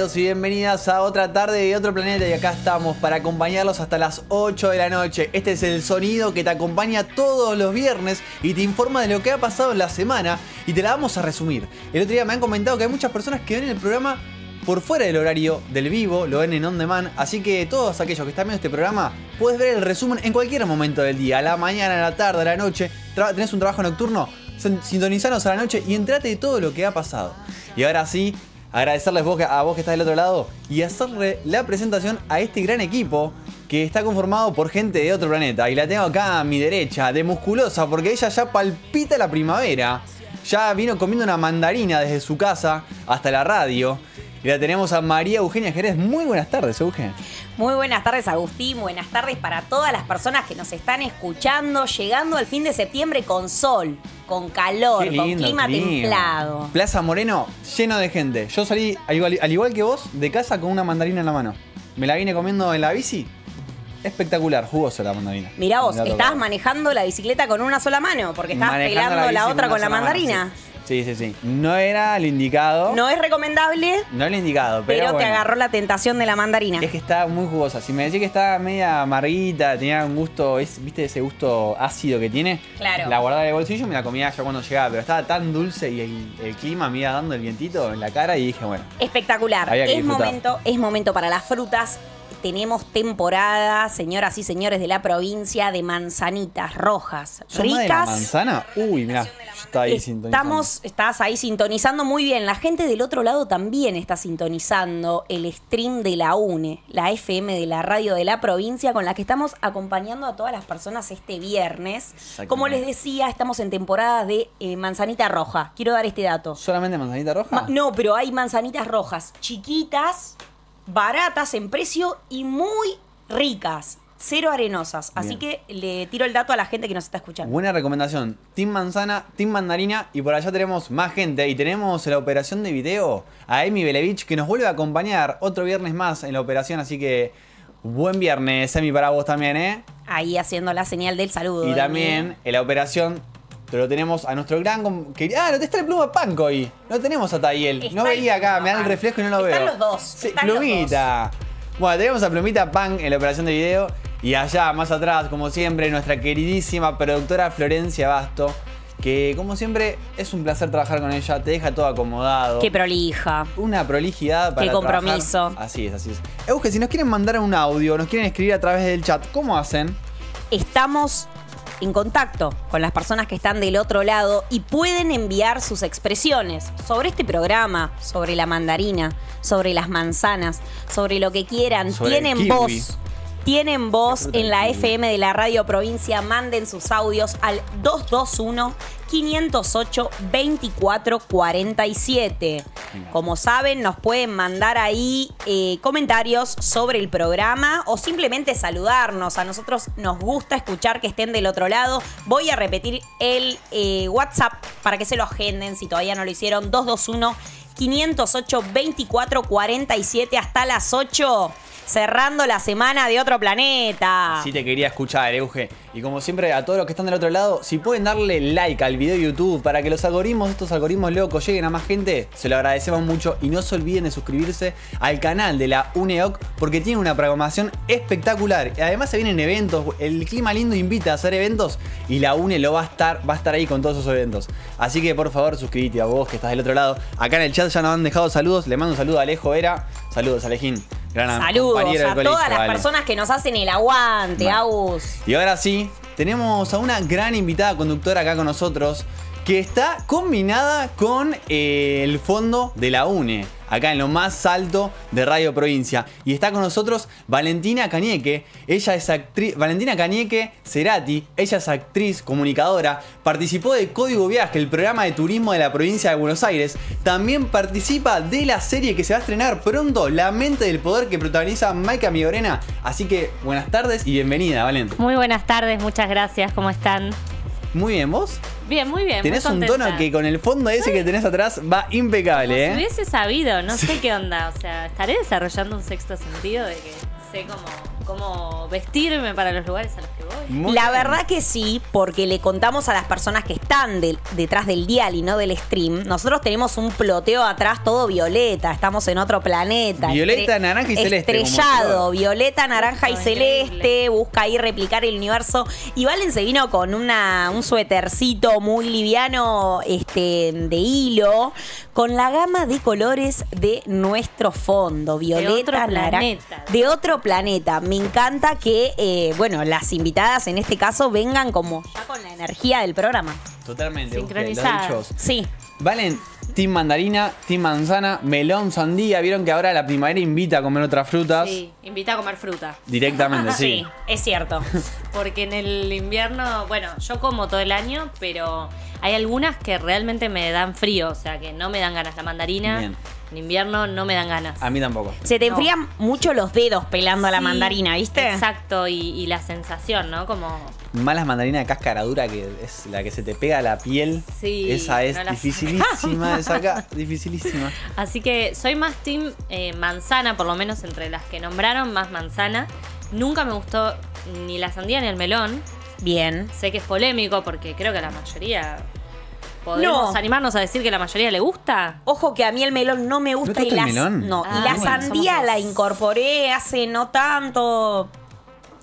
y bienvenidas a otra tarde de otro planeta y acá estamos para acompañarlos hasta las 8 de la noche. Este es el sonido que te acompaña todos los viernes y te informa de lo que ha pasado en la semana y te la vamos a resumir. El otro día me han comentado que hay muchas personas que ven el programa por fuera del horario del vivo, lo ven en on demand, así que todos aquellos que están viendo este programa puedes ver el resumen en cualquier momento del día, a la mañana, a la tarde, a la noche. ¿Tenés un trabajo nocturno? Sin- Sintonizanos a la noche y entrate de todo lo que ha pasado. Y ahora sí, agradecerles a vos que estás del otro lado y hacerle la presentación a este gran equipo que está conformado por gente de otro planeta. Y la tengo acá a mi derecha, de musculosa, porque ella ya palpita la primavera. Ya vino comiendo una mandarina desde su casa hasta la radio. Y la tenemos a María Eugenia Jerez. Muy buenas tardes, Eugenia. Muy buenas tardes Agustín, buenas tardes para todas las personas que nos están escuchando, llegando al fin de septiembre con sol, con calor, con clima templado. Plaza Moreno, lleno de gente. Yo salí, al igual, al igual que vos, de casa con una mandarina en la mano. Me la vine comiendo en la bici. Espectacular, jugosa la mandarina. Mirá vos, estabas manejando la bicicleta con una sola mano, porque estabas Manejando pelando la, otra con la mano, mandarina. Sí, sí, sí. No era el indicado. No es recomendable, No era el indicado, pero, pero, te agarró la tentación de la mandarina. Es que estaba muy jugosa. Si me decís que estaba media amarguita, tenía un gusto, es- ¿viste ese gusto ácido que tiene? Claro. La guardaba en el bolsillo y me la comía yo cuando llegaba, pero estaba tan dulce y el, el clima me iba dando el vientito en la cara y dije, bueno, Espectacular. Es disfrutar. momento, es momento para las frutas. Tenemos temporada, señoras y señores de la provincia, de manzanitas rojas, ¿sos más de la ricas. manzana? Uy, mirá, yo estaba ahí sintonizando. Estamos, estás ahí sintonizando muy bien. La gente del otro lado también está sintonizando el stream de la UNE, la FM de la radio de la provincia, con la que estamos acompañando a todas las personas este viernes. Como les decía, estamos en temporada de eh, manzanita roja. Quiero dar este dato. ¿Solamente manzanita roja? Ma- no, pero hay manzanitas rojas, chiquitas, baratas en precio y muy ricas. Cero arenosas. Así Bien. que le tiro el dato a la gente que nos está escuchando. Buena recomendación. Team Manzana, Team Mandarina y por allá tenemos más gente. Y tenemos en la operación de video a Emi Belevich que nos vuelve a acompañar otro viernes más en la operación. Así que buen viernes, Emi, para vos también, ¿eh? Ahí haciendo la señal del saludo. Y también en la operación te lo tenemos a nuestro gran... com- que- Ah, no te está el pluma Panco hoy. No tenemos a Tayel. Está no veía acá, me da el reflejo y no lo Están veo. los dos, Sí, están los plumita. Bueno, tenemos a Plumita Punk en la operación de video. Y allá, más atrás, como siempre, nuestra queridísima productora Florencia Basto. Que, como siempre, es un placer trabajar con ella. Te deja todo acomodado. Qué prolija. Una prolijidad para Qué compromiso. trabajar. Así es, así es. Euge, si nos quieren mandar un audio, nos quieren escribir a través del chat, ¿cómo hacen? Estamos en contacto con las personas que están del otro lado y pueden enviar sus expresiones sobre este programa, sobre la mandarina, sobre las manzanas, sobre lo que quieran. Sobre Tienen voz. Tienen voz en la. FM de la Radio Provincia. Manden sus audios al 221 508 2447. Como saben, nos pueden mandar ahí eh, comentarios sobre el programa o simplemente saludarnos. A nosotros nos gusta escuchar que estén del otro lado. Voy a repetir el eh, WhatsApp para que se lo agenden si todavía no lo hicieron. 221 508 2447 hasta las 8. Cerrando la semana de otro planeta. Sí te quería escuchar, Euge. Y como siempre, a todos los que están del otro lado, si pueden darle like al video de YouTube para que los algoritmos, estos algoritmos locos, lleguen a más gente, se lo agradecemos mucho. Y no se olviden de suscribirse al canal de la UNEOC porque tiene una programación espectacular. Y además se vienen eventos, el clima lindo invita a hacer eventos y la UNE lo va a estar, va a estar ahí con todos esos eventos. Así que por favor, suscríbete a vos que estás del otro lado. Acá en el chat ya nos han dejado saludos. Le mando un saludo a Alejo Era. Saludos, Alejín. Gran Saludos a todas las vale. personas que nos hacen el aguante, Vale. Agus. Y ahora sí, tenemos a una gran invitada conductora acá con nosotros que está combinada con eh, el fondo de la UNE, acá en lo más alto de Radio Provincia. Y está con nosotros Valentina Cañeque. Ella es actriz. Valentina Cañeque Cerati. Ella es actriz, comunicadora. Participó de Código Viaje, el programa de turismo de la provincia de Buenos Aires. También participa de la serie que se va a estrenar pronto, La mente del poder, que protagoniza Maika Migorena. Así que buenas tardes y bienvenida, Valen. Muy buenas tardes, muchas gracias, ¿cómo están? Muy bien, vos. Bien, muy bien. Tenés muy un tono que con el fondo ese que tenés atrás va impecable, Si ¿eh? hubiese sabido, no sé qué onda, o sea, estaré desarrollando un sexto sentido de que sé cómo cómo vestirme para los lugares a los que voy. Muy la bien. verdad que sí, porque le contamos a las personas que están detrás del dial y no del stream. Nosotros tenemos un ploteo atrás todo violeta, estamos en otro planeta. Violeta, Estre- naranja y celeste, Estrellado, violeta, naranja y celeste. increíble. Busca ahí replicar el universo. Y Valen se vino con una, un suétercito muy liviano este, de hilo, con la gama de colores de nuestro fondo. Violeta, otro naranja. planeta. De otro planeta. Me encanta que, eh, bueno, las invitadas en este caso vengan como ya con la energía del programa. Totalmente. Sincronizadas. Sí. Valen, Team Mandarina, Team Manzana, Melón, Sandía. Vieron que ahora la primavera invita a comer otras frutas. Sí, invita a comer fruta. Directamente, sí. es cierto. Porque en el invierno, bueno, yo como todo el año, pero hay algunas que realmente me dan frío, o sea, que no me dan ganas. La mandarina, Bien. En invierno no me dan ganas. A mí tampoco. Se te No. enfrían mucho los dedos pelando la Sí, mandarina, ¿viste? Exacto, y, y la sensación, ¿no? Como Malas mandarinas de cáscara dura, que es la que se te pega a la piel. Sí, Esa es no la dificilísima de sacar. Dificilísima. Así que soy más team eh, manzana, por lo menos entre las que nombraron, más manzana. Nunca me gustó ni la sandía ni el melón. Bien. Sé que es polémico porque creo que a la mayoría... ¿Podemos No. animarnos a decir que a la mayoría le gusta? Ojo que a mí el melón no me gusta te y gusta la el melón? no, Ah, y la bueno, sandía somos la dos. incorporé hace no tanto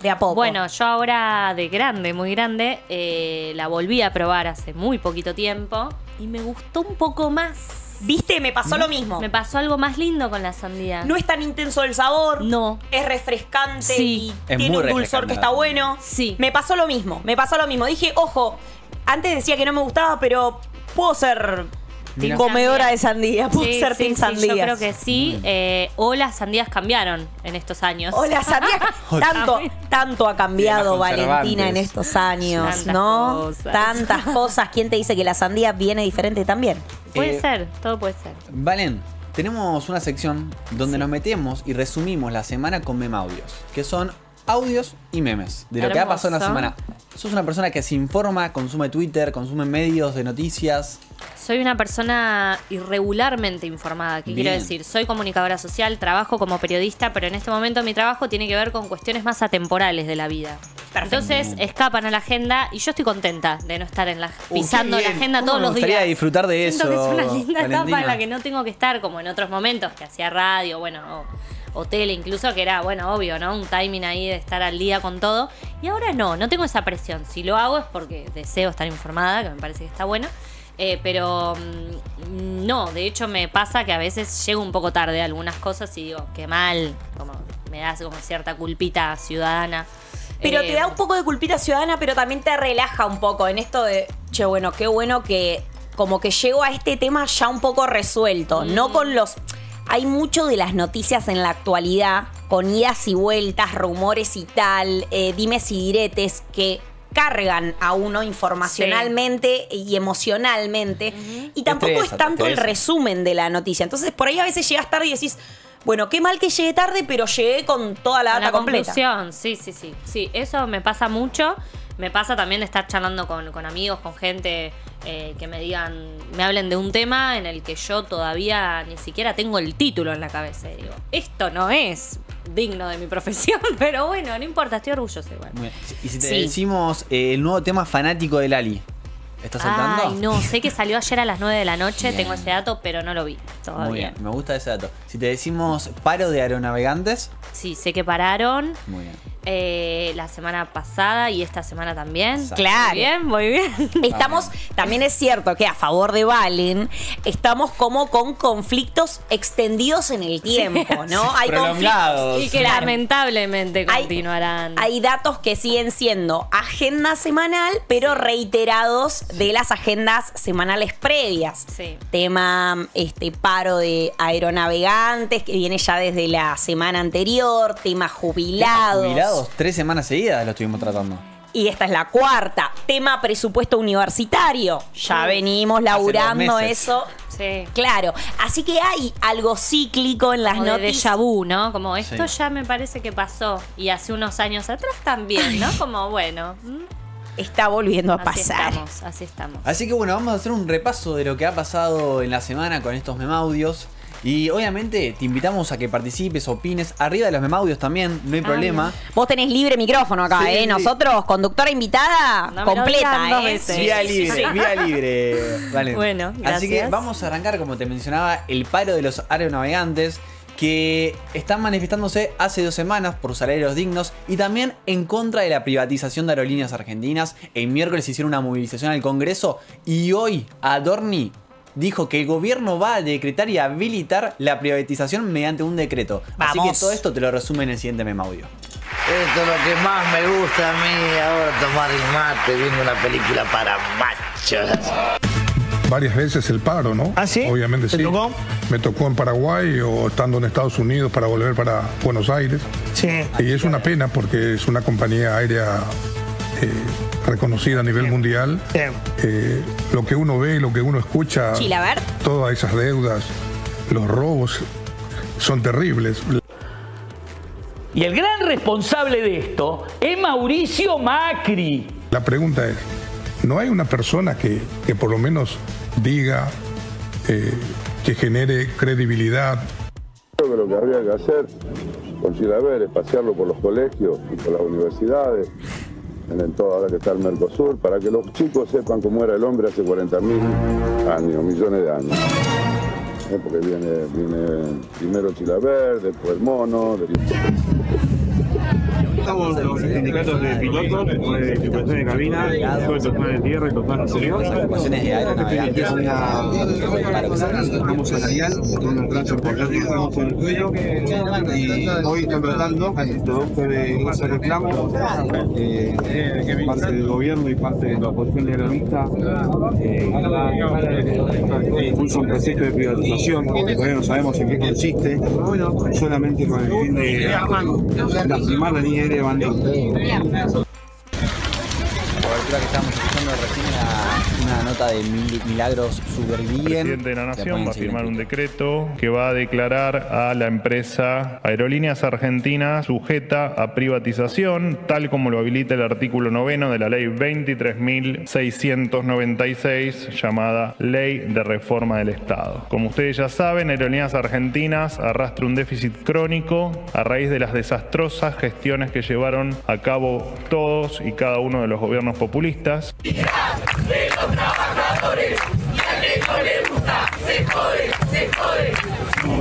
de a poco. Bueno, yo ahora de grande, muy grande, eh, la volví a probar hace muy poquito tiempo y me gustó un poco más. ¿viste? Me pasó lo mismo. Me pasó algo más lindo con la sandía. No es tan intenso el sabor. No. Es refrescante Sí. y Es tiene muy un dulzor que la está bueno. Sí. Me pasó lo mismo, me pasó lo mismo. Dije, ojo, antes decía que no me gustaba, pero puedo ser Mira. comedora de sandía, puedo Sí, ser sí, team sí, sandía. Yo creo que sí. eh, o las sandías cambiaron en estos años. O la sandía, tanto, tanto ha cambiado las Valentina en estos años, Tantas ¿no? cosas. Tantas cosas. ¿Quién te dice que la sandía viene diferente también? Puede Eh, ser, todo puede ser. Valen, tenemos una sección donde nos metemos y resumimos la semana con memaudios, que son audios y memes de lo que ha pasado en la semana. Sos una persona que se informa, consume Twitter, consume medios de noticias. Soy una persona irregularmente informada. ¿Qué quiero decir? Soy comunicadora social, trabajo como periodista, pero en este momento mi trabajo tiene que ver con cuestiones más atemporales de la vida. Perfecto. Entonces escapan a la agenda y yo estoy contenta de no estar en la, pisando la agenda ¿Cómo todos me los gustaría días. disfrutar de Siento eso, que es una linda etapa en la que no tengo que estar como en otros momentos que hacía radio, bueno, o, tele incluso, que era, bueno, obvio, ¿no? Un timing ahí de estar al día con todo. Y ahora no, no tengo esa presión. Si lo hago es porque deseo estar informada, que me parece que está bueno. Eh, pero mm, no, de hecho me pasa que a veces llego un poco tarde a algunas cosas y digo, qué mal, como me da como cierta culpita ciudadana. Pero Eh, te da un poco de culpita ciudadana, pero también te relaja un poco en esto de, che, bueno, qué bueno que como que llego a este tema ya un poco resuelto, no con los... Hay mucho de las noticias en la actualidad, con idas y vueltas, rumores y tal, eh, dimes y diretes, que cargan a uno informacionalmente y emocionalmente. Y tampoco Estresa, es tanto el resumen de la noticia. Entonces, por ahí a veces llegas tarde y decís, bueno, qué mal que llegué tarde, pero llegué con toda la Con data la completa. conclusión, sí, sí, sí. Sí, eso me pasa mucho. Me pasa también de estar charlando con, con amigos, con gente eh, que me digan, me hablen de un tema en el que yo todavía ni siquiera tengo el título en la cabeza. Y digo, esto no es digno de mi profesión, pero bueno, no importa, estoy orgullosa igual. Bien. Y si te Sí. decimos eh, el nuevo tema fanático de Lali, ¿estás saltando? Ay, no, sé que salió ayer a las 9 de la noche, Bien. tengo ese dato, pero no lo vi todavía. Muy bien, me gusta ese dato. Si te decimos paro de aeronavegantes, Sí, sé que pararon muy bien. Eh, la semana pasada y esta semana también. Exacto. Claro. Muy bien, muy bien. Estamos, también es cierto que a favor de Valen, estamos como con conflictos extendidos en el tiempo, ¿no? Hay conflictos. Y que Claro. lamentablemente continuarán. Hay datos que siguen siendo agenda semanal, pero reiterados de las agendas semanales previas. Sí. Tema este paro de aeronavegantes, que viene ya desde la semana anterior, tema jubilados. Tres semanas seguidas lo estuvimos tratando. Y esta es la cuarta. Tema presupuesto universitario. Ya Sí. venimos laburando meses. eso. Sí. Claro. Así que hay algo cíclico en las Como de noticias. déjà vu, ¿no? Como esto Sí. ya me parece que pasó. Y hace unos años atrás también, ¿no? Como bueno. mm, Está volviendo a Así pasar. estamos, así estamos. Así que bueno, vamos a hacer un repaso de lo que ha pasado en la semana con estos memaudios. Y obviamente te invitamos a que participes, opines. Arriba de los memaudios también, no hay problema. Vos tenés libre micrófono acá, Sí, ¿eh? sí. Nosotros, conductora invitada, No completa, ¿eh? veces. Vía libre, vía libre. Vale. Bueno, Así que vamos a arrancar, como te mencionaba, el paro de los aeronavegantes que están manifestándose hace dos semanas por salarios dignos y también en contra de la privatización de aerolíneas argentinas. El miércoles hicieron una movilización al Congreso y hoy Adorni dijo que el gobierno va a decretar y habilitar la privatización mediante un decreto. Así que todo esto te lo resume en el siguiente meme audio. Esto es lo que más me gusta a mí, ahora tomar el mate viendo una película para machos. varias veces el paro, ¿no? ¿Ah, sí? Obviamente ¿Te sí. tocó? Me tocó en Paraguay o estando en Estados Unidos para volver para Buenos Aires. Sí. Y es una pena porque es una compañía aérea eh, reconocida a nivel mundial. Sí. Eh, lo que uno ve, lo que uno escucha, Chilabert. todas esas deudas, los robos, son terribles. Y el gran responsable de esto es Mauricio Macri. La pregunta es, ¿no hay una persona que, que por lo menos diga, eh, que genere credibilidad Creo que lo que habría que hacer con Chilaver es pasearlo por los colegios y por las universidades, en todo ahora que está el Mercosur, para que los chicos sepan cómo era el hombre hace 40.000 años, millones de años. Eh, Porque viene, viene primero Chilaver, después mono, después- Estamos los sindicatos de pilotos, de de cabina, el personal de tierra y personal exterior. Es una ramo salarial, un trato importante estamos en el cuello y hoy están tratando, producto de ese reclamo, eh, parte del gobierno y parte de la oposición legalista, eh, impulsa un proceso de privatización, todavía no sabemos en qué consiste, solamente con el fin de lastimar la aérea de escuchando recién era una nota de Mil- Milagros Superviven. presidente de la Nación va a firmar un decreto que va a declarar a la empresa Aerolíneas Argentinas sujeta a privatización, tal como lo habilita el artículo noveno de la ley 23.696, llamada Ley de Reforma del Estado. Como ustedes ya saben, Aerolíneas Argentinas arrastra un déficit crónico a raíz de las desastrosas gestiones que llevaron a cabo todos y cada uno de los gobiernos populistas trabajadores y que no le gusta se jode, se jode. Su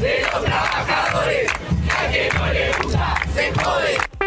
de los trabajadores y que no le gusta se jode.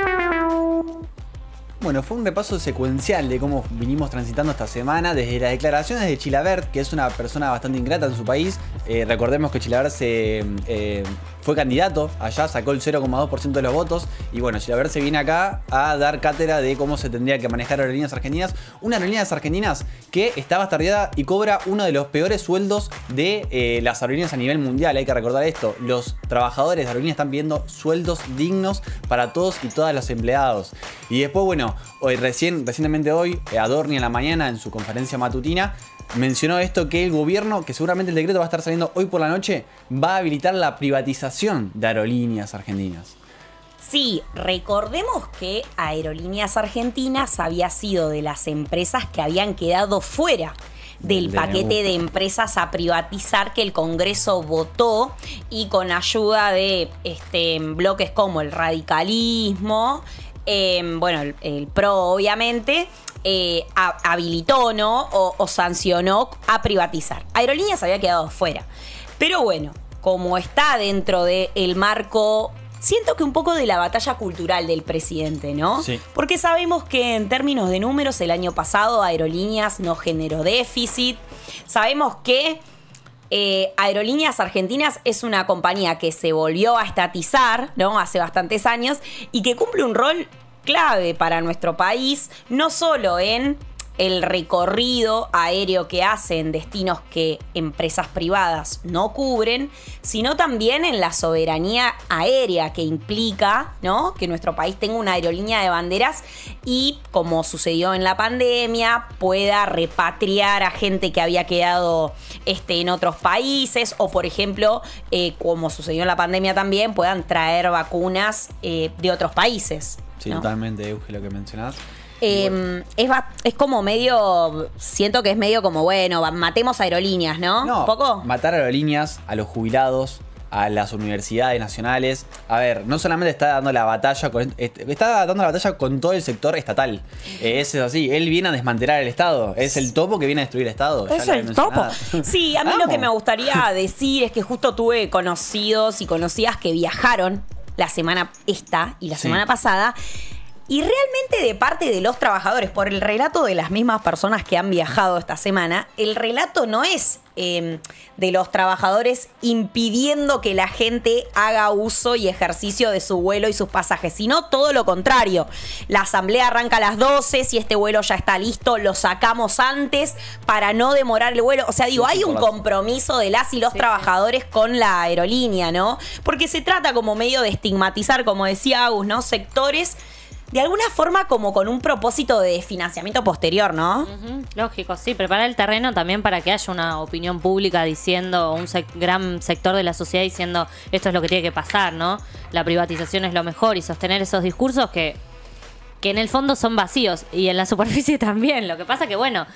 Bueno, fue un repaso secuencial de cómo vinimos transitando esta semana, desde las declaraciones de Chilabert, que es una persona bastante ingrata en su país. Eh, recordemos que Chilabert se, eh, fue candidato allá, sacó el 0,2% de los votos. Y bueno, Chilabert se viene acá a dar cátedra de cómo se tendría que manejar aerolíneas argentinas. Una aerolíneas argentinas que está bastardeada y cobra uno de los peores sueldos de eh, las aerolíneas a nivel mundial. Hay que recordar esto: los trabajadores de aerolíneas están pidiendo sueldos dignos para todos y todas los empleados. Y después, bueno, hoy recién, recientemente hoy, eh, Adorni en la mañana en su conferencia matutina mencionó esto que el gobierno, que seguramente el decreto va a estar saliendo hoy por la noche, va a habilitar la privatización de aerolíneas argentinas. Sí, recordemos que Aerolíneas Argentinas había sido de las empresas que habían quedado fuera del paquete de empresas a privatizar que el Congreso votó y con ayuda de este, bloques como el radicalismo, eh, bueno, el, el PRO obviamente, eh, ha- habilitó ¿no? o, o sancionó a privatizar. Aerolíneas había quedado fuera. Pero bueno, como está dentro del marco, siento que un poco de la batalla cultural del presidente, ¿no? Sí. Porque sabemos que en términos de números el año pasado Aerolíneas no generó déficit. Sabemos que eh, Aerolíneas Argentinas es una compañía que se volvió a estatizar, ¿no? Hace bastantes años y que cumple un rol clave para nuestro país, no solo en el recorrido aéreo que hacen destinos que empresas privadas no cubren, sino también en la soberanía aérea que implica, ¿no? Que nuestro país tenga una aerolínea de banderas y, como sucedió en la pandemia, pueda repatriar a gente que había quedado este, en otros países o, por ejemplo, eh, como sucedió en la pandemia también, puedan traer vacunas eh, de otros países. Sí, ¿no? totalmente, Euge, lo que mencionás. Eh, es, es como medio. Siento que es medio como, bueno, matemos aerolíneas, ¿no? No, ¿Un poco? matar aerolíneas, a los jubilados, a las universidades nacionales. A ver, no solamente está dando la batalla con, est- está dando la batalla con todo el sector estatal. Eh, ese es así. Él viene a desmantelar el Estado. Es el topo que viene a destruir el Estado. Es el topo. Sí, a mí lo que me gustaría decir es que justo tuve conocidos y conocidas que viajaron la semana esta y la Sí. semana pasada. Y realmente de parte de los trabajadores, por el relato de las mismas personas que han viajado esta semana, el relato no es eh, de los trabajadores impidiendo que la gente haga uso y ejercicio de su vuelo y sus pasajes, sino todo lo contrario. La asamblea arranca a las 12, si este vuelo ya está listo, lo sacamos antes para no demorar el vuelo. O sea, digo, hay un compromiso de las y los trabajadores con la aerolínea, ¿no? Porque se trata como medio de estigmatizar, como decía Agus, ¿no? Sectores de alguna forma como con un propósito de financiamiento posterior, ¿no? Lógico, sí, preparar el terreno también para que haya una opinión pública diciendo, un gran sector de la sociedad diciendo esto es lo que tiene que pasar, ¿no? La privatización es lo mejor y sostener esos discursos que, que en el fondo son vacíos y en la superficie también. Lo que pasa que, bueno,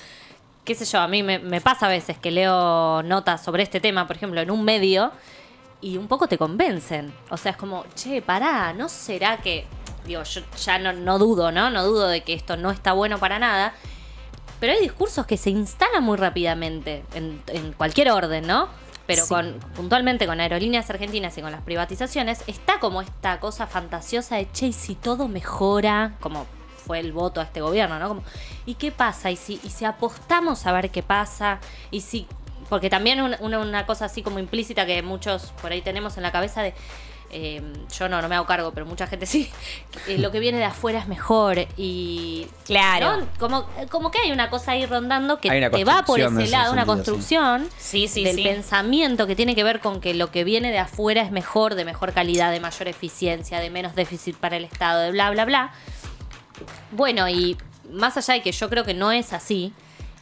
qué sé yo, a mí me, me pasa a veces que leo notas sobre este tema, por ejemplo, en un medio y un poco te convencen. O sea, es como, che, pará, ¿no será que... Digo, yo ya no, no dudo, ¿no? No dudo de que esto no está bueno para nada. Pero hay discursos que se instalan muy rápidamente, en, en cualquier orden, ¿no? Pero Sí. con puntualmente con aerolíneas argentinas y con las privatizaciones, está como esta cosa fantasiosa de, che, y si todo mejora, como fue el voto a este gobierno, ¿no? Como, ¿y qué pasa? ¿Y si, y si apostamos a ver qué pasa? ¿Y si...? Porque también un- una, una cosa así como implícita que muchos por ahí tenemos en la cabeza de... eh, yo no, no me hago cargo, pero mucha gente sí. eh, lo que viene de afuera es mejor y... Claro. ¿no? Como, como que hay una cosa ahí rondando que te va por construcción ese lado, una sentido, sí. construcción Sí, sí, del sí. pensamiento que tiene que ver con que lo que viene de afuera es mejor, de mejor calidad, de mayor eficiencia, de menos déficit para el Estado, de bla, bla, bla. Bueno, y más allá de que yo creo que no es así,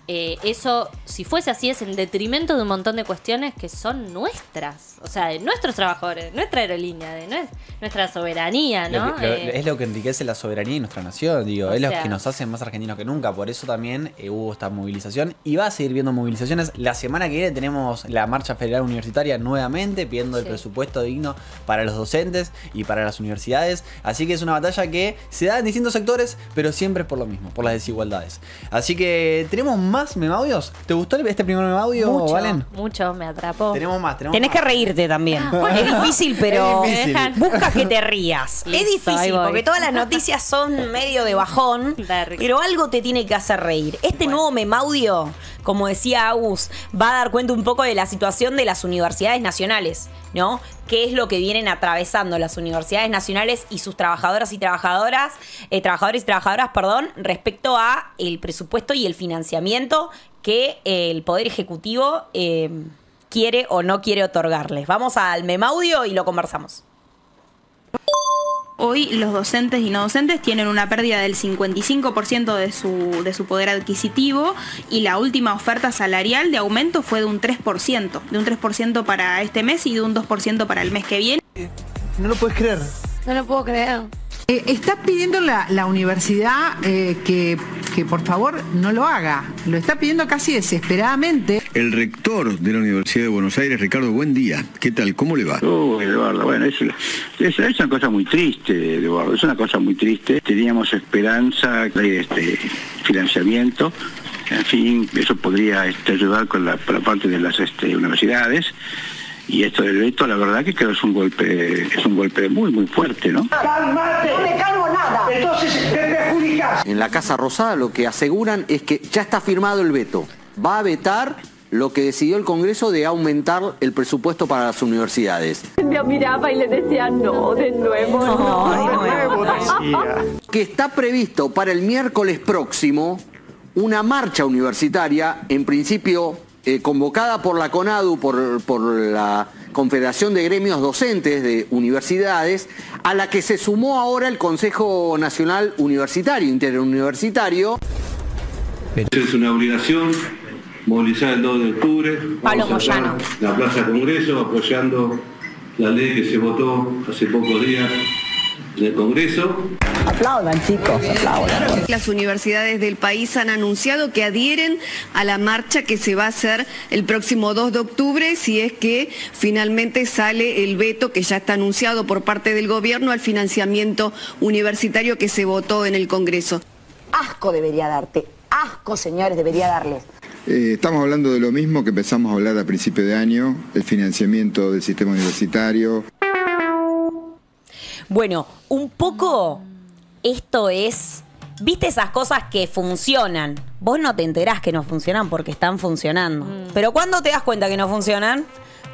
eh, eso, si fuese así, es en detrimento de un montón de cuestiones que son nuestras. O sea, de nuestros trabajadores, de nuestra aerolínea, de nue- nuestra soberanía, Lo ¿no? que- lo- Eh, es lo que enriquece la soberanía de nuestra nación, digo, es lo que nos hace más argentinos que nunca, por eso también eh, hubo esta movilización y va a seguir viendo movilizaciones. La semana que viene tenemos la marcha federal universitaria nuevamente pidiendo el presupuesto digno para los docentes y para las universidades, así que es una batalla que se da en distintos sectores, pero siempre es por lo mismo, por las desigualdades. Así que tenemos más memaudios. ¿Te gustó este primer memaudio, mucho, Valen? mucho me atrapó. Tenemos más, tenemos Tenés más. que reírte también. Ah, es difícil, pero Es difícil. busca que te rías. es Listo, difícil porque todas las noticias son medio de bajón, pero algo te tiene que hacer reír. Este nuevo memaudio, como decía Agus, va a dar cuenta un poco de la situación de las universidades nacionales, ¿no? ¿Qué es lo que vienen atravesando las universidades nacionales y sus trabajadoras y trabajadoras, eh, trabajadores y trabajadoras, perdón, respecto a el presupuesto y el financiamiento que eh, el Poder Ejecutivo eh, quiere o no quiere otorgarles. Vamos al memaudio y lo conversamos. Hoy los docentes y no docentes tienen una pérdida del 55% de su, de su poder adquisitivo y la última oferta salarial de aumento fue de un 3%, de un 3% para este mes y de un 2% para el mes que viene. No lo puedes creer. No lo puedo creer. Eh, está pidiendo la, la universidad eh, que, que por favor no lo haga. Lo está pidiendo casi desesperadamente. El rector de la Universidad de Buenos Aires, Ricardo, buen día. ¿Qué tal? ¿Cómo le va? Oh, Eduardo, bueno, es, es, es una cosa muy triste, Eduardo, es una cosa muy triste. Teníamos esperanza de este financiamiento, en fin, eso podría este, ayudar con la, por la parte de las este, universidades. Y esto del veto, la verdad que creo es un golpe, es un golpe muy, muy fuerte, ¿no? ¡Cálmate! ¡No me calmo nada! Entonces te perjudicas. En la Casa Rosada lo que aseguran es que ya está firmado el veto. Va a vetar lo que decidió el Congreso de aumentar el presupuesto para las universidades. Me miraba y le decía, no, de nuevo, no, de nuevo. Que está previsto para el miércoles próximo una marcha universitaria, en principio eh, convocada por la CONADU, por, por la Confederación de Gremios Docentes de Universidades, a la que se sumó ahora el Consejo Nacional Universitario, Interuniversitario. Es una obligación movilizar el 2 de octubre. Pablo Moyano. en la Plaza Congreso apoyando la ley que se votó hace pocos días en el Congreso. Aplaudan, chicos, aplaudan. Las universidades del país han anunciado que adhieren a la marcha que se va a hacer el próximo 2 de octubre si es que finalmente sale el veto que ya está anunciado por parte del gobierno al financiamiento universitario que se votó en el Congreso. Asco debería darte, asco, señores, debería darles. Eh, estamos hablando de lo mismo que empezamos a hablar a principio de año, el financiamiento del sistema universitario. Bueno, un poco esto es. ¿Viste esas cosas que funcionan? Vos no te enterás que no funcionan porque están funcionando. Pero ¿cuándo te das cuenta que no funcionan?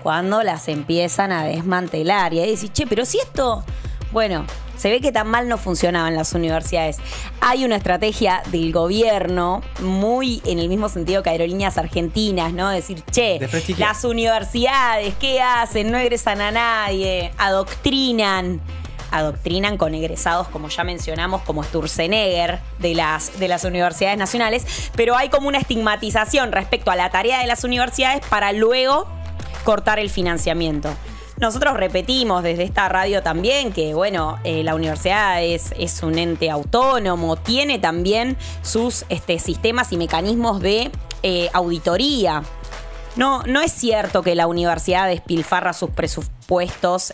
Cuando las empiezan a desmantelar. Y ahí decís, che, pero si esto. Bueno, se ve que tan mal no funcionaban las universidades. Hay una estrategia del gobierno muy en el mismo sentido que aerolíneas argentinas, ¿no? Decir, che, las universidades, ¿qué hacen? No egresan a nadie, adoctrinan. Adoctrinan con egresados, como ya mencionamos, como Sturzenegger de las, de las universidades nacionales, pero hay como una estigmatización respecto a la tarea de las universidades para luego cortar el financiamiento. Nosotros repetimos desde esta radio también que, bueno, eh, la universidad es, es un ente autónomo, tiene también sus este, sistemas y mecanismos de eh, auditoría. No, no es cierto que la universidad despilfarra sus presupuestos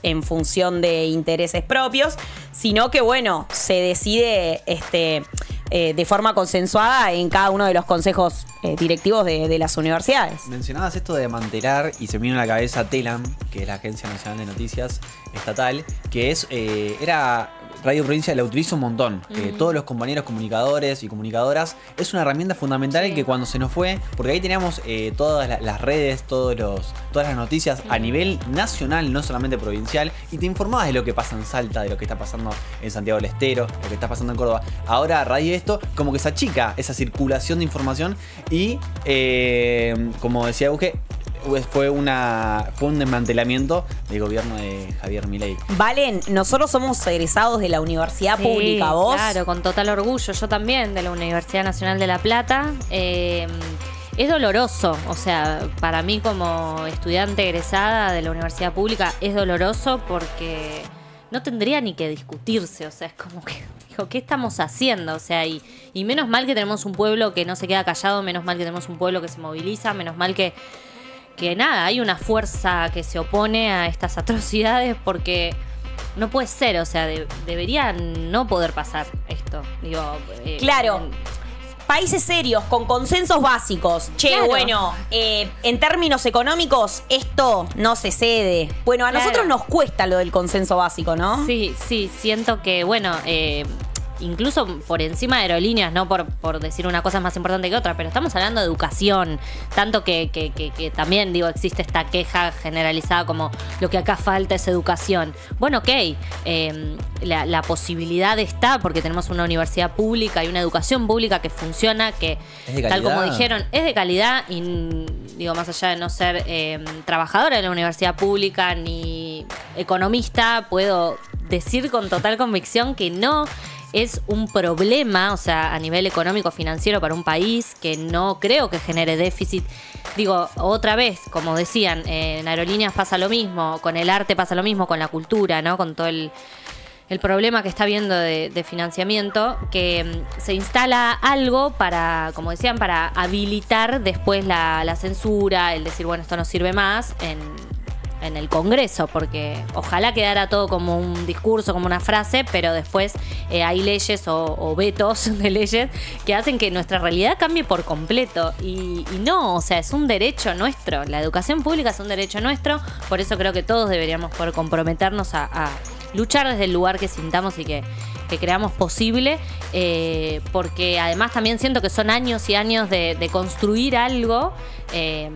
en función de intereses propios, sino que, bueno, se decide este, eh, de forma consensuada en cada uno de los consejos eh, directivos de, de las universidades. Mencionabas esto de mantelar y se me vino a la cabeza TELAM, que es la Agencia Nacional de Noticias Estatal, que es eh, era Radio Provincia la utilizo un montón. todos los compañeros comunicadores y comunicadoras es una herramienta fundamental que cuando se nos fue, porque ahí teníamos eh, todas la- las redes, todos los, todas las noticias a nivel nacional, no solamente provincial, y te informabas de lo que pasa en Salta, de lo que está pasando en Santiago del Estero, lo que está pasando en Córdoba. Ahora, a raíz de esto, como que se achica esa circulación de información y, eh, como decía Euge, fue, una, fue un desmantelamiento del gobierno de Javier Milei. Valen, nosotros somos egresados de la universidad Sí, pública, vos. Claro, con total orgullo. Yo también, de la Universidad Nacional de La Plata. Eh, es doloroso, o sea, para mí como estudiante egresada de la universidad pública es doloroso porque no tendría ni que discutirse, o sea, es como que, digo, ¿qué estamos haciendo? O sea, y, y menos mal que tenemos un pueblo que no se queda callado, menos mal que tenemos un pueblo que se moviliza, menos mal que, que nada, hay una fuerza que se opone a estas atrocidades porque no puede ser, o sea, de- debería no poder pasar esto. Digo, eh, Claro. Países serios, con consensos básicos. Che, Claro. bueno, eh, en términos económicos, esto no se cede. Bueno, a Claro. nosotros nos cuesta lo del consenso básico, ¿no? Sí, sí, siento que, bueno, eh, incluso por encima de aerolíneas, no por, por decir una cosa es más importante que otra, pero estamos hablando de educación, tanto que, que- que- que también, digo, existe esta queja generalizada como lo que acá falta es educación. Bueno, ok, eh, la, la posibilidad está porque tenemos una universidad pública y una educación pública que funciona, que tal como dijeron, es de calidad y digo, más allá de no ser eh, trabajadora de la universidad pública ni economista, puedo decir con total convicción que no es un problema, o sea, a nivel económico financiero para un país que no creo que genere déficit. Digo, otra vez, como decían, eh, en aerolíneas pasa lo mismo, con el arte pasa lo mismo, con la cultura, ¿no? Con todo el, problema que está habiendo de, de financiamiento, que mm, se instala algo para, como decían, para habilitar después la, la censura, el decir, bueno, esto no sirve más en, en el Congreso, porque ojalá quedara todo como un discurso, como una frase, pero después eh, hay leyes o, vetos de leyes que hacen que nuestra realidad cambie por completo. Y, no, o sea, es un derecho nuestro. La educación pública es un derecho nuestro, por eso creo que todos deberíamos comprometernos a, luchar desde el lugar que sintamos y que, que creamos posible, eh, porque además también siento que son años y años de, de construir algo. eh,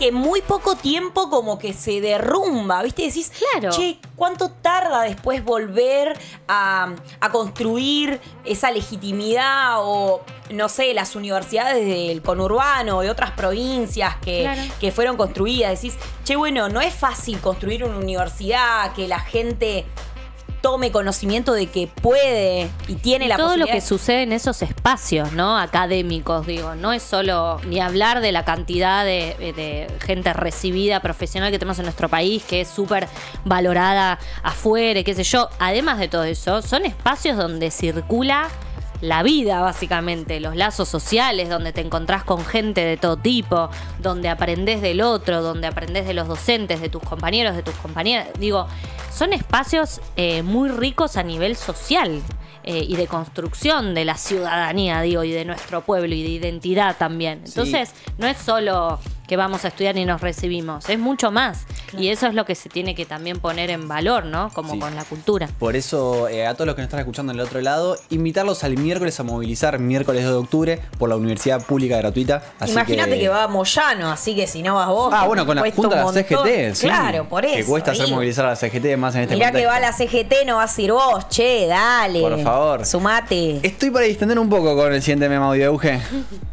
que muy poco tiempo como que se derrumba, ¿viste? Decís, Claro. che, ¿cuánto tarda después volver a, a construir esa legitimidad o, no sé, las universidades del conurbano, de otras provincias que, Claro. que fueron construidas? Decís, che, bueno, no es fácil construir una universidad, que la gente tome conocimiento de que puede y tiene la todo lo posibilidad. que sucede en esos espacios, ¿no? Académicos, digo, no es solo ni hablar de la cantidad de, de gente recibida, profesional que tenemos en nuestro país, que es súper valorada afuera, qué sé yo. Además de todo eso, son espacios donde circula la vida, básicamente, los lazos sociales, donde te encontrás con gente de todo tipo, donde aprendés del otro, donde aprendés de los docentes, de tus compañeros, de tus compañeras. Digo, son espacios eh, muy ricos a nivel social. eh, y de construcción de la ciudadanía, digo, y de nuestro pueblo y de identidad también. Entonces, no es solo que vamos a estudiar y nos recibimos, es mucho más. Y eso es lo que se tiene que también poner en valor, ¿no? Como con la cultura. Por eso, eh, a todos los que nos están escuchando del otro lado, invitarlos al miércoles a movilizar, miércoles 2 de octubre, por la Universidad Pública Gratuita. Imagínate que... va Moyano, así que si no vas vos. Ah, bueno, con la junta de la. CGT, sí. Claro, por eso. Que cuesta hacer digo. movilizar a la CGT más en este Mirá que va la CGT, no vas a ir vos, che, dale. Por favor. Sumate. Estoy para distender un poco con el siguiente memo audio, Euge.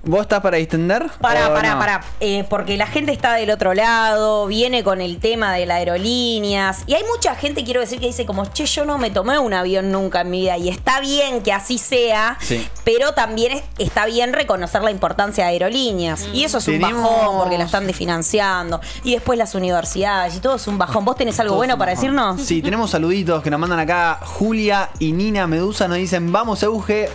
¿Vos estás para distender? Pará, o pará, no? pará. Eh, porque la gente está del otro lado, viene con el tema de las aerolíneas. Y hay mucha gente, quiero decir, que dice como, che, yo no me tomé un avión nunca en mi vida. Y está bien que así sea, Sí. pero también es- está bien reconocer la importancia de aerolíneas. Y eso es un bajón porque la están desfinanciando. Y después las universidades y todo es un bajón. ¿Vos tenés algo Todo bueno para decirnos? Sí, tenemos saluditos que nos mandan acá. Julia y Nina Medusa nos dicen, vamos Euge.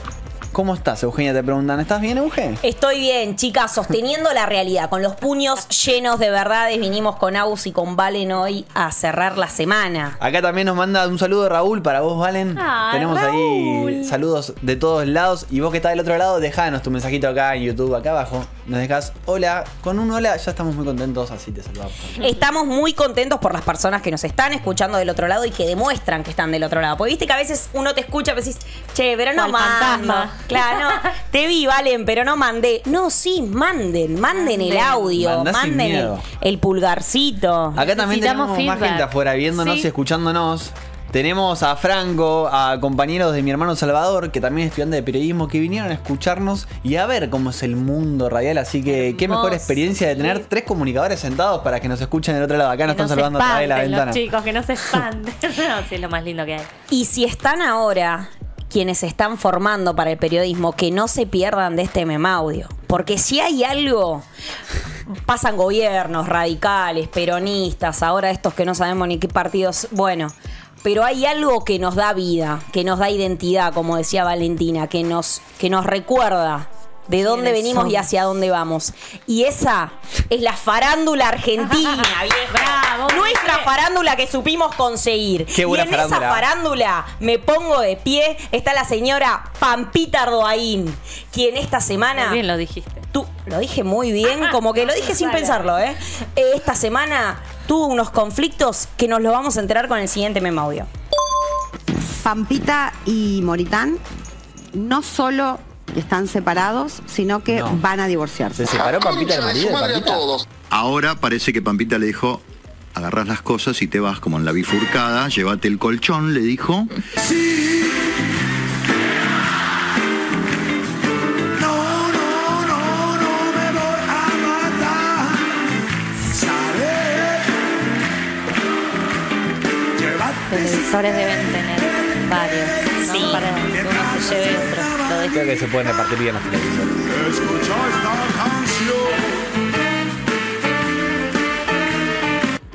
¿Cómo estás, Eugenia? Te preguntan, ¿estás bien, Euge? Estoy bien, chicas, sosteniendo la realidad, con los puños llenos de verdades, vinimos con Agus y con Valen hoy a cerrar la semana. Acá también nos manda un saludo Raúl para vos, Valen. Ay, Tenemos ahí saludos de todos lados. Y vos que estás del otro lado, dejanos tu mensajito acá en YouTube, acá abajo. Nos dejas hola. Con un hola ya estamos muy contentos, así te saludamos. Estamos muy contentos por las personas que nos están escuchando del otro lado y que demuestran que están del otro lado. Porque viste que a veces uno te escucha y decís, che, pero no fantasma. Claro, no, te vi, Valen, pero no mandé. No, sí, manden, manden el audio, Mandá sin manden el, miedo. el pulgarcito. Acá también Necesitamos tenemos más feedback. gente afuera viéndonos Sí. y escuchándonos. Tenemos a Franco, a compañeros de mi hermano Salvador, que también es estudiante de periodismo, que vinieron a escucharnos y a ver cómo es el mundo radial. Así que qué mejor Hermoso, experiencia de tener tres comunicadores sentados para que nos escuchen del otro lado. Acá nos están saludando a través de la espanten ventana. Los chicos, que no se espanten. no, sí, es lo más lindo que hay. Y si están ahora quienes se están formando para el periodismo, que no se pierdan de este memaudio. Porque si hay algo, pasan gobiernos radicales, peronistas, ahora estos que no sabemos ni qué partidos, bueno, pero hay algo que nos da vida, que nos da identidad, como decía Valentina, que nos, que nos recuerda de dónde ¿Quiénes venimos y hacia dónde vamos. Y esa es la farándula argentina, vieja. Nuestra farándula que supimos conseguir. Qué buena y en esa farándula. me pongo de pie. Está la señora Pampita Ardoaín, quien esta semana. Muy bien lo dijiste. Tú, lo dije muy bien, como que lo dije sin pensarlo, ¿eh? Esta semana tuvo unos conflictos que nos lo vamos a enterar con el siguiente memo audio. Pampita y Moritán no solo están separados, sino que No. van a divorciarse. ¿Se separó Pampita del marido de Pampita? Ahora parece que Pampita le dijo, agarrás las cosas y te vas como en la bifurcada, llévate el colchón, le dijo. Televisores deben tener varios. ¿no? Sí. Para que uno se lleve otro. Lo de- Creo que se pueden repartir bien los televisores.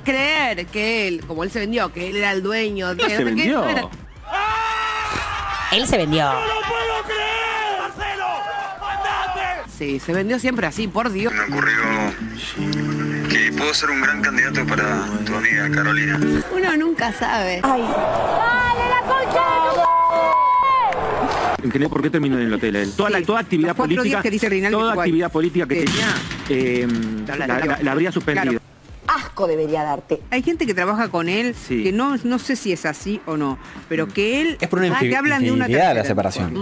Creer que él, como él se vendió, que él era el dueño. de- se de- vendió. no era- Él se vendió. Sí, se vendió siempre así, por Dios. Me ocurrió que puedo ser un gran candidato para tu amiga Carolina. Uno nunca sabe. En general, ¿por qué terminó en el hotel él? Toda, la, toda actividad política, que dice Rinaldi toda igual. actividad política que Sí. tenía, eh, la, La- la- la- la habría suspendido. Asco debería darte. Hay gente que trabaja con él Sí. que no, no sé si es así o no, pero que él. Es por una ah, que hablan de una la separación.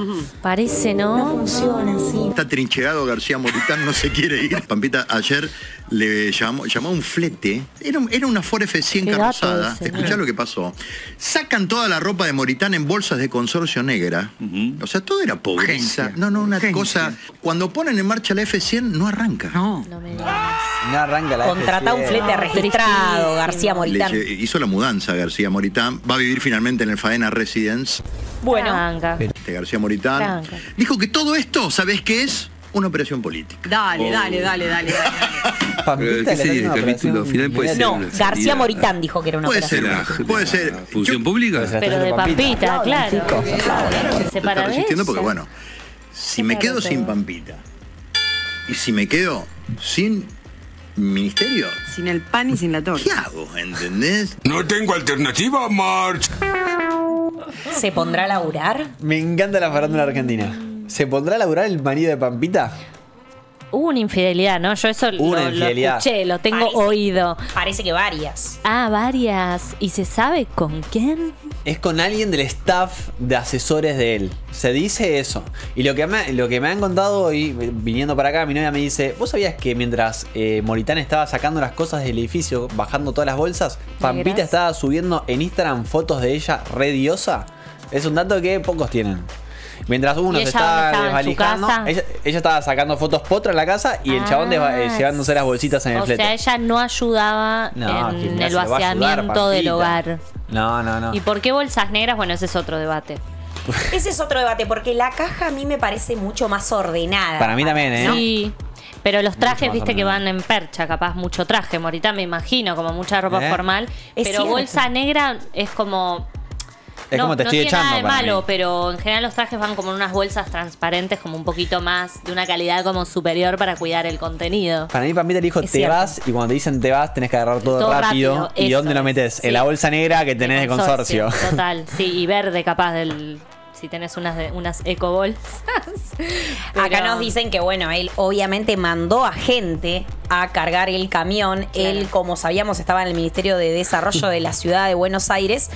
Parece, ¿no? funciona así. Está trincherado García Moritán, no se quiere ir. Pampita ayer le llamó, llamó a un flete. Era, era una Ford F100 Qué gato carrozada. Escuchá lo que pasó. Sacan toda la ropa de Moritán en bolsas de consorcio negra. O sea, todo era pobreza. No, no, una cosa. Cuando ponen en marcha la F100, no arranca. No. No me digas. No arranca la Contratá un flete registrado, García Moritán. hizo la mudanza García Moritán. Va a vivir finalmente en el Faena Residence Bueno, de García Moritán. Tranca. Dijo que todo esto, ¿sabés qué es? Una operación política. Dale, Oh. dale, dale, dale. dale. Pampita ¿Qué le sería hace una el capítulo operación final? Puede ser no, García Moritán dijo que era una Puede operación. ser, puede ser. ¿Función pública? Pero de Pampita, claro. Se de resistiendo porque, bueno, si me quedo sin. Pampita y si me quedo sin ministerio, Sin el pan y sin la torta. ¿qué hago? ¿Entendés? No tengo alternativa, March. ¿Se pondrá a laburar? Me encanta la farándula argentina. ¿Se pondrá a laburar el marido de Pampita? Hubo una infidelidad, ¿no? Yo eso Una lo, lo infidelidad. escuché, lo tengo Parece- oído. Parece que varias. Ah, varias. ¿Y se sabe con quién? Es con alguien del staff de asesores de él. Se dice eso. Y lo que me, lo que me han contado hoy, viniendo para acá, mi novia me dice, ¿vos sabías que mientras eh, Moritán estaba sacando las cosas del edificio, bajando todas las bolsas, Pampita estaba subiendo en Instagram fotos de ella re diosa? Es un dato que pocos tienen. Mientras uno ¿Y se estaba estaba, desvalijando, ella, ella estaba sacando fotos potra en la casa y el chabón desva- eh, Ah, llevándose las bolsitas en el O flete. sea, ella no ayudaba No, en el ayudar, vaciamiento del hogar. No, no, no. ¿Y por qué bolsas negras? Bueno, ese es otro debate. Ese es otro debate, porque la caja a mí me parece mucho más ordenada. Para mí también, ¿eh? Sí. Pero los trajes, viste que van en percha, capaz mucho traje, Morita, me imagino, como mucha ropa ¿Eh? formal. Es pero cierto. bolsa negra es como. Es no, como te no estoy tiene echando nada de para malo, mí. pero en general los trajes van como en unas bolsas transparentes, como un poquito más, de una calidad como superior para cuidar el contenido. Para mí, Pampita le dijo, Es te cierto. vas, y cuando te dicen te vas, tenés que agarrar todo, Todo rápido. rápido, ¿Y dónde lo es, metes? sí. En la bolsa negra que tenés de consorcio. Total, sí, y verde capaz del. Si tenés unas de, unas eco bolsas. Acá Pero- nos dicen que, bueno, él obviamente mandó a gente a cargar el camión. Él, como sabíamos, estaba en el Ministerio de Desarrollo de la Ciudad de Buenos Aires,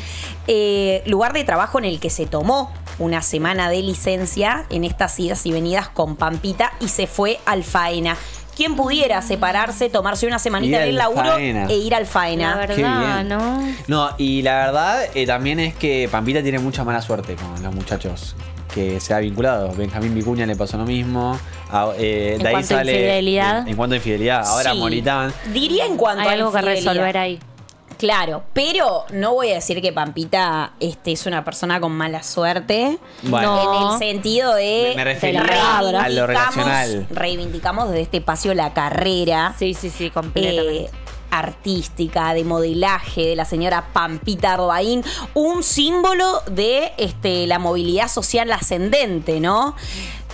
eh, lugar de trabajo en el que se tomó una semana de licencia en estas idas y venidas con Pampita y se fue al Faena. Quien pudiera separarse, tomarse una semanita del laburo Faena. e ir al Faena. La verdad. ¿no? No, y la verdad eh, también es que Pampita tiene mucha mala suerte con los muchachos que se ha vinculado. Benjamín Vicuña le pasó lo mismo. a- eh, En de ahí cuanto a sale. infidelidad. En cuanto a infidelidad. Ahora Sí. Moritán. Diría en cuanto Hay a algo que resolver ahí. Claro, pero no voy a decir que Pampita este, es una persona con mala suerte. Bueno. En el sentido de. Me- me refería reivindicamos- a lo relacional. Reivindicamos desde este espacio la carrera. Sí, sí, sí, completamente. eh, artística, de modelaje de la señora Pampita Arbaín, un símbolo de este, la movilidad social ascendente, ¿no?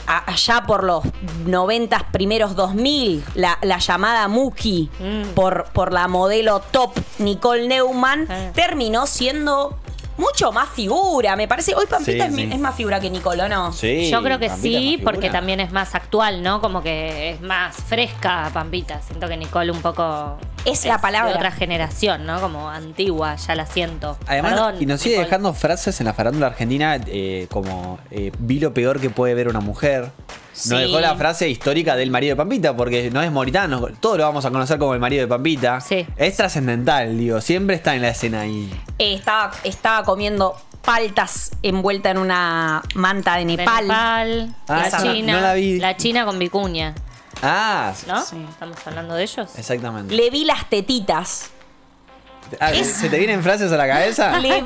A- Allá por los 90 primeros 2000, la, la llamada Muki Mm. por, por la modelo top Nicole Neumann Ah. terminó siendo mucho más figura, me parece. Hoy Pampita Sí, es, mi- sí. es más figura que Nicole, ¿o no? Sí, Yo creo que Pampita sí, porque también es más actual, ¿no? Como que es más fresca Pampita. Siento que Nicole un poco Es la palabra. de otra generación, ¿no? Como antigua, ya la siento. Además, Perdón, y nos sigue Nicole. dejando frases en la farándula argentina eh, como eh, vi lo peor que puede ver una mujer. Sí. Nos dejó la frase histórica del marido de Pampita, porque no es Moritano, todos lo vamos a conocer como el marido de Pampita. Sí. Es trascendental, digo, siempre está en la escena ahí. Eh, estaba, estaba comiendo paltas envuelta en una manta de De Nepal. Nepal, Ah, la China. no la vi. China con vicuña, Ah, ¿no? Estamos hablando de ellos. exactamente. Le vi las tetitas. Ah, ¿Se te vienen frases a la cabeza? Le,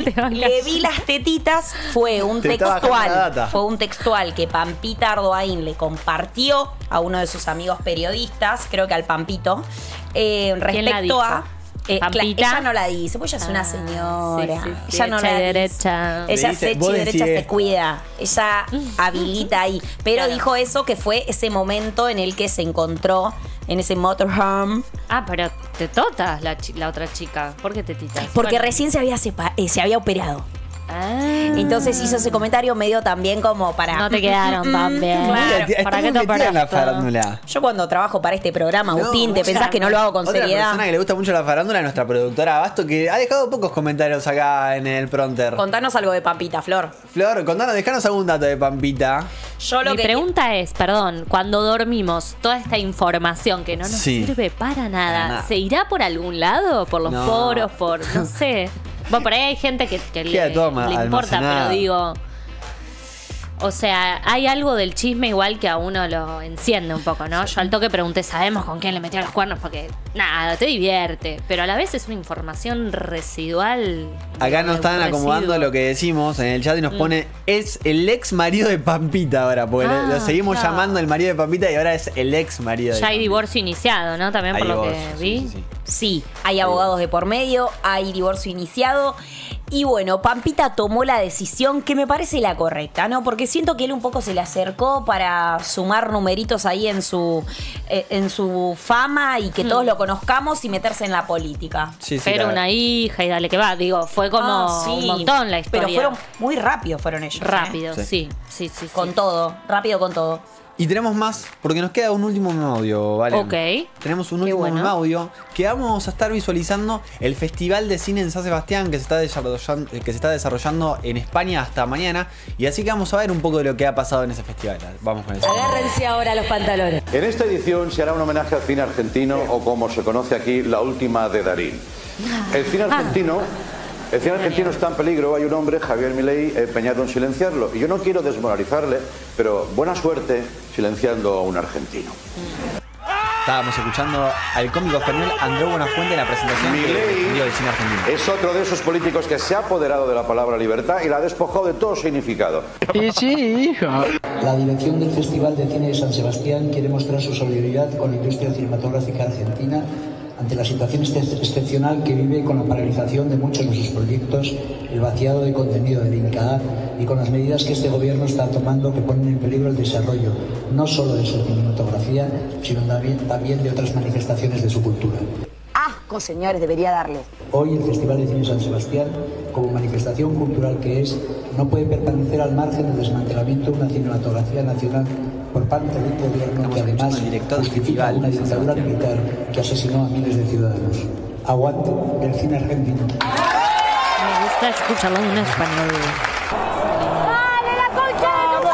vi las tetitas. Fue un Te textual. Fue un textual que Pampita Ardoain le compartió a uno de sus amigos periodistas, creo que al Pampito, eh, ¿Quién la respecto dijo? a. eh, ella no la dice, pues ella es una Ah, señora. sí, sí, sí, ella no la y dice. derecha. Ella se echa y derecha se cuida. Ella habilita ahí. Pero Claro. dijo eso que fue ese momento en el que se encontró en ese motorhome. Ah, pero te totas la, la otra chica. ¿Por qué te titas? Porque Bueno. recién se había, sepa- eh, se había operado. Ah. Entonces hizo ese comentario medio también como para. No te quedaron tan bien. Claro. ¿Para qué te en la farándula. Yo cuando trabajo para este programa, Agustín, ¿te pensás que no lo hago con otra seriedad? persona que le gusta mucho la farándula es nuestra productora Abasto, que ha dejado pocos comentarios acá en el pronter. Contanos algo de Pampita, Flor. Flor, contanos, dejanos algún dato de Pampita. Yo lo Mi que. pregunta es, perdón, cuando dormimos, toda esta información que no nos Sí. sirve para nada, Para nada. ¿se irá por algún lado? ¿Por los No. poros? ¿Por, no sé? Bueno, por ahí hay gente que, le, importa, pero digo... O sea, hay algo del chisme igual que a uno lo enciende un poco, ¿no? Yo al toque pregunté, ¿sabemos con quién le metió los cuernos? Porque nada, te divierte. Pero a la vez es una información residual. Acá nos están Residuo. acomodando lo que decimos en el chat y nos Mm. pone es el ex marido de Pampita ahora, porque lo- lo Ah, seguimos claro. llamando el marido de Pampita y ahora es el ex marido de Ya hay Pampita. divorcio iniciado, ¿no? También Hay por lo que divorcio, vi. Sí, hay abogados de por medio, hay divorcio iniciado. Y bueno, Pampita tomó la decisión que me parece la correcta, ¿no? Porque siento que él un poco se le acercó para sumar numeritos ahí en su, eh, en su fama y que todos lo conozcamos y meterse en la política. Pero una hija y dale que va. Digo, fue como Ah, sí. un montón la historia. Pero fueron muy rápidos, fueron ellos. ¿eh? Rápido, Sí. sí. Sí, sí, Con todo, rápido con todo. Y tenemos más, porque nos queda un último audio, ¿vale? Ok. Tenemos un último bueno. audio que vamos a estar visualizando el Festival de Cine en San Sebastián que se, está desarrollando, que se está desarrollando en España hasta mañana. Y así que vamos a ver un poco de lo que ha pasado en ese festival. Vamos con eso. Agárrense ahora los pantalones. En esta edición se hará un homenaje al cine argentino o como se conoce aquí, la última de Darín. El cine argentino, el cine argentino está en peligro. Hay un hombre, Javier Milei, empeñado en silenciarlo. Y yo no quiero desmoralizarle, pero buena suerte silenciando a un argentino. Estábamos escuchando al cómico español Andrés Buenafuente en la presentación que del cine argentino. Es otro de esos políticos que se ha apoderado de la palabra libertad y la ha despojado de todo significado. Y sí, hija. La dirección del Festival de Cine de San Sebastián quiere mostrar su solidaridad con la industria cinematográfica argentina ante la situación excepcional que vive con la paralización de muchos de sus proyectos, el vaciado de contenido del INCAA y con las medidas que este gobierno está tomando que ponen en peligro el desarrollo no solo de su cinematografía, sino también, de otras manifestaciones de su cultura. Asco, señores, debería darles. Hoy el Festival de Cine San Sebastián, como manifestación cultural que es, no puede permanecer al margen del desmantelamiento de una cinematografía nacional por parte de un gobierno que además justifica una dictadura militar que asesinó a miles de ciudadanos. Aguante el cine argentino. Me gusta escucharlo en español.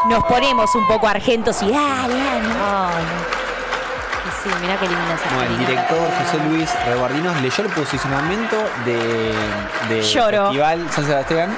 Nos ponemos un poco argentos y dale, sí, mira qué linda esa Bueno, el director José Luis Rebardinos leyó el posicionamiento de, de Lloro. Festival San Sebastián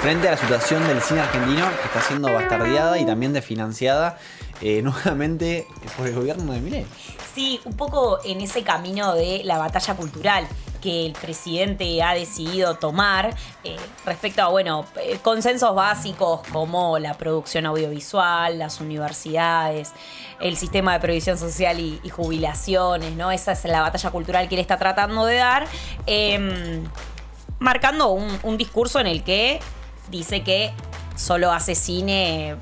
frente a la situación del cine argentino que está siendo bastardeada y también desfinanciada eh, nuevamente por el gobierno de Milei. Sí, un poco en ese camino de la batalla cultural que el presidente ha decidido tomar eh, respecto a, bueno, eh, consensos básicos como la producción audiovisual, las universidades, el sistema de previsión social y, jubilaciones, ¿no? Esa es la batalla cultural que él está tratando de dar, em, marcando un discurso en el que dice que solo hace cine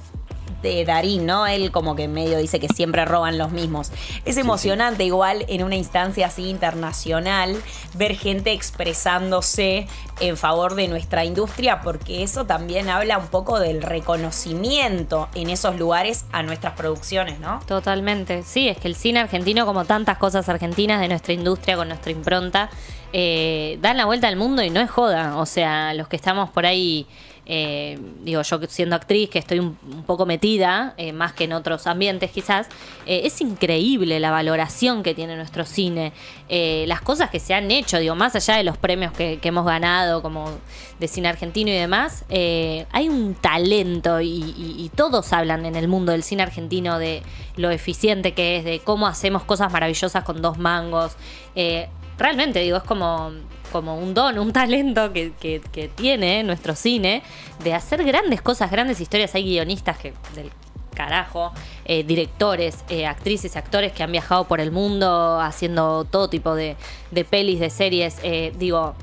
de Darín, ¿no? Él como que medio dice que siempre roban los mismos. Es emocionante igual en una instancia así internacional ver gente expresándose en favor de nuestra industria porque eso también habla un poco del reconocimiento en esos lugares a nuestras producciones, ¿no? Totalmente. Sí, es que el cine argentino, como tantas cosas argentinas de nuestra industria, con nuestra impronta, eh, dan la vuelta al mundo y no es joda. O sea, los que estamos por ahí, eh, digo, yo siendo actriz, que estoy un, poco metida, eh, más que en otros ambientes quizás, eh, es increíble la valoración que tiene nuestro cine, las cosas que se han hecho, digo, más allá de los premios que, hemos ganado como de cine argentino y demás, hay un talento y, y- todos hablan en el mundo del cine argentino de lo eficiente que es, de cómo hacemos cosas maravillosas con dos mangos. Realmente, digo, es como, como un don, un talento que, tiene nuestro cine de hacer grandes cosas, grandes historias. Hay guionistas que del carajo, eh, directores, eh, actrices, actores que han viajado por el mundo haciendo todo tipo de, de pelis, de series. eh, digo,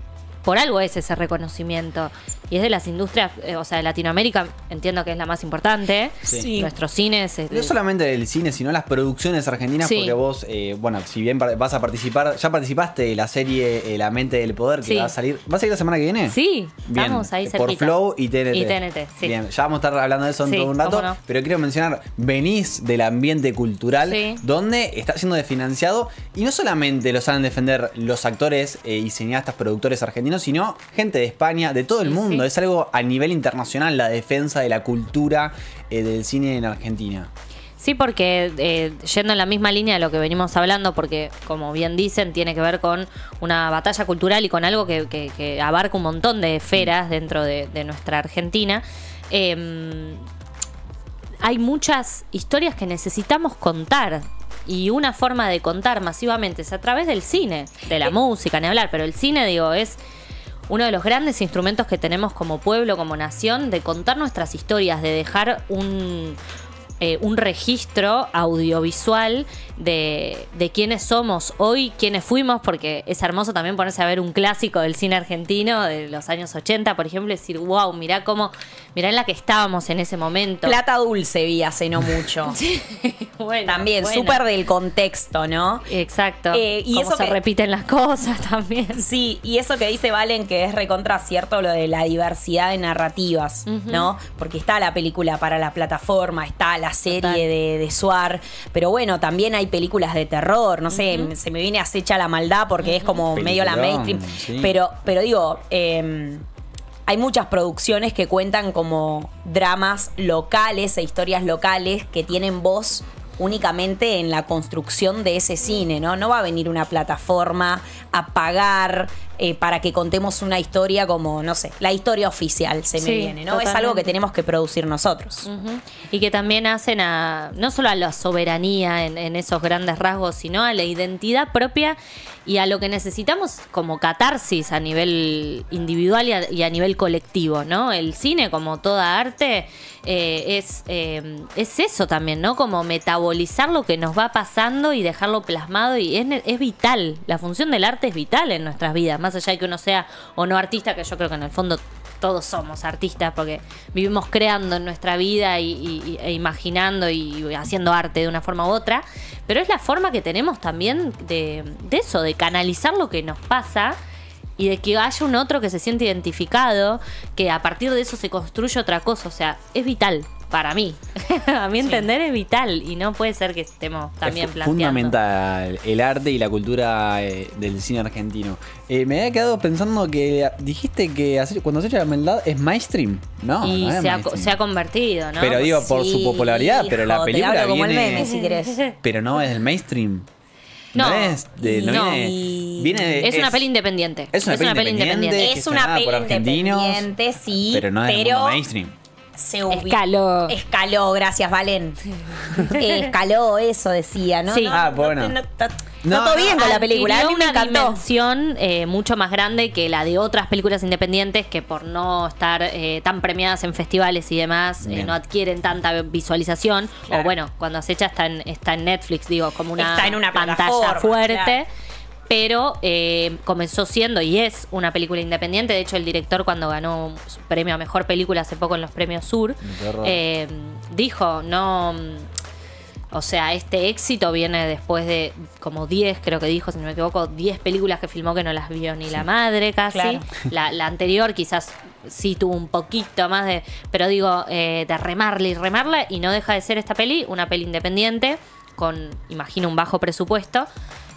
por algo es ese reconocimiento. Y es de las industrias, eh, o sea, de Latinoamérica, entiendo que es la más importante. Sí. Nuestros cines. eh, No solamente del cine, sino las producciones argentinas, Sí. porque vos, eh, bueno, si bien vas a participar, ya participaste de la serie eh, La mente del poder, que Sí. va a salir. ¿Va a salir la semana que viene? Sí, Bien, estamos ahí por cerquita. Flow y TNT. Y TNT, sí. Bien, ya vamos a estar hablando de eso en Sí, todo un rato, no. pero quiero mencionar, venís del ambiente cultural, Sí. donde está siendo desfinanciado, y no solamente lo saben defender los actores eh, y cineastas, productores argentinos, sino gente de España, de todo el mundo. Es algo a nivel internacional la defensa de la cultura eh, del cine en Argentina. Sí, porque eh, yendo en la misma línea de lo que venimos hablando, porque como bien dicen, tiene que ver con una batalla cultural y con algo que, que- que abarca un montón de esferas dentro de, de nuestra Argentina. Eh, hay muchas historias que necesitamos contar. Y una forma de contar masivamente es a través del cine, de la música, ni hablar, pero el cine, digo, es uno de los grandes instrumentos que tenemos como pueblo, como nación, de contar nuestras historias, de dejar un, eh, un registro audiovisual de, de quiénes somos hoy, quiénes fuimos, porque es hermoso también ponerse a ver un clásico del cine argentino de los años 80, por ejemplo, y decir, wow, mirá cómo, mirá en la que estábamos en ese momento. Plata dulce vi hace no mucho. También, bueno. súper del contexto, ¿no? Exacto. Eh, y Cómo eso se que- repiten las cosas también. Sí, y eso que dice Valen, que es recontra cierto lo de la diversidad de narrativas, ¿no? Porque está la película para la plataforma, está la serie de, de Suar, pero bueno, también hay películas de terror, no sé, se me viene acecha la maldad porque es como medio la mainstream, sí. pero, pero digo, eh, hay muchas producciones que cuentan como dramas locales e historias locales que tienen voz únicamente en la construcción de ese cine, ¿no? No va a venir una plataforma a pagar eh, para que contemos una historia como, no sé, la historia oficial se me Sí, viene, ¿no? Es algo totalmente. que tenemos que producir nosotros. Y que también hacen a no solo a la soberanía en, en esos grandes rasgos, sino a la identidad propia y a lo que necesitamos como catarsis a nivel individual y a, y a nivel colectivo, ¿no? El cine, como toda arte, eh, es, eh, es eso también, ¿no? Como metabolizar lo que nos va pasando y dejarlo plasmado y es, es vital. La función del arte es vital en nuestras vidas, más allá de que uno sea o no artista, que yo creo que en el fondo todos somos artistas porque vivimos creando en nuestra vida y, y- e imaginando y haciendo arte de una forma u otra, pero es la forma que tenemos también de, de eso, de canalizar lo que nos pasa y de que haya un otro que se siente identificado, que a partir de eso se construye otra cosa, o sea, es vital para mí. a mi entender es vital y no puede ser que estemos también es planteando. fundamental el arte y la cultura eh, del cine argentino. Eh, me había quedado pensando que dijiste que hacer- cuando se echa la maldad es mainstream, ¿no? y no es se, ha, se ha convertido, ¿no? Pero digo, por su popularidad, pero la te película hablo como el viene- meme, si querés. Pero no es del mainstream. No, es de, no, no. viene, viene de- es, una peli independiente. es una peli independiente. Es una peli independiente, sí, pero no es del pero mainstream. Se Escaló. Escaló, gracias, Valen. Eh, Escaló, eso decía, ¿no? Sí. No, Ah, no, bueno. no, todo bien con la película. A mí me una encantó. dimensión eh, mucho más grande que la de otras películas independientes que por no estar eh, tan premiadas en festivales y demás eh, no adquieren tanta visualización. Claro. O bueno, cuando Acecha está en, está en Netflix, digo, como una, Está en una pantalla plataforma, fuerte. claro. Pero eh, comenzó siendo y es una película independiente. De hecho, el director, cuando ganó su premio a mejor película hace poco en los premios Sur, eh, dijo: No. O sea, este éxito viene después de como 10, creo que dijo, si no me equivoco, 10 películas que filmó que no las vio ni la madre casi. Claro. La, la anterior quizás sí tuvo un poquito más de, pero digo, eh, de remarla y remarla y no deja de ser esta peli, una peli independiente con, imagino, un bajo presupuesto.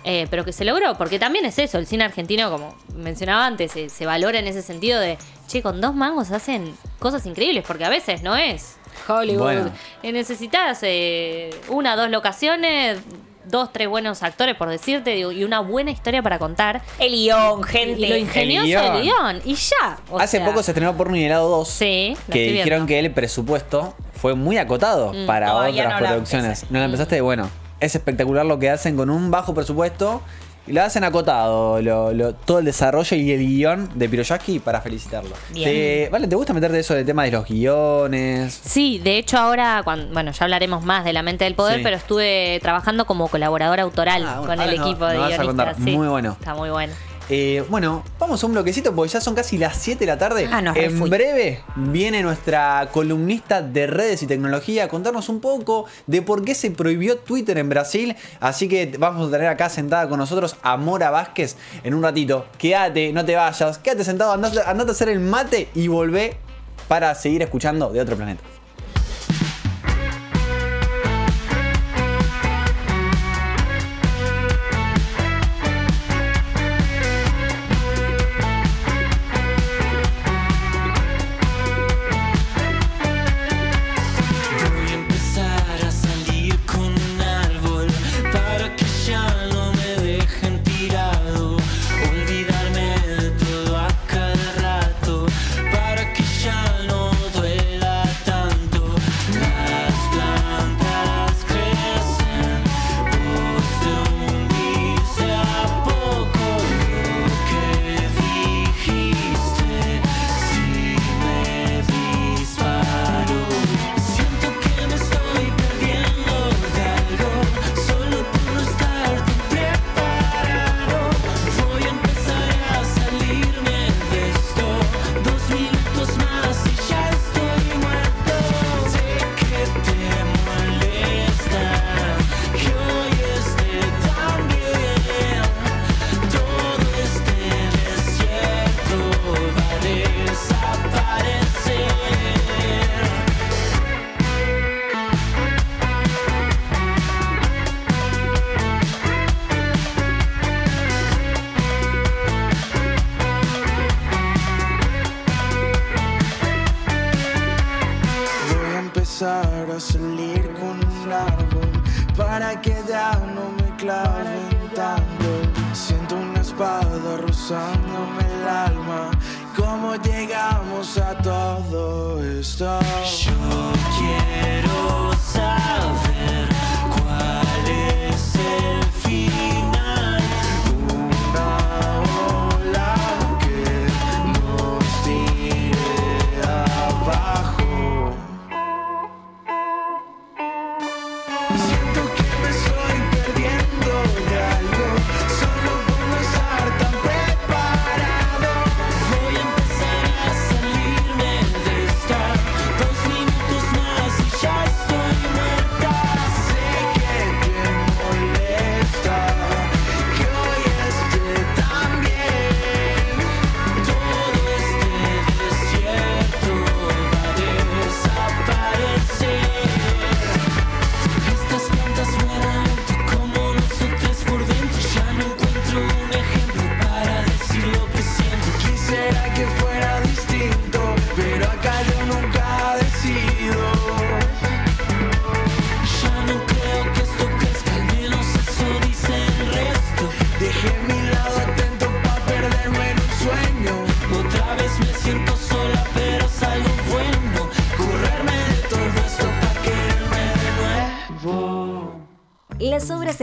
Eh, pero que se logró, porque también es eso, el cine argentino, como mencionaba antes, se, se valora en ese sentido de, che, con dos mangos hacen cosas increíbles, porque a veces no es Hollywood. Bueno. Eh, necesitas eh, una, dos locaciones, dos, tres buenos actores, por decirte, y una buena historia para contar. El guion, gente. Y lo ingenioso El del guion. Y ya. o Hace sea, poco se estrenó Porno y helado 2. Sí, la que dijeron viendo. que el presupuesto fue muy acotado Mm, para otras no producciones. ¿No la empezaste? Bueno, es espectacular lo que hacen con un bajo presupuesto y lo hacen acotado, lo- lo- todo el desarrollo y el guion de Piroyaski para felicitarlo. Bien. Te- vale, ¿te gusta meterte eso del tema de los guiones? Sí, de hecho ahora, cuando, bueno, ya hablaremos más de la mente del poder, Sí. pero estuve trabajando como colaboradora autoral Ah, bueno, con el no- equipo de a guionistas. sí. Muy bueno. Está muy bueno. Eh, bueno, vamos a un bloquecito porque ya son casi las 7 de la tarde. Ah, no, en breve viene nuestra columnista de redes y tecnología a contarnos un poco de por qué se prohibió Twitter en Brasil. Así que vamos a tener acá sentada con nosotros a Mora Vázquez en un ratito. Quédate, no te vayas, quédate sentado, andate, andate a hacer el mate y volvé para seguir escuchando de otro planeta.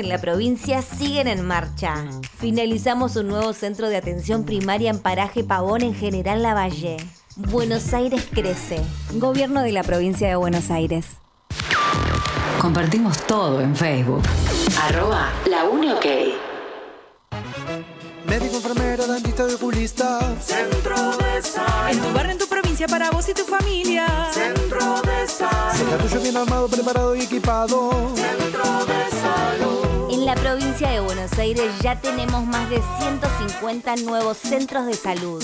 En la provincia siguen en marcha. Finalizamos un nuevo centro de atención primaria en Paraje Pavón en General Lavalle. Buenos Aires crece. Gobierno de la provincia de Buenos Aires. Compartimos todo en Facebook. Arroba la Uni OK. Médico, enfermero, dentista y oculista. Centro de salud. En tu barrio, en tu provincia, para vos y tu familia. Centro de salud. Sea tuyo bien armado, preparado y equipado. Centro de la provincia de Buenos Aires ya tenemos más de 150 nuevos centros de salud.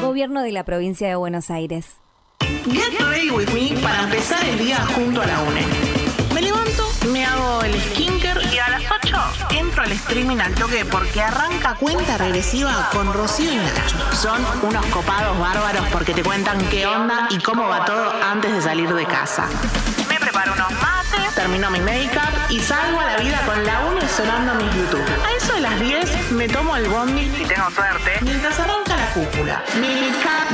Gobierno de la provincia de Buenos Aires. Get ready with me para empezar el día junto a la UNE. Me levanto, me hago el skinker y a las 8 entro al streaming al toque porque arranca cuenta regresiva con Rocío y Nacho. Son unos copados bárbaros porque te cuentan qué onda y cómo va todo antes de salir de casa. Me preparo unos mates, termino mi make-up y salgo a la vida con la UNE sonando mis YouTube. A eso de las 10 me tomo el bondi, si tengo suerte, mientras arranca la cúpula. Me,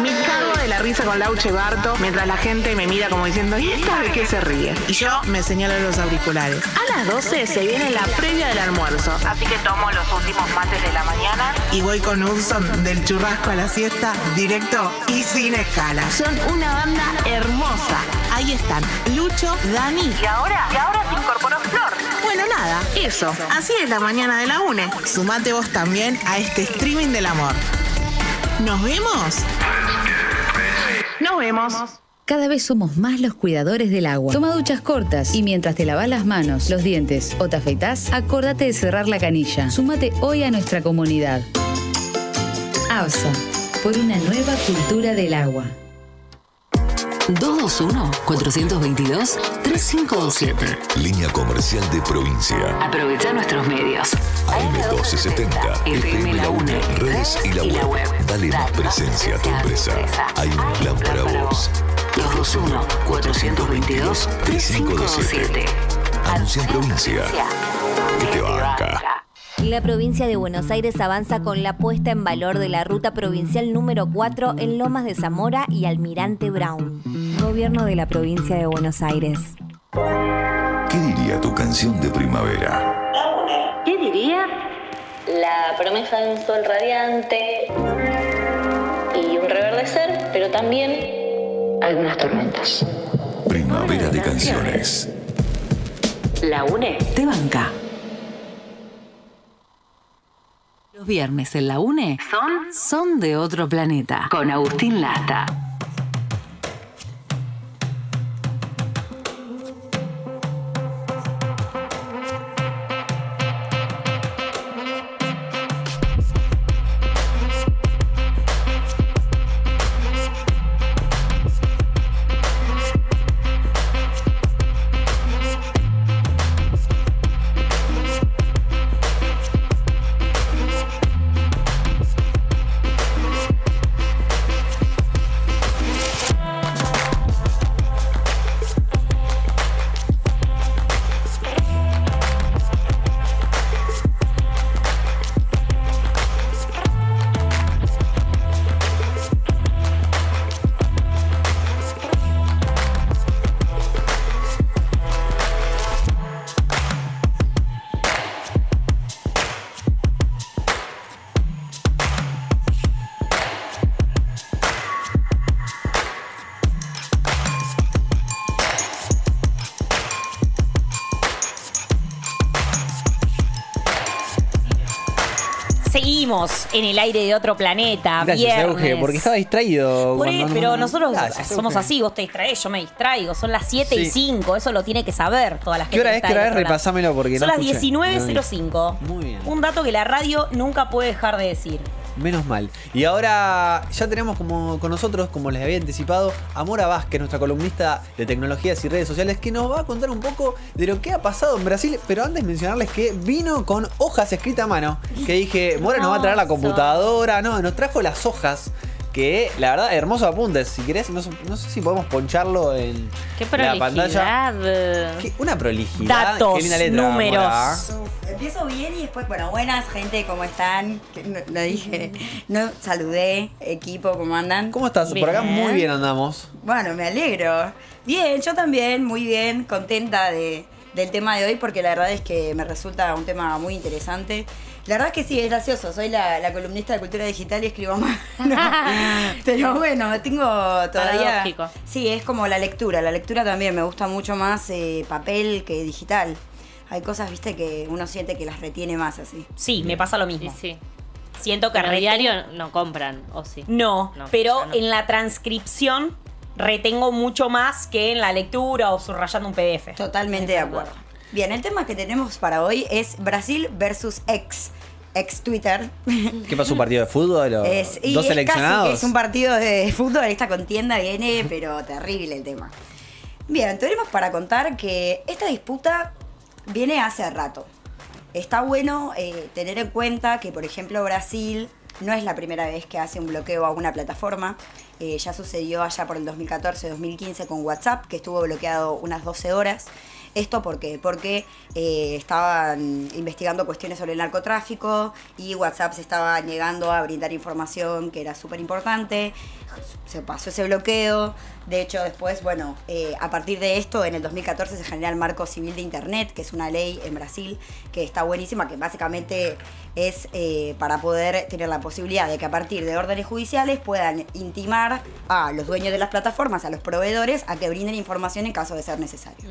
me cago de la risa con Lauche Barto mientras la gente me mira como diciendo, ¿y esta de qué se ríe? Y yo me señalo los auriculares. A las 12 se viene la previa del almuerzo, así que tomo los últimos mates de la mañana y voy con Urson del churrasco a la siesta directo y sin escala. Son una banda hermosa. Ahí están Lucho, Dani y ahora, y ahora se incorporó Flor. Bueno, nada, eso. Así es la mañana de la UNE. Sumate vos también a este streaming del amor. ¿Nos vemos? Nos vemos. Cada vez somos más los cuidadores del agua. Toma duchas cortas y mientras te lavas las manos, los dientes o te afeitas, acordate de cerrar la canilla. Súmate hoy a nuestra comunidad. ABSA, por una nueva cultura del agua. 221-422-3527. Línea comercial de provincia. Aprovecha nuestros medios. AM1270. FM La UNE. Redes y la web. Dale más presencia a tu empresa. Hay un plan para vos. 221-422-3527. Anuncia en provincia. Que te banca. La provincia de Buenos Aires avanza con la puesta en valor de la ruta provincial número 4 en Lomas de Zamora y Almirante Brown. Gobierno de la provincia de Buenos Aires. ¿Qué diría tu canción de primavera? ¿Qué diría? La promesa de un sol radiante y un reverdecer, pero también algunas tormentas. Primavera de canciones. La UNE te banca. Los viernes en la UNE son, son de otro planeta. Con Agustín Lasta. En el aire de otro planeta. Gracias, viernes. Euge, porque estaba distraído. Por pero nosotros Gracias, somos así, vos te distraes, yo me distraigo. Son las 7 y Sí. 5, eso lo tiene que saber todas las ¿Qué hora es? ¿Qué hora es? Repasámelo porque Son no las escuché. 19.05. Muy bien. Un dato que la radio nunca puede dejar de decir. Menos mal. Y ahora ya tenemos como con nosotros, como les había anticipado, Amora Vázquez, nuestra columnista de tecnologías y redes sociales, que nos va a contar un poco de lo que ha pasado en Brasil. Pero antes mencionarles que vino con hojas escritas a mano. Que dije, Mora nos va a traer la computadora. No, nos trajo las hojas. Que la verdad, hermosos apuntes. Si querés, no, sé- no sé si podemos poncharlo en Qué la pantalla. Qué- una prolijidad. Datos, Qué linda letra, números. Empiezo bien y después, bueno, buenas gente, ¿cómo están? No dije, no saludé, equipo, ¿cómo andan? ¿Cómo estás? Por acá muy bien andamos. Bueno, me alegro. Bien, yo también, muy bien, contenta de, del tema de hoy porque la verdad es que me resulta un tema muy interesante. La verdad es que sí, es gracioso. Soy la, la columnista de cultura digital y escribo más. Pero bueno, tengo todavía. Paradójico. Sí, es como la lectura. La lectura también me gusta mucho más eh, papel que digital. Hay cosas, viste, que uno siente que las retiene más así. Sí, me pasa lo mismo. sí. Siento que Pero retengo- diario no compran, ¿o sí? No, No, pero no. en la transcripción retengo mucho más que en la lectura o subrayando un PDF. Totalmente de acuerdo. Bien, el tema que tenemos para hoy es Brasil versus ex, ex Twitter. ¿Qué pasó? ¿Un partido de fútbol? o Es, y ¿Dos es seleccionados? casi que es un partido de fútbol, esta contienda viene, pero terrible el tema. Bien, tenemos para contar que esta disputa viene hace rato. Está bueno eh, tener en cuenta que, por ejemplo, Brasil no es la primera vez que hace un bloqueo a una plataforma. Eh, ya sucedió allá por el 2014-2015 con WhatsApp, que estuvo bloqueado unas 12 horas. ¿Esto por qué? Porque eh, estaban investigando cuestiones sobre el narcotráfico y WhatsApp se estaba negando a brindar información que era súper importante. Se pasó ese bloqueo. De hecho, después, bueno, eh, a partir de esto, en el 2014 se genera el Marco Civil de Internet, que es una ley en Brasil que está buenísima, que básicamente es eh, para poder tener la posibilidad de que a partir de órdenes judiciales puedan intimar a los dueños de las plataformas, a los proveedores, a que brinden información en caso de ser necesario.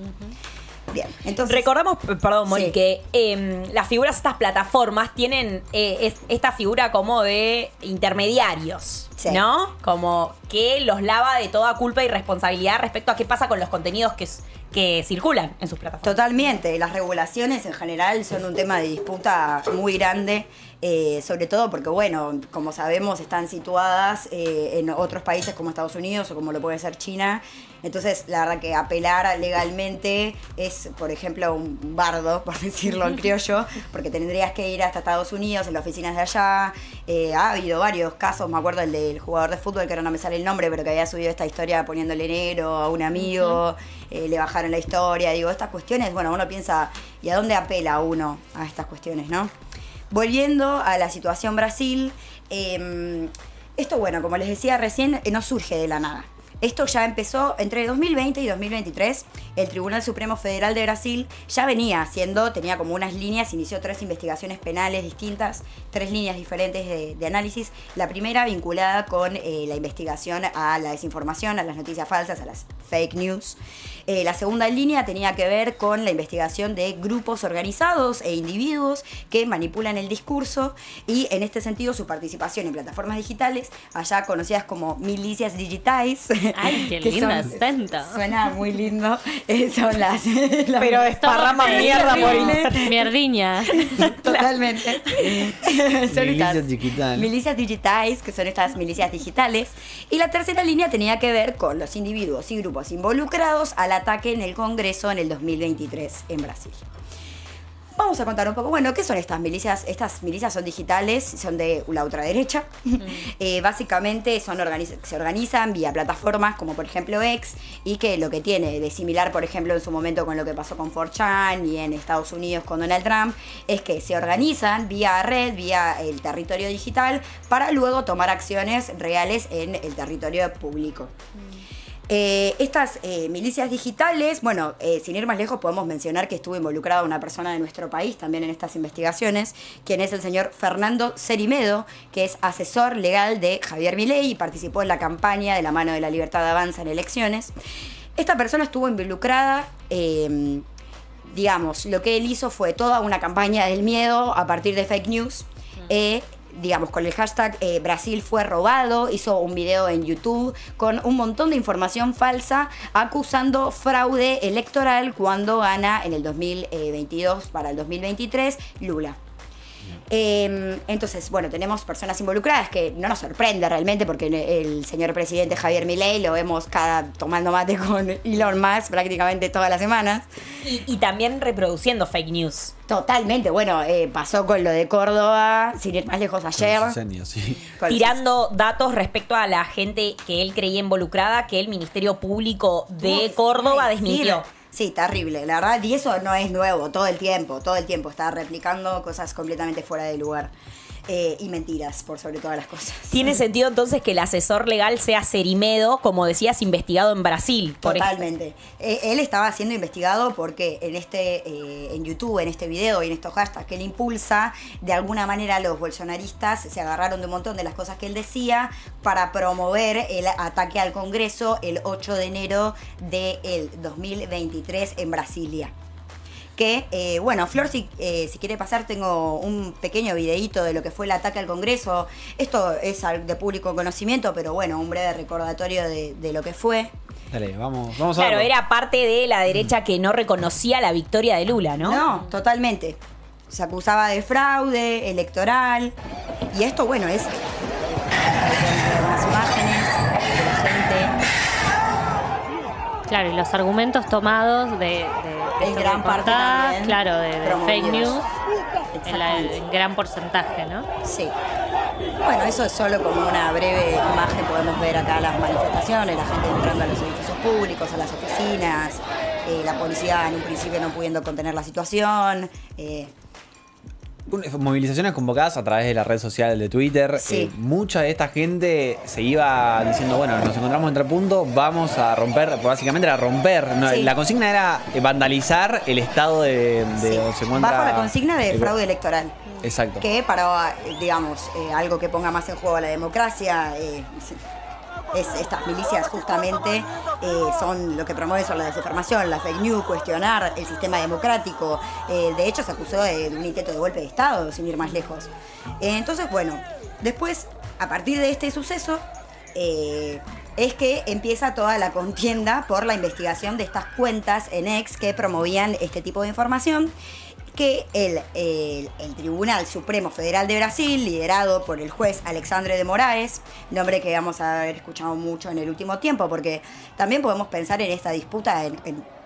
Bien, entonces... Recordamos, perdón, Moni, Sí. que em, las figuras, estas plataformas, tienen eh, es- esta figura como de intermediarios, Sí. ¿no? Como que los lava de toda culpa y responsabilidad respecto a qué pasa con los contenidos que, que circulan en sus plataformas. Totalmente, las regulaciones en general son un tema de disputa muy grande, eh, sobre todo porque, bueno, como sabemos, están situadas eh, en otros países como Estados Unidos o como lo puede ser China. Entonces, la verdad que apelar legalmente es, por ejemplo, un bardo, por decirlo en criollo, porque tendrías que ir hasta Estados Unidos, en las oficinas de allá. Eh, ha habido varios casos, me acuerdo el del jugador de fútbol, que ahora no me sale el nombre, pero que había subido esta historia poniéndole negro a un amigo, eh, le bajaron la historia. Digo, estas cuestiones, bueno, uno piensa, ¿y a dónde apela uno a estas cuestiones, no? Volviendo a la situación Brasil, eh, esto, bueno, como les decía recién, eh, no surge de la nada. Esto ya empezó entre 2020 y 2023. El Tribunal Supremo Federal de Brasil ya venía haciendo, tenía como unas líneas, inició tres investigaciones penales distintas, tres líneas diferentes de, análisis. La primera vinculada con eh, la investigación a la desinformación, a las noticias falsas, a las fake news. Eh, la segunda línea tenía que ver con la investigación de grupos organizados e individuos que manipulan el discurso y en este sentido su participación en plataformas digitales, allá conocidas como milicias digitales. Ay, qué lindo acento. Suena muy lindo. Eh, son las. las- Pero desparrama mierda por internet. Mierdiña. Totalmente. Milicias digitales. Milicias digitales, que son estas milicias digitales. Y la tercera línea tenía que ver con los individuos y grupos involucrados al ataque en el Congreso en el 2023 en Brasil. Vamos a contar un poco, bueno, ¿qué son estas milicias? Estas milicias son digitales, son de la ultraderecha. Eh, básicamente son organiz- se organizan vía plataformas como por ejemplo X y que lo que tiene de similar, por ejemplo, en su momento con lo que pasó con 4chan y en Estados Unidos con Donald Trump, es que se organizan vía red, vía el territorio digital, para luego tomar acciones reales en el territorio público. Eh, estas eh, milicias digitales, bueno, eh, sin ir más lejos, podemos mencionar que estuvo involucrada una persona de nuestro país también en estas investigaciones, quien es el señor Fernando Cerimedo, que es asesor legal de Javier Milei y participó en la campaña de la mano de la libertad de avanza en elecciones. Esta persona estuvo involucrada, eh, digamos, lo que él hizo fue toda una campaña del miedo a partir de fake news. eh, digamos, con el hashtag eh, Brasil fue robado, hizo un video en YouTube con un montón de información falsa acusando fraude electoral cuando gana en el 2022 para el 2023 Lula. Eh, entonces, bueno, tenemos personas involucradas que no nos sorprende realmente porque el señor presidente Javier Milei lo vemos cada tomando mate con Elon Musk prácticamente todas las semanas. Y, y también reproduciendo fake news. Totalmente, bueno, eh, pasó con lo de Córdoba, sin ir más lejos ayer. Sí. Tirando datos respecto a la gente que él creía involucrada, que el Ministerio Público de Córdoba decir. desmintió. Sí, terrible, la verdad. Y eso no es nuevo, todo el tiempo, todo el tiempo está replicando cosas completamente fuera de lugar. Eh, y mentiras, por sobre todas las cosas. Tiene sentido entonces que el asesor legal sea Cerimedo, como decías, investigado en Brasil. por. Totalmente. Eh, él estaba siendo investigado porque en este, eh, en YouTube, en este video y en estos hashtags que él impulsa, de alguna manera los bolsonaristas se agarraron de un montón de las cosas que él decía para promover el ataque al Congreso el 8 de enero del 2023 en Brasilia. Que, eh, bueno, Flor, si, eh, si quiere pasar, tengo un pequeño videíto de lo que fue el ataque al Congreso. Esto es de público conocimiento, pero bueno, un breve recordatorio de, de lo que fue. Dale, vamos, vamos a Claro, era parte de la derecha que no reconocía la victoria de Lula, ¿no? No, totalmente. Se acusaba de fraude electoral. Y esto, bueno, es las imágenes de la gente. Claro, y los argumentos tomados de, de- de En esto gran que parte contás, también claro, de, de fake news, en, la- Exactamente. en gran porcentaje, ¿no? Sí. Bueno, eso es solo como una breve imagen. Podemos ver acá las manifestaciones, la gente entrando a los edificios públicos, a las oficinas, eh, la policía en un principio no pudiendo contener la situación. eh, Movilizaciones convocadas a través de la red social de Twitter. Sí. Eh, mucha de esta gente se iba diciendo, bueno, nos encontramos entre puntos, vamos a romper, básicamente era romper. No, Sí. La consigna era eh, vandalizar el estado de, de sí, se encuentra. bajo la consigna de fraude electoral. Exacto. que para, eh, digamos, eh, algo que ponga más en juego a la democracia, eh, es, estas milicias justamente eh, son lo que promueven son la desinformación, la fake news, cuestionar el sistema democrático. Eh, de hecho, se acusó de, un intento de golpe de Estado, sin ir más lejos. Eh, entonces, bueno, después, a partir de este suceso, es que empieza toda la contienda por la investigación de estas cuentas en ex que promovían este tipo de información que el, el- Tribunal Supremo Federal de Brasil, liderado por el juez Alexandre de Moraes, nombre que vamos a haber escuchado mucho en el último tiempo, porque también podemos pensar en esta disputa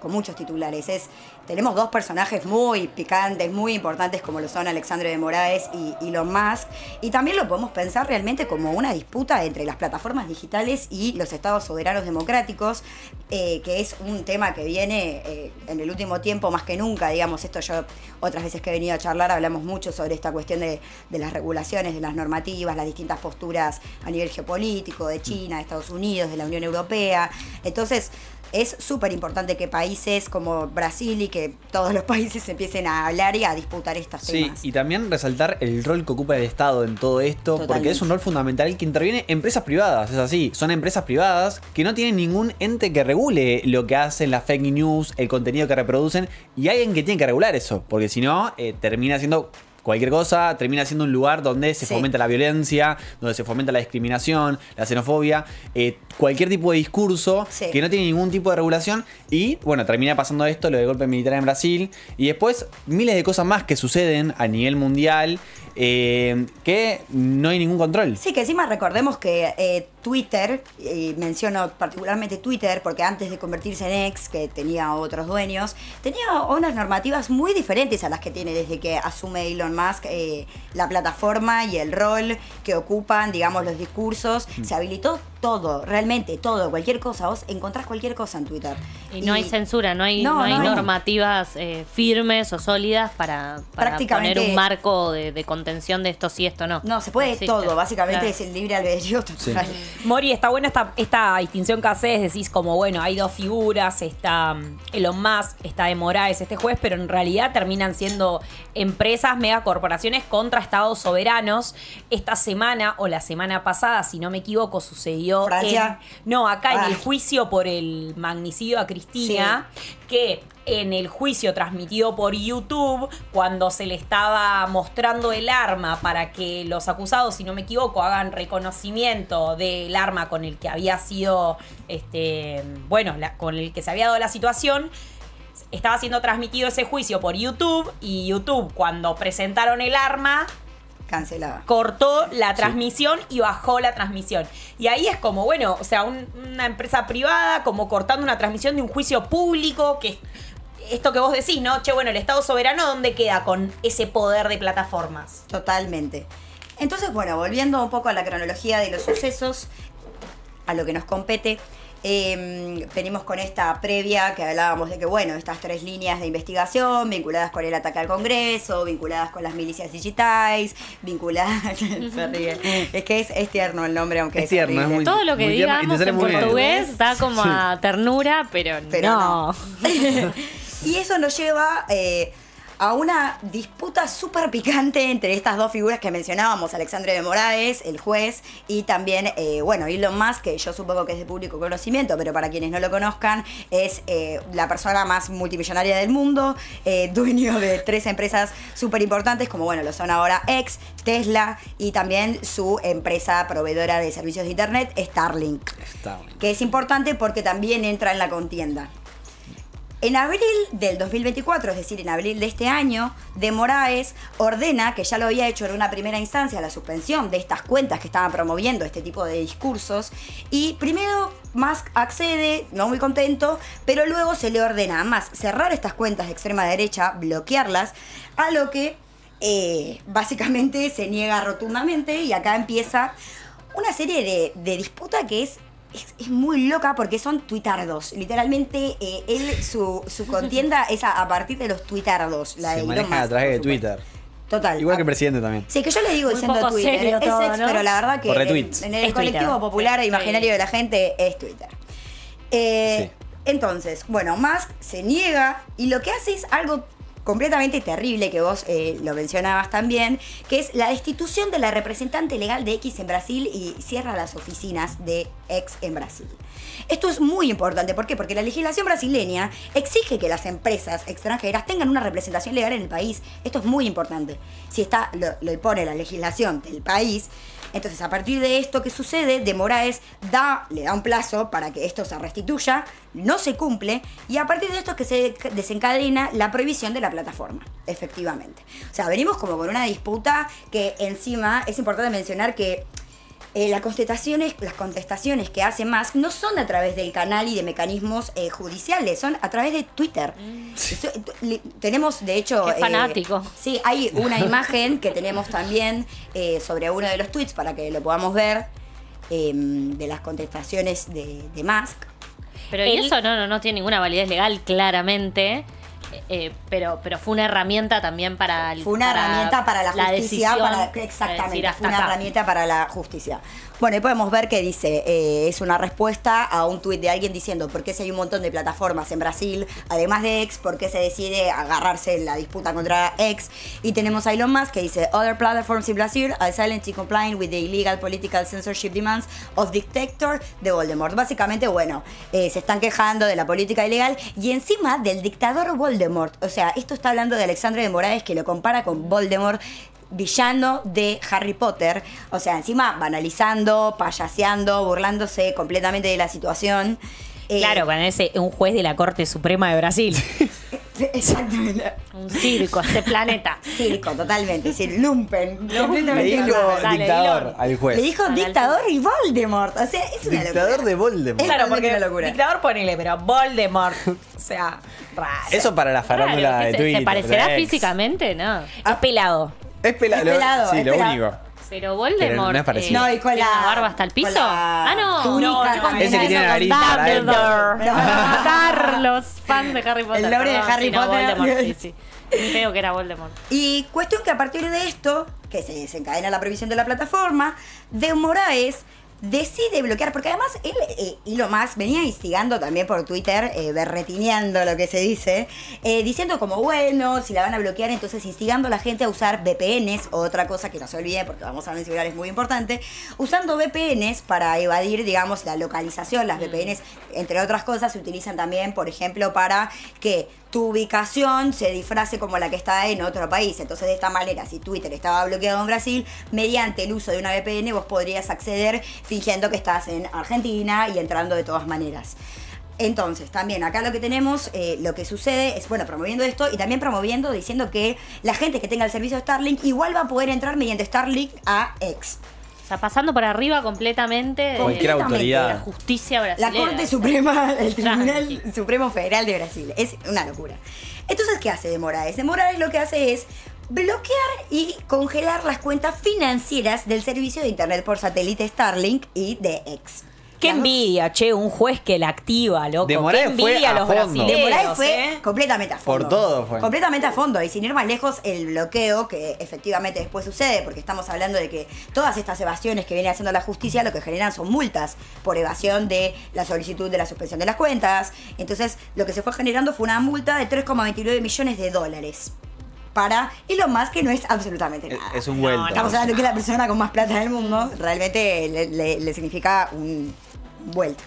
con muchos titulares. Es, tenemos dos personajes muy picantes, muy importantes, como lo son Alexandre de Moraes y Elon Musk, y también lo podemos pensar realmente como una disputa entre las plataformas digitales y los estados soberanos democráticos, eh, que es un tema que viene eh, en el último tiempo más que nunca, digamos, esto yo otras veces que he venido a charlar hablamos mucho sobre esta cuestión de, de las regulaciones, de las normativas, las distintas posturas a nivel geopolítico, de China, de Estados Unidos, de la Unión Europea. Entonces, es súper importante que países como Brasil y que todos los países empiecen a hablar y a disputar estos Sí, temas. y también resaltar el rol que ocupa el Estado en todo esto, porque es un rol fundamental que interviene empresas privadas, es así, son empresas privadas que no tienen ningún ente que regule lo que hacen las fake news, el contenido que reproducen, y hay alguien que tiene que regular eso, porque si no, eh, termina siendo cualquier cosa, termina siendo un lugar donde se Sí. fomenta la violencia, donde se fomenta la discriminación, la xenofobia, eh, cualquier tipo de discurso Sí. que no tiene ningún tipo de regulación y bueno, termina pasando esto, lo de golpe militar en Brasil y después miles de cosas más que suceden a nivel mundial eh, que no hay ningún control. Sí, que encima recordemos que eh, Twitter, y menciono particularmente Twitter, porque antes de convertirse en ex, que tenía otros dueños, tenía unas normativas muy diferentes a las que tiene desde que asume Elon Musk eh, la plataforma y el rol que ocupan, digamos, los discursos. Mm. Se habilitó todo, realmente todo, cualquier cosa. Vos encontrás cualquier cosa en Twitter. Y no hay censura, no hay, No, no hay no hay. normativas eh, firmes o sólidas para, para Prácticamente- poner un marco de, de contención de esto sí, esto no. No, se puede todo, básicamente Claro. es el libre albedrío total. Mori, está buena esta, esta distinción que haces, decís como, bueno, hay dos figuras, está mm, Elon Musk, está de Moraes, este juez, pero en realidad terminan siendo empresas, megacorporaciones contra estados soberanos. Esta semana o la semana pasada, si no me equivoco, sucedió sucedió Francia. en- no, acá en Ah. el juicio por el magnicidio a Cristina, que en el juicio transmitido por YouTube, cuando se le estaba mostrando el arma para que los acusados, si no me equivoco, hagan reconocimiento del arma con el que había sido, este, bueno, la- con el que se había dado la situación, estaba siendo transmitido ese juicio por YouTube y YouTube cuando presentaron el arma Cancelada. cortó la transmisión y bajó la transmisión. Y ahí es como, bueno, o sea, un- una empresa privada como cortando una transmisión de un juicio público, que es esto que vos decís, ¿no? Che, bueno, el Estado soberano, ¿dónde queda con ese poder de plataformas? Totalmente. Entonces, bueno, volviendo un poco a la cronología de los sucesos, a lo que nos compete, eh, venimos con esta previa que hablábamos de que, bueno, estas tres líneas de investigación vinculadas con el ataque al Congreso, vinculadas con las milicias digitales, vinculadas... se ríe. Es que es, es tierno el nombre, aunque Es tierno, es muy- Todo lo que digamos en bien. portugués da como Sí. a ternura, pero, Pero no. Y eso nos lleva eh, a una disputa súper picante entre estas dos figuras que mencionábamos, Alexandre de Moraes, el juez, y también, eh, bueno, Elon Musk, que yo supongo que es de público conocimiento, pero para quienes no lo conozcan, es eh, la persona más multimillonaria del mundo, eh, dueño de tres empresas súper importantes, como bueno, lo son ahora X, Tesla, y también su empresa proveedora de servicios de Internet, Starlink que es importante porque también entra en la contienda. En abril del 2024, es decir, en abril de este año, De Moraes ordena, que ya lo había hecho en una primera instancia, la suspensión de estas cuentas que estaban promoviendo este tipo de discursos. Y primero Musk accede, no muy contento, pero luego se le ordena a Musk cerrar estas cuentas de extrema derecha, bloquearlas, a lo que eh, básicamente se niega rotundamente y acá empieza una serie de, de disputa que es, es, es muy loca porque son tuitardos. Literalmente, eh, él, su, su contienda es a, a partir de los tuitardos. La de Se Elon maneja a Musk, través de. Twitter. Total. Igual que el presidente también. Sí, que yo le digo Muy diciendo Twitter. serio es todo, ex, ¿no? pero la verdad que Por en, en el Es colectivo Twitter. popular e Sí, imaginario de la gente es Twitter. Eh, Entonces, bueno, Musk se niega y lo que hace es algo completamente terrible que vos eh, lo mencionabas también, que es la destitución de la representante legal de X en Brasil y cierra las oficinas de X en Brasil. Esto es muy importante, ¿por qué? Porque la legislación brasileña exige que las empresas extranjeras tengan una representación legal en el país. Esto es muy importante. Si está, lo, lo impone la legislación del país, entonces a partir de esto que sucede, de Moraes da, le da un plazo para que esto se restituya, no se cumple, y a partir de esto es que se desencadena la prohibición de la plataforma, efectivamente. O sea, venimos como con una disputa que encima es importante mencionar que eh, las contestaciones, las contestaciones que hace Musk no son a través del canal y de mecanismos eh, judiciales, son a través de Twitter. Eso, eh, li- tenemos, de hecho... Qué fanático. sí, hay una imagen que tenemos también eh, sobre uno de los tweets para que lo podamos ver, eh, de las contestaciones de, de Musk. Pero y eso no, no, no tiene ninguna validez legal, claramente. Eh, pero, pero fue una herramienta también para el- Fue una para herramienta para la justicia, decisión para, exactamente, fue una acá. herramienta para la justicia. Bueno, y podemos ver que dice, eh, es una respuesta a un tuit de alguien diciendo por qué si hay un montón de plataformas en Brasil, además de X, por qué se decide agarrarse en la disputa contra X. Y tenemos a Elon Musk que dice, other platforms in Brazil are silently complying with the illegal political censorship demands of dictator de Voldemort. Básicamente, bueno, eh, se están quejando de la política ilegal y encima del dictador Voldemort. O sea, esto está hablando de Alexandre de Moraes que lo compara con Voldemort villano de Harry Potter. O sea, encima banalizando, payaseando, burlándose completamente de la situación. Eh, Claro, con ese un juez de la Corte Suprema de Brasil. Exactamente. Un circo, este planeta. Circo, totalmente. Sí, lumpen. Le completamente dijo dictador al juez. Le dijo dictador y Voldemort. O sea, es una Dictador locura. de Voldemort. Es Claro, porque una locura. dictador ponele, pero Voldemort. O sea, raro. Eso para la farándula Claro, de ¿qué se- Twitter. ¿Se parecerá físicamente? No. Es pelado. Es pelado. Es pelado, sí, es lo pelado. único. Pero Voldemort. Pero no es parecido. No, y con ¿tiene la- la barba hasta el piso? la ah, no. túnica no, no. Ese que tiene eso nariz. Dumbledore. Van a matar los fans de Harry Potter. El nombre de Harry Potter. Voldemort, sí, sí. Feo que era Voldemort. Y cuestión que a partir de esto, que se desencadena la previsión de la plataforma, De Moraes decide bloquear, porque además él, eh, Elon Musk, venía instigando también por Twitter, eh, berretineando lo que se dice, eh, diciendo como, bueno, si la van a bloquear, entonces instigando a la gente a usar VPNs, otra cosa que no se olvide, porque vamos a mencionar, es muy importante, usando VPNs para evadir, digamos, la localización. Las VPNs, entre otras cosas, se utilizan también, por ejemplo, para que tu ubicación se disfrace como la que está en otro país. Entonces, de esta manera, si Twitter estaba bloqueado en Brasil, mediante el uso de una VPN vos podrías acceder fingiendo que estás en Argentina y entrando de todas maneras. Entonces, también acá lo que tenemos, eh, lo que sucede es, bueno, promoviendo esto y también promoviendo, diciendo que la gente que tenga el servicio de Starlink igual va a poder entrar mediante Starlink a X. O sea, pasando por arriba completamente de, Cualquier de autoridad. la justicia La brasileña. Corte Suprema, el Tribunal Supremo Federal de Brasil. Es una locura. Entonces, ¿qué hace de Moraes? De Moraes lo que hace es bloquear y congelar las cuentas financieras del servicio de Internet por satélite Starlink y de X. Qué envidia, che, un juez que la activa, loco. De Qué Moraes fue envidia a los fondo. brasileños. De Moraes fue ¿eh? completamente a fondo. Por todo fue. Completamente a fondo. Y sin ir más lejos, el bloqueo que efectivamente después sucede, porque estamos hablando de que todas estas evasiones que viene haciendo la justicia lo que generan son multas por evasión de la solicitud de la suspensión de las cuentas. Entonces, lo que se fue generando fue una multa de 3,29 millones de dólares. Para Elon Musk, que no es absolutamente nada. Es un vuelto. Estamos hablando que es la persona con más plata del mundo. Realmente le, le- le significa un vuelto.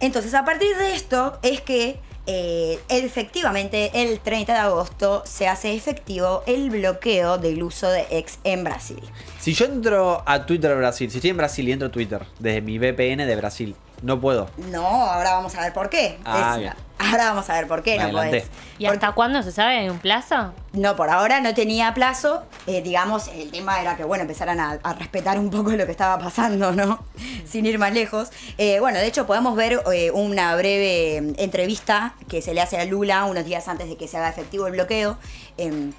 Entonces, a partir de esto es que eh, efectivamente el 30 de agosto se hace efectivo el bloqueo del uso de X en Brasil. Si yo entro a Twitter de Brasil, si estoy en Brasil y entro a Twitter desde mi VPN de Brasil, no puedo. No, ahora vamos a ver por qué. Ah, Es- bien. ahora vamos a ver por qué no Adelante. podés. ¿Y hasta cuándo se sabe? ¿Hay un plazo? No, por ahora no tenía plazo. Eh, digamos, el tema era que, bueno, empezaran a, a respetar un poco lo que estaba pasando, ¿no? Sin ir más lejos. Eh, bueno, de hecho, podemos ver eh, una breve entrevista que se le hace a Lula unos días antes de que se haga efectivo el bloqueo. Em,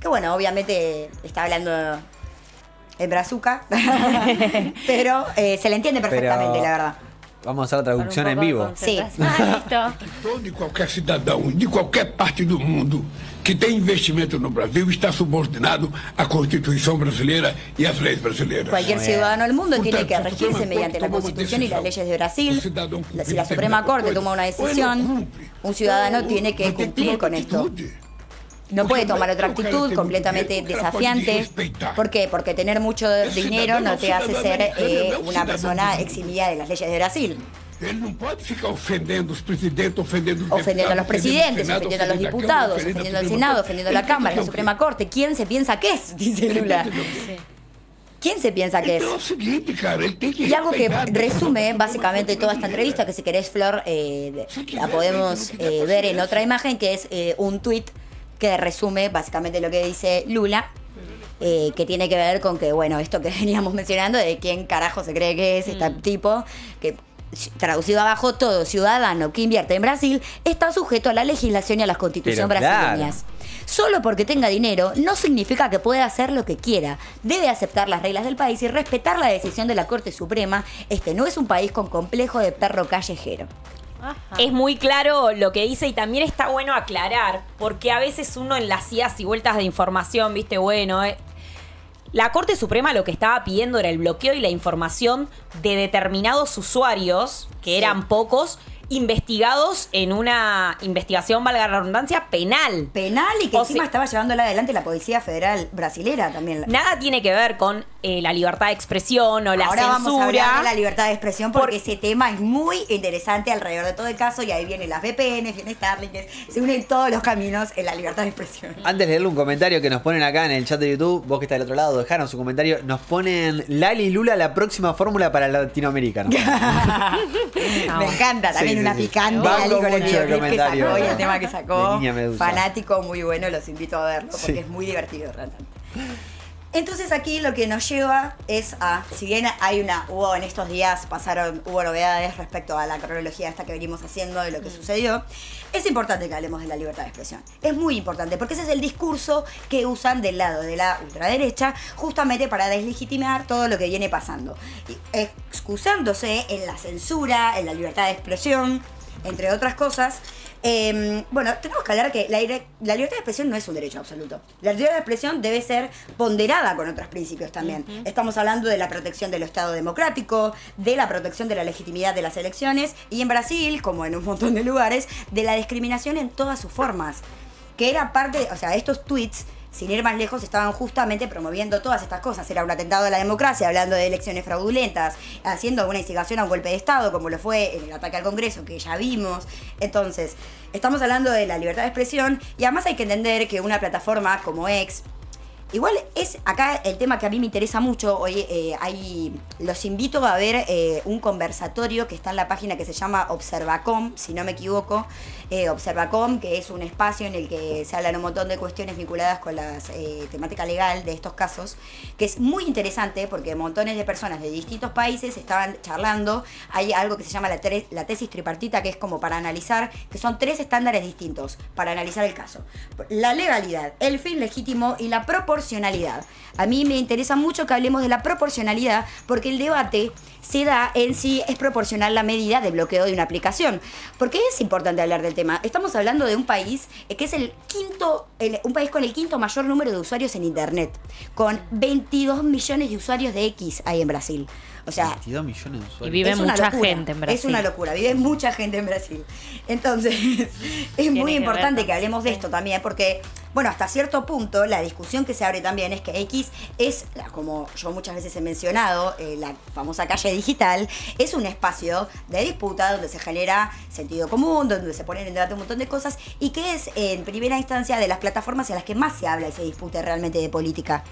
que, bueno, obviamente está hablando en brazuca, pero eh, se le entiende perfectamente, Pero- la verdad. Vamos a hacer la traducción en vivo. Sí. Todo e qualquer cidadão de qualquer parte do mundo que tem investimento no Brasil está subordinado à Constituição brasileira e às leis brasileiras. Cualquier ciudadano del mundo tiene que regirse mediante la Constitución y las leyes de Brasil. Si la Suprema Corte toma una decisión, un ciudadano tiene que cumplir con esto. No puede tomar otra actitud tem completamente desafiante. ¿Por qué? Porque tener mucho dinero no te hace ser eh, una persona eximida de las leyes de Brasil. Ele não pode ficar ofendendo os presidentes, ofendendo os Ofendiendo a los deputados, presidentes, Senado, ofendiendo a los ofendendo diputados, ofendiendo al Senado, ofendiendo a la. Cámara, la Suprema Corte. ¿Quién se piensa que es? Dice Lula. ¿Quién se piensa que es? Y algo que resume básicamente toda esta entrevista, que si querés, Flor, eh, la podemos eh, ver en otra imagen, que es eh, un tweet que resume básicamente lo que dice Lula. eh, que tiene que ver con que, bueno, esto que veníamos mencionando, de quién carajo se cree que es este tipo, que traducido abajo, todo ciudadano que invierte en Brasil está sujeto a la legislación y a la constitución Pero claro. brasileñas. Solo porque tenga dinero no significa que pueda hacer lo que quiera. Debe aceptar las reglas del país y respetar la decisión de la Corte Suprema. Este no es un país con complejo de perro callejero. Es muy claro lo que dice y también está bueno aclarar, porque a veces uno en las idas y vueltas de información, viste, bueno, eh, la Corte Suprema lo que estaba pidiendo era el bloqueo y la información de determinados usuarios, que eran pocos, investigados en una investigación, valga la redundancia, penal. Penal y que O encima sea- estaba llevándola adelante la Policía Federal Brasilera también. Nada tiene que ver con eh, la libertad de expresión o la Ahora censura. vamos a hablar de la libertad de expresión porque ese tema es muy interesante alrededor de todo el caso y ahí vienen las VPN, viene Starlink, es- se unen todos los caminos en la libertad de expresión. Antes de leerle un comentario que nos ponen acá en el chat de YouTube, vos que estás del otro lado, dejaron su comentario. Nos ponen Lali y Lula la próxima fórmula para Latinoamérica. ¿no? Me encanta también Sí, una picante Ali con el videoclip que sacó y el tema que sacó. Fanático, muy bueno, los invito a verlo porque es muy divertido realmente. Entonces aquí lo que nos lleva es a, si bien hay una, hubo en estos días, pasaron, hubo novedades respecto a la cronología esta que venimos haciendo de lo que sucedió, es importante que hablemos de la libertad de expresión. Es muy importante porque ese es el discurso que usan del lado de la ultraderecha justamente para deslegitimar todo lo que viene pasando. Y excusándose en la censura, en la libertad de expresión, entre otras cosas. Eh, bueno, tenemos que hablar que la, la libertad de expresión no es un derecho absoluto. La libertad de expresión debe ser ponderada con otros principios también. Estamos hablando de la protección del Estado democrático, de la protección de la legitimidad de las elecciones y en Brasil, como en un montón de lugares, de la discriminación en todas sus formas. Que era parte, o sea, estos tweets sin ir más lejos, estaban justamente promoviendo todas estas cosas. Era un atentado a la democracia, hablando de elecciones fraudulentas, haciendo una instigación a un golpe de Estado, como lo fue en el ataque al Congreso, que ya vimos. Entonces, estamos hablando de la libertad de expresión y además hay que entender que una plataforma como X, Igual es acá el tema que a mí me interesa mucho. Hoy eh, hay, los invito a ver eh, un conversatorio que está en la página que se llama Observacom, si no me equivoco. Eh, Observacom, que es un espacio en el que se hablan un montón de cuestiones vinculadas con la temática legal de estos casos, que es muy interesante porque montones de personas de distintos países estaban charlando. Hay algo que se llama la, la tesis tripartita, que es como para analizar, que son tres estándares distintos para analizar el caso. La legalidad, el fin legítimo y la proporcionalidad. A mí me interesa mucho que hablemos de la proporcionalidad porque el debate se da en si es proporcional la medida de bloqueo de una aplicación. ¿Por qué es importante hablar del tema? Estamos hablando de un país eh, que es el quinto, el- un país con el quinto mayor número de usuarios en Internet, con 22 millones de usuarios de X ahí en Brasil. O sea, 22 millones de usuarios. Y vive mucha locura. gente en Brasil. Es una locura, vive mucha gente en Brasil. Entonces, es Tiene muy que importante ver que hablemos de esto también, porque, bueno, hasta cierto punto, la discusión que se abre también es que X es, como yo muchas veces he mencionado, eh, la famosa calle digital, es un espacio de disputa donde se genera sentido común, donde se ponen en debate un montón de cosas, y que es, en primera instancia, de las plataformas en las que más se habla y se discute realmente de política.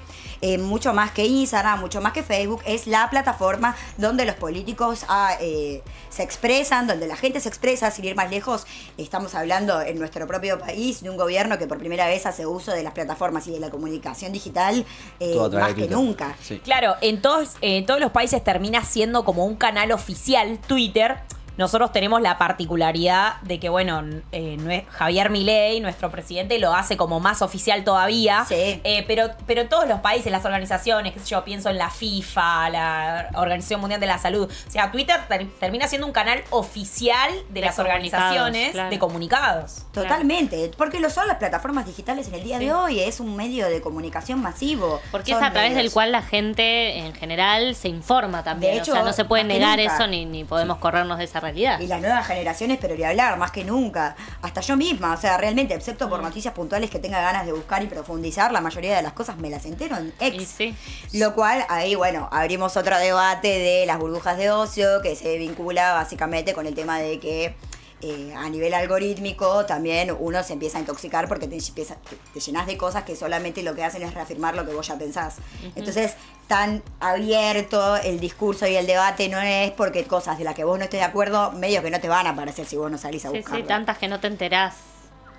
Eh, mucho más que Instagram, mucho más que Facebook, es la plataforma donde los políticos ah, eh, se expresan, donde la gente se expresa, sin ir más lejos, estamos hablando en nuestro propio país de un gobierno que por primera vez hace uso de las plataformas y de la comunicación digital eh, más que Twitter. nunca. Sí. Claro, en todos, en todos los países termina siendo como un canal oficial Twitter. Nosotros tenemos la particularidad de que, bueno, eh, Javier Milei, nuestro presidente, lo hace como más oficial todavía. Eh, pero, pero todos los países, las organizaciones, qué sé yo, pienso en la FIFA, la Organización Mundial de la Salud. O sea, Twitter ter- termina siendo un canal oficial de, De las organizaciones claro. de comunicados. Totalmente, porque lo son las plataformas digitales en el día Sí. de hoy, es un medio de comunicación masivo. Porque Son es a través del cual la gente en general se informa también. De hecho, o sea, no se puede negar nunca. eso ni, ni podemos corrernos de esa realidad. Y las nuevas generaciones, pero ni hablar, más que nunca. Hasta yo misma, o sea, realmente, excepto Mm. por noticias puntuales que tenga ganas de buscar y profundizar, la mayoría de las cosas me las entero en X. Lo cual, ahí, bueno, abrimos otro debate de las burbujas de ocio, que se vincula básicamente con el tema de que eh, a nivel algorítmico también uno se empieza a intoxicar porque te, empieza- te- te llenas de cosas que solamente lo que hacen es reafirmar lo que vos ya pensás. Entonces, tan abierto el discurso y el debate no es porque cosas de las que vos no estés de acuerdo, medio que no te van a aparecer si vos no salís a Sí, buscarlo. sí, tantas que no te enterás.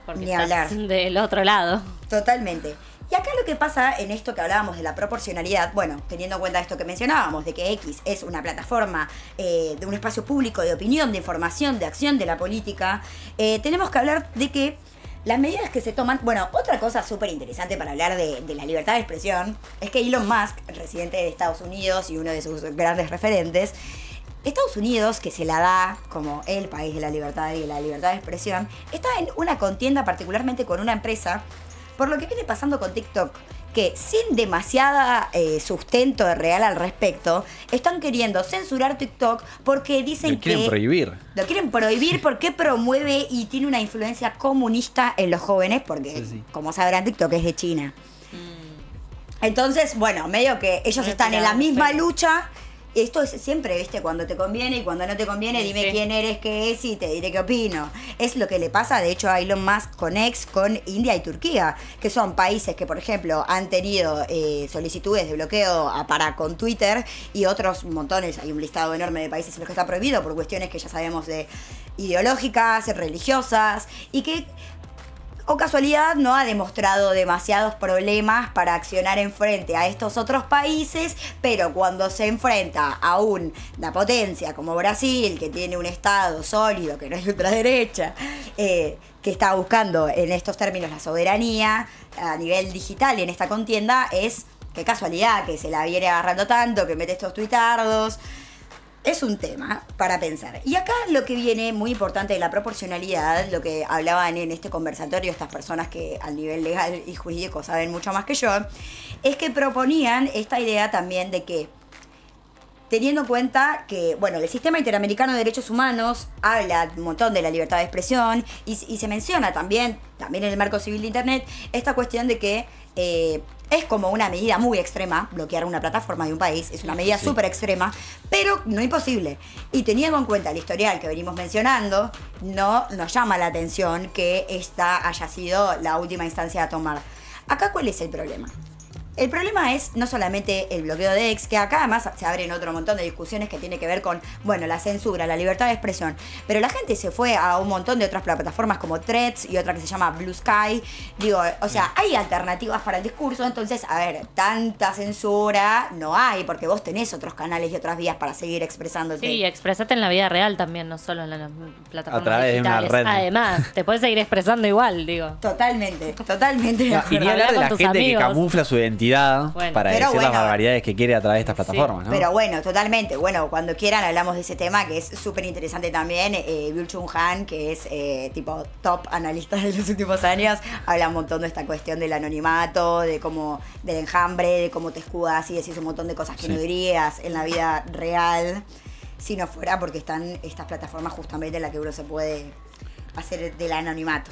Porque Ni estás hablar. del otro lado. Totalmente. Y acá lo que pasa en esto que hablábamos de la proporcionalidad, bueno, teniendo en cuenta esto que mencionábamos, de que X es una plataforma eh, de un espacio público de opinión, de información, de acción de la política, eh, tenemos que hablar de que las medidas que se toman, bueno, otra cosa súper interesante para hablar de, de la libertad de expresión es que Elon Musk, residente de Estados Unidos y uno de sus grandes referentes, Estados Unidos, que se la da como el país de la libertad y de la libertad de expresión, está en una contienda particularmente con una empresa por lo que viene pasando con TikTok, que sin demasiada eh, sustento real al respecto, están queriendo censurar TikTok porque dicen Lo quieren que prohibir. lo quieren prohibir porque promueve y tiene una influencia comunista en los jóvenes, porque como sabrán TikTok es de China. Entonces, bueno, medio que ellos están en la misma pero- lucha. Esto es siempre, viste, cuando te conviene y cuando no te conviene, dime sí. quién eres, qué es y te diré qué opino. Es lo que le pasa, de hecho, a Elon Musk con ex, con India y Turquía, que son países que, por ejemplo, han tenido eh, solicitudes de bloqueo a- para con Twitter y otros montones. Hay un listado enorme de países en los que está prohibido por cuestiones que ya sabemos de ideológicas, religiosas y que o casualidad no ha demostrado demasiados problemas para accionar en frente a estos otros países, pero cuando se enfrenta a una potencia como Brasil, que tiene un Estado sólido, que no es ultraderecha, eh, que está buscando en estos términos la soberanía a nivel digital y en esta contienda, es qué casualidad que se la viene agarrando tanto, que mete estos tuitardos. Es un tema para pensar. Y acá lo que viene muy importante de la proporcionalidad, lo que hablaban en este conversatorio estas personas que al nivel legal y jurídico saben mucho más que yo, es que proponían esta idea también de que teniendo en cuenta que, bueno, el sistema interamericano de derechos humanos habla un montón de la libertad de expresión y, se menciona también, también en el marco civil de Internet, esta cuestión de que eh, es como una medida muy extrema, bloquear una plataforma de un país, es una medida Sí. súper extrema, pero no imposible. Y teniendo en cuenta el historial que venimos mencionando, no nos llama la atención que esta haya sido la última instancia a tomar. Acá, ¿cuál es el problema? El problema es no solamente el bloqueo de ex, que acá además se abren otro montón de discusiones que tiene que ver con, bueno, la censura, la libertad de expresión, pero la gente se fue a un montón de otras plataformas como Threads y otra que se llama Blue Sky. Digo, o sea, hay alternativas para el discurso, entonces, a ver, tanta censura no hay, porque vos tenés otros canales y otras vías para seguir expresándote. Sí, expresate en la vida real también, no solo en las plataformas A través de una digitales. red. Además, te puedes seguir expresando igual, digo. Totalmente, totalmente. No, y ni hablar de la gente que camufla su identidad Bueno. para decir las bueno. barbaridades que quiere a través de estas plataformas, ¿no? Pero bueno, totalmente. Bueno, cuando quieran hablamos de ese tema que es súper interesante también. Eh, Byul Chung Han, que es eh, tipo top analista de los últimos años, habla un montón de esta cuestión del anonimato, de cómo, del enjambre, de cómo te escudas y decís un montón de cosas que Sí. no dirías en la vida real si no fuera porque están estas plataformas justamente en las que uno se puede hacer del anonimato.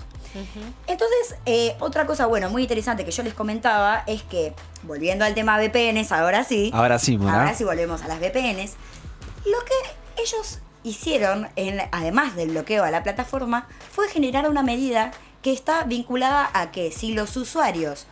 Entonces, eh, otra cosa, bueno, muy interesante que yo les comentaba es que, volviendo al tema VPNs, ahora sí. Ahora sí, Mora. Ahora sí volvemos a las VPNs. Lo que ellos hicieron, en, además del bloqueo a la plataforma, fue generar una medida que está vinculada a que si los usuarios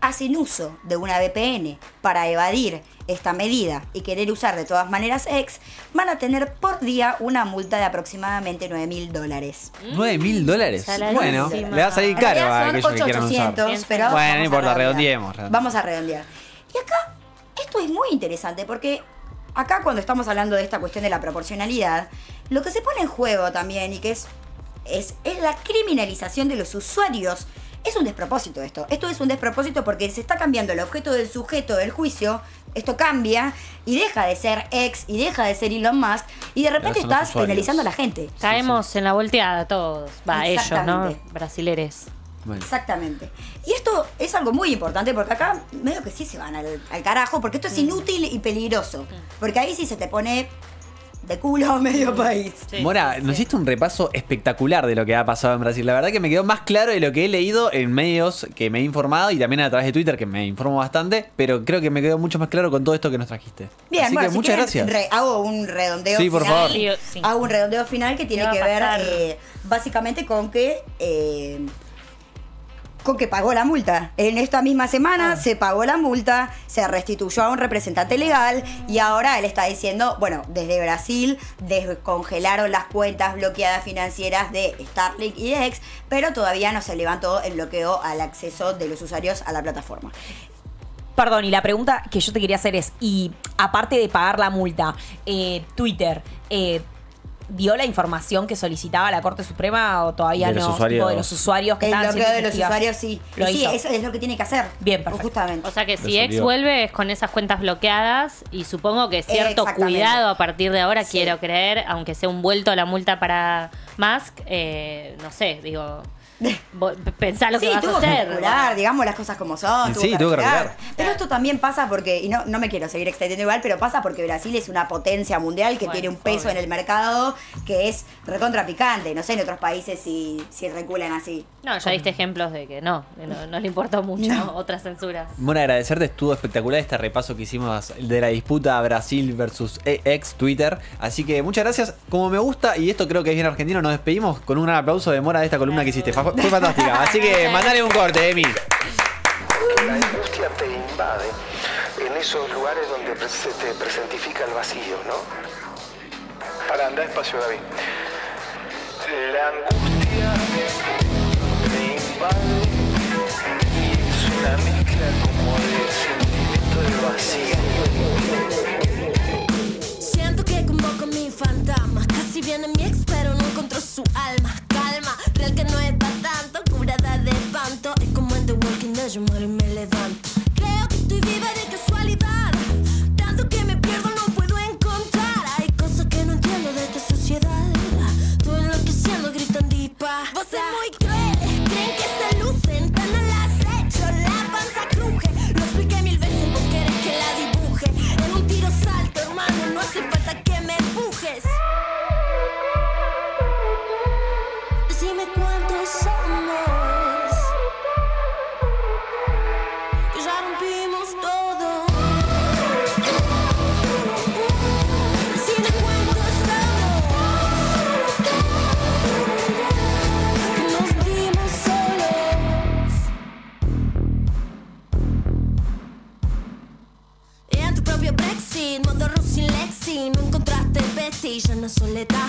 hacen uso de una VPN para evadir esta medida y querer usar de todas maneras X, van a tener por día una multa de aproximadamente 9 mil dólares. 9 mil dólares. Bueno, le va a salir caro a aquellos que quieran usar. 800, pero bueno, no importa, redondeemos. Vamos a redondear. Y acá, esto es muy interesante porque acá cuando estamos hablando de esta cuestión de la proporcionalidad, lo que se pone en juego también y que es, es, es la criminalización de los usuarios. Es un despropósito esto. Esto es un despropósito porque se está cambiando el objeto del sujeto del juicio. Esto cambia y deja de ser ex y deja de ser Elon Musk y de repente estás usuarios. penalizando a la gente. Caemos en la volteada todos. Va, ellos, ¿no? Brasileres. Exactamente. Y esto es algo muy importante porque acá medio que sí se van al, al carajo porque esto es inútil y peligroso. Porque ahí sí se te pone de culo a medio país. Mora, nos hiciste un repaso espectacular de lo que ha pasado en Brasil. La verdad que me quedó más claro de lo que he leído en medios que me he informado y también a través de Twitter que me informo bastante, pero creo que me quedó mucho más claro con todo esto que nos trajiste. Bien, Así bueno, que si muchas quieren, gracias. re- hago un redondeo Sí, por final. favor. Sí, Hago un redondeo final que tiene ¿Qué va que ver eh, básicamente con que eh, con que pagó la multa. En esta misma semana se pagó la multa, se restituyó a un representante legal y ahora él está diciendo, bueno, desde Brasil descongelaron las cuentas bloqueadas financieras de Starlink y de X, pero todavía no se levantó el bloqueo al acceso de los usuarios a la plataforma. Perdón, y la pregunta que yo te quería hacer es, y aparte de pagar la multa, eh, Twitter, eh, ¿dio la información que solicitaba la Corte Suprema o todavía De no? los Tipo, de los usuarios que El estaban bloqueo siendo de los usuarios sí. Lo sí, hizo. eso es lo que tiene que hacer. Bien, perfecto. Justamente. O sea que si Resolvió. ex vuelve es con esas cuentas bloqueadas y supongo que cierto cuidado a partir de ahora Sí. quiero creer, aunque sea un vuelto a la multa para Musk, eh, no sé, digo, pensá lo sí, que vas a que hacer. recular, digamos las cosas como son. Sí, tuvo que recular. Pero esto también pasa porque, y no, no me quiero seguir extendiendo igual, pero pasa porque Brasil es una potencia mundial que Bueno, tiene un peso obvio. en el mercado que es recontra picante. No sé en otros países si, si reculan así. No, ya diste ejemplos de que no, no, no le importó mucho otras censuras. Mora, agradecerte, estuvo espectacular este repaso que hicimos de la disputa Brasil versus ex Twitter. Así que muchas gracias. Como me gusta, y esto creo que es bien argentino, nos despedimos con un gran aplauso de Mora de esta columna que hiciste. Fue, fue fantástica. Así que mandale un corte, Emi. La industria te invade en esos lugares donde se te presentifica el vacío, ¿no? Para andar espacio, David. La angustia padre y es una mezcla como de sentimiento de vacío. Siento que convoco mi fantasma, casi viene mi ex pero no encontró su alma. Calma, real que no es para tanto, curada de espanto. Es como en The Walking Dead, yo muero y me levanto. Creo que estoy viva de casualidad, tanto que me pierdo no puedo encontrar. Hay cosas que no entiendo de esta sociedad, todo enloqueciendo, gritan dispa. Vos es muy Si no encontraste vestillas en la soledad,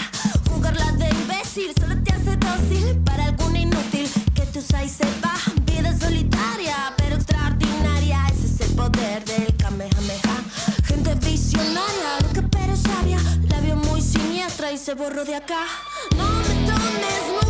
jugarla de imbécil solo te hace dócil para algún inútil que te usa y se va. Vida solitaria, pero extraordinaria, ese es el poder del Kamehameha. Gente visionaria, loca pero sabia, labio muy siniestra y se borró de acá. No me tomes,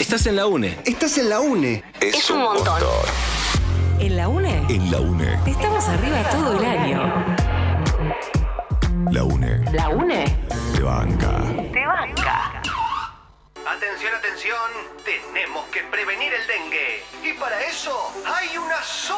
Estás en la UNE. Estás en la UNE. Es, un montón. En la UNE En la UNE. estamos arriba todo el año. La UNE. La UNE Te banca. te banca. Atención, atención. Tenemos que prevenir el dengue. Y para eso hay una sola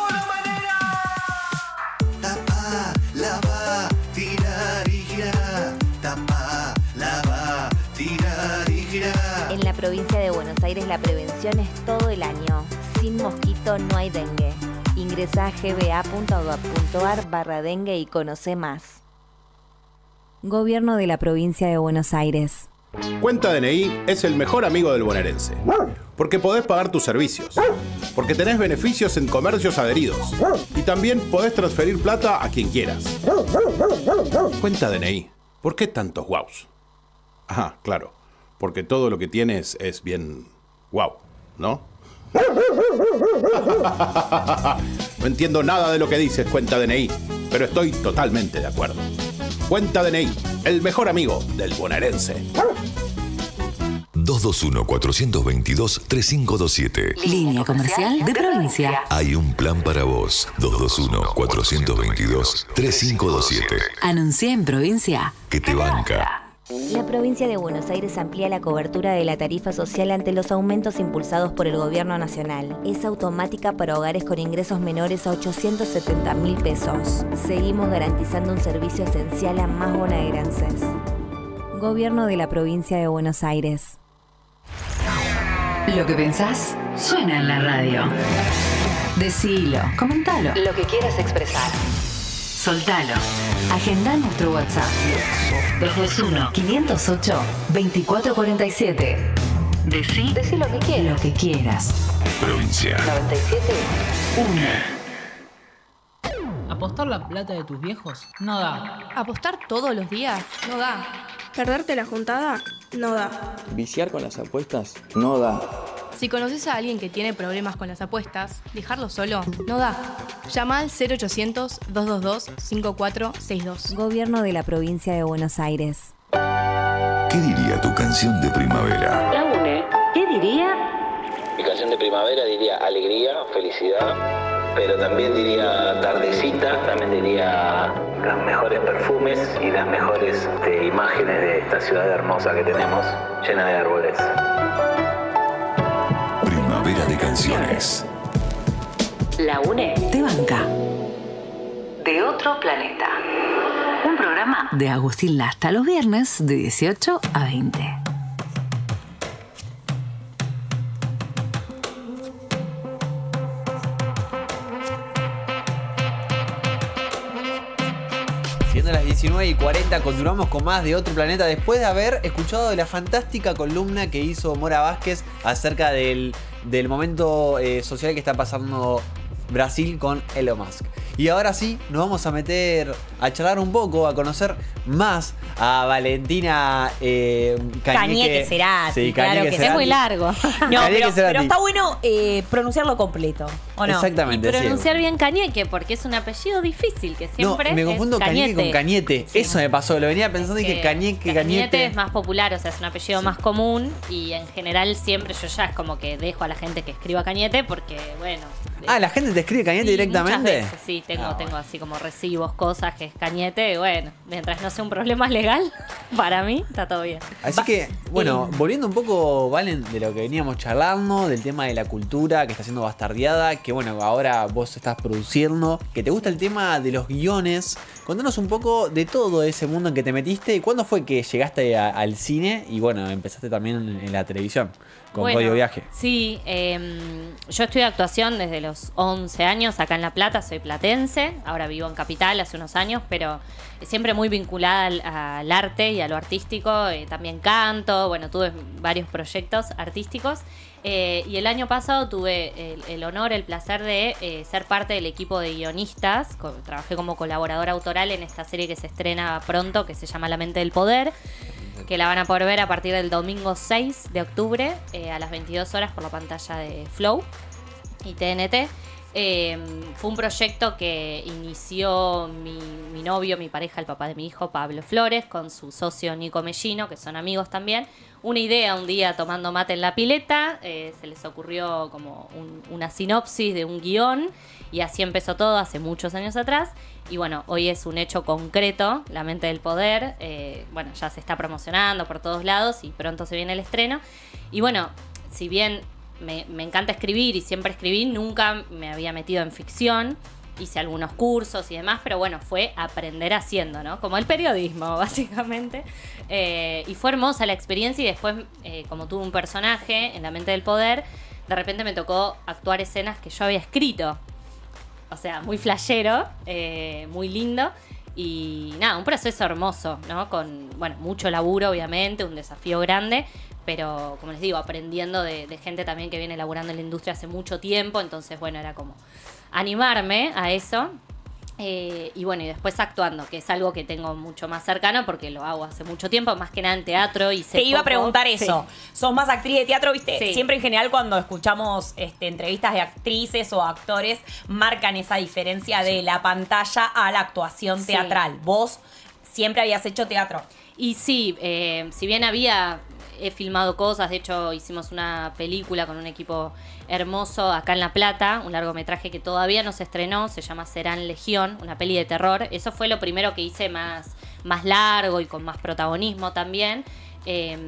la prevención es todo el año. Sin mosquito no hay dengue. Ingresa a gba.gov.ar barra dengue y conoce más. Gobierno de la provincia de Buenos Aires. Cuenta DNI es el mejor amigo del bonaerense. Porque podés pagar tus servicios. Porque tenés beneficios en comercios adheridos. Y también podés transferir plata a quien quieras. Cuenta DNI. ¿Por qué tantos wows? Ajá, claro. Porque todo lo que tienes es bien wow, ¿no? No entiendo nada de lo que dices, cuenta DNI, pero estoy totalmente de acuerdo. Cuenta DNI, el mejor amigo del bonaerense. 221-422-3527. Línea comercial de provincia. Hay un plan para vos. 221-422-3527. Anuncia en provincia. Que te banca. La provincia de Buenos Aires amplía la cobertura de la tarifa social ante los aumentos impulsados por el gobierno nacional. Es automática para hogares con ingresos menores a 870 mil pesos. Seguimos garantizando un servicio esencial a más bonaerenses. Gobierno de la provincia de Buenos Aires. Lo que pensás suena en la radio. Decilo, comentalo. Lo que quieras expresar. Soltalo. Agenda nuestro WhatsApp. 221-508-2447. Decí, Decí lo que quieras. Lo que quieras. Provincia. 97 ¿Apostar la plata de tus viejos? No da. ¿Apostar todos los días? No da. ¿Perderte la juntada? No da. Viciar con las apuestas no da. Si conoces a alguien que tiene problemas con las apuestas, dejarlo solo no da. Llama al 0800-222-5462. Gobierno de la provincia de Buenos Aires. ¿Qué diría tu canción de primavera? La UNE. ¿Qué diría? Mi canción de primavera diría alegría, felicidad, pero también diría tardecita, también diría los mejores perfumes y las mejores este, imágenes de esta ciudad hermosa que tenemos, llena de árboles. Primavera de canciones. La UNE te banca. De otro planeta. Un programa de Agustín Lasta los viernes de 18 a 20. Siendo las 19 y 40, continuamos con más de otro planeta después de haber escuchado de la fantástica columna que hizo Mora Vázquez acerca del, del momento eh, social que está pasando Brasil con Elon Musk. Y ahora sí, nos vamos a meter a charlar un poco, a conocer más a Valentina eh, Cañete Cerati, Sí, claro que. Cerati. Es muy largo. No, pero, está bueno eh, pronunciarlo completo, ¿o no? Exactamente. Pronunciar bien Cañeque, porque es un apellido difícil, que No, siempre me es confundo Cañete con Cañete. Sí. Eso me pasó, lo venía pensando y dije que Cañete, Cañete Cañete. es más popular, o sea, es un apellido más común y en general siempre yo ya es como que dejo a la gente que escriba Cañete porque, bueno... Ah, la gente te escribe Cañete sí, directamente. muchas veces, sí, tengo, Ah, tengo así como recibos, cosas que es Cañete, bueno, mientras no sea un problema legal, para mí está todo bien. Así que, bueno, volviendo un poco, Valen, de lo que veníamos charlando, del tema de la cultura que está siendo bastardeada, que bueno, ahora vos estás produciendo, que te gusta el tema de los guiones. Contanos un poco de todo ese mundo en que te metiste y cuándo fue que llegaste a- al cine y bueno, empezaste también en, en la televisión con Bueno, Código Viaje. Sí, eh, yo estudio actuación desde los 11 años acá en La Plata, soy platense, ahora vivo en Capital hace unos años, pero siempre muy vinculada al, al arte y a lo artístico, eh, también canto, bueno, tuve varios proyectos artísticos. eh, y el año pasado tuve el, el honor, el placer de eh, ser parte del equipo de guionistas. Co- trabajé como colaboradora autoral en esta serie que se estrena pronto, que se llama La Mente del Poder que la van a poder ver a partir del domingo 6 de octubre eh, a las 22 horas por la pantalla de Flow y TNT. Eh, fue un proyecto que inició mi, novio, mi pareja, el papá de mi hijo, Pablo Flores, con su socio Nico Mellino, que son amigos también. Una idea un día tomando mate en la pileta, eh, se les ocurrió como un- una sinopsis de un guion y así empezó todo hace muchos años atrás. Y bueno, hoy es un hecho concreto, La Mente del Poder. eh, bueno, ya se está promocionando por todos lados y pronto se viene el estreno. Y bueno, si bien me, encanta escribir y siempre escribí, nunca me había metido en ficción. Hice algunos cursos y demás, pero bueno, fue aprender haciendo, ¿no? Como el periodismo, básicamente. Eh, y fue hermosa la experiencia y después, eh, como tuve un personaje en La Mente del Poder, de repente me tocó actuar escenas que yo había escrito. O sea, muy flashero, eh, muy lindo. Y nada, un proceso hermoso, ¿no? Con, bueno, mucho laburo, obviamente, un desafío grande, pero como les digo, aprendiendo de, de gente también que viene laburando en la industria hace mucho tiempo, entonces, bueno, era como animarme a eso. Eh, y bueno, y después actuando, que es algo que tengo mucho más cercano porque lo hago hace mucho tiempo, más que nada en teatro y Te iba a preguntar Sí. eso. ¿Sos más actriz de teatro, viste? Sí. Siempre en general cuando escuchamos este, entrevistas de actrices o actores, marcan esa diferencia de la pantalla a la actuación Sí. teatral. Vos siempre habías hecho teatro. Y sí, eh, si bien había, he filmado cosas, de hecho hicimos una película con un equipo hermoso acá en La Plata, un largometraje que todavía no se estrenó, se llama Serán Legión, una peli de terror. Eso fue lo primero que hice más, más largo y con más protagonismo también. Eh,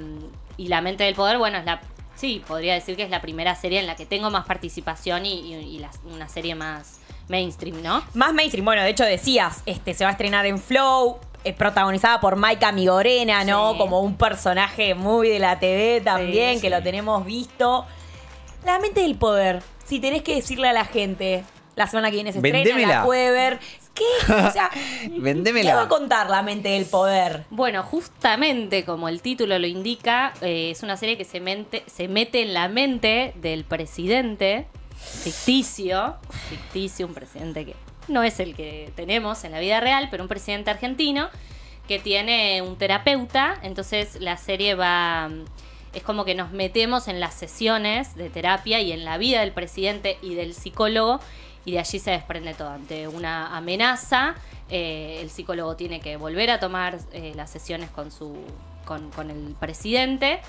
y La Mente del Poder, bueno, es la... Sí, podría decir que es la primera serie en la que tengo más participación y, una serie más mainstream, ¿no? Más mainstream. Bueno, de hecho decías, este, se va a estrenar en Flow. Eh, protagonizada por Maika Migorena, ¿no? Sí. Como un personaje muy de la TV también, Sí, que sí. lo tenemos visto. La mente del poder. Si tenés que decirle a la gente, la semana que viene se estrena, Vendémela. la puede ver. ¿Qué? O sea, ¿qué va a contar la mente del poder? Bueno, justamente como el título lo indica, eh, es una serie que se, mente- se mete en la mente del presidente ficticio, ficticio, un presidente que no es el que tenemos en la vida real, pero un presidente argentino que tiene un terapeuta, entonces la serie va... Es como que nos metemos en las sesiones de terapia y en la vida del presidente y del psicólogo y de allí se desprende todo. Ante una amenaza, eh, el psicólogo tiene que volver a tomar eh, las sesiones con, su, con, con el presidente.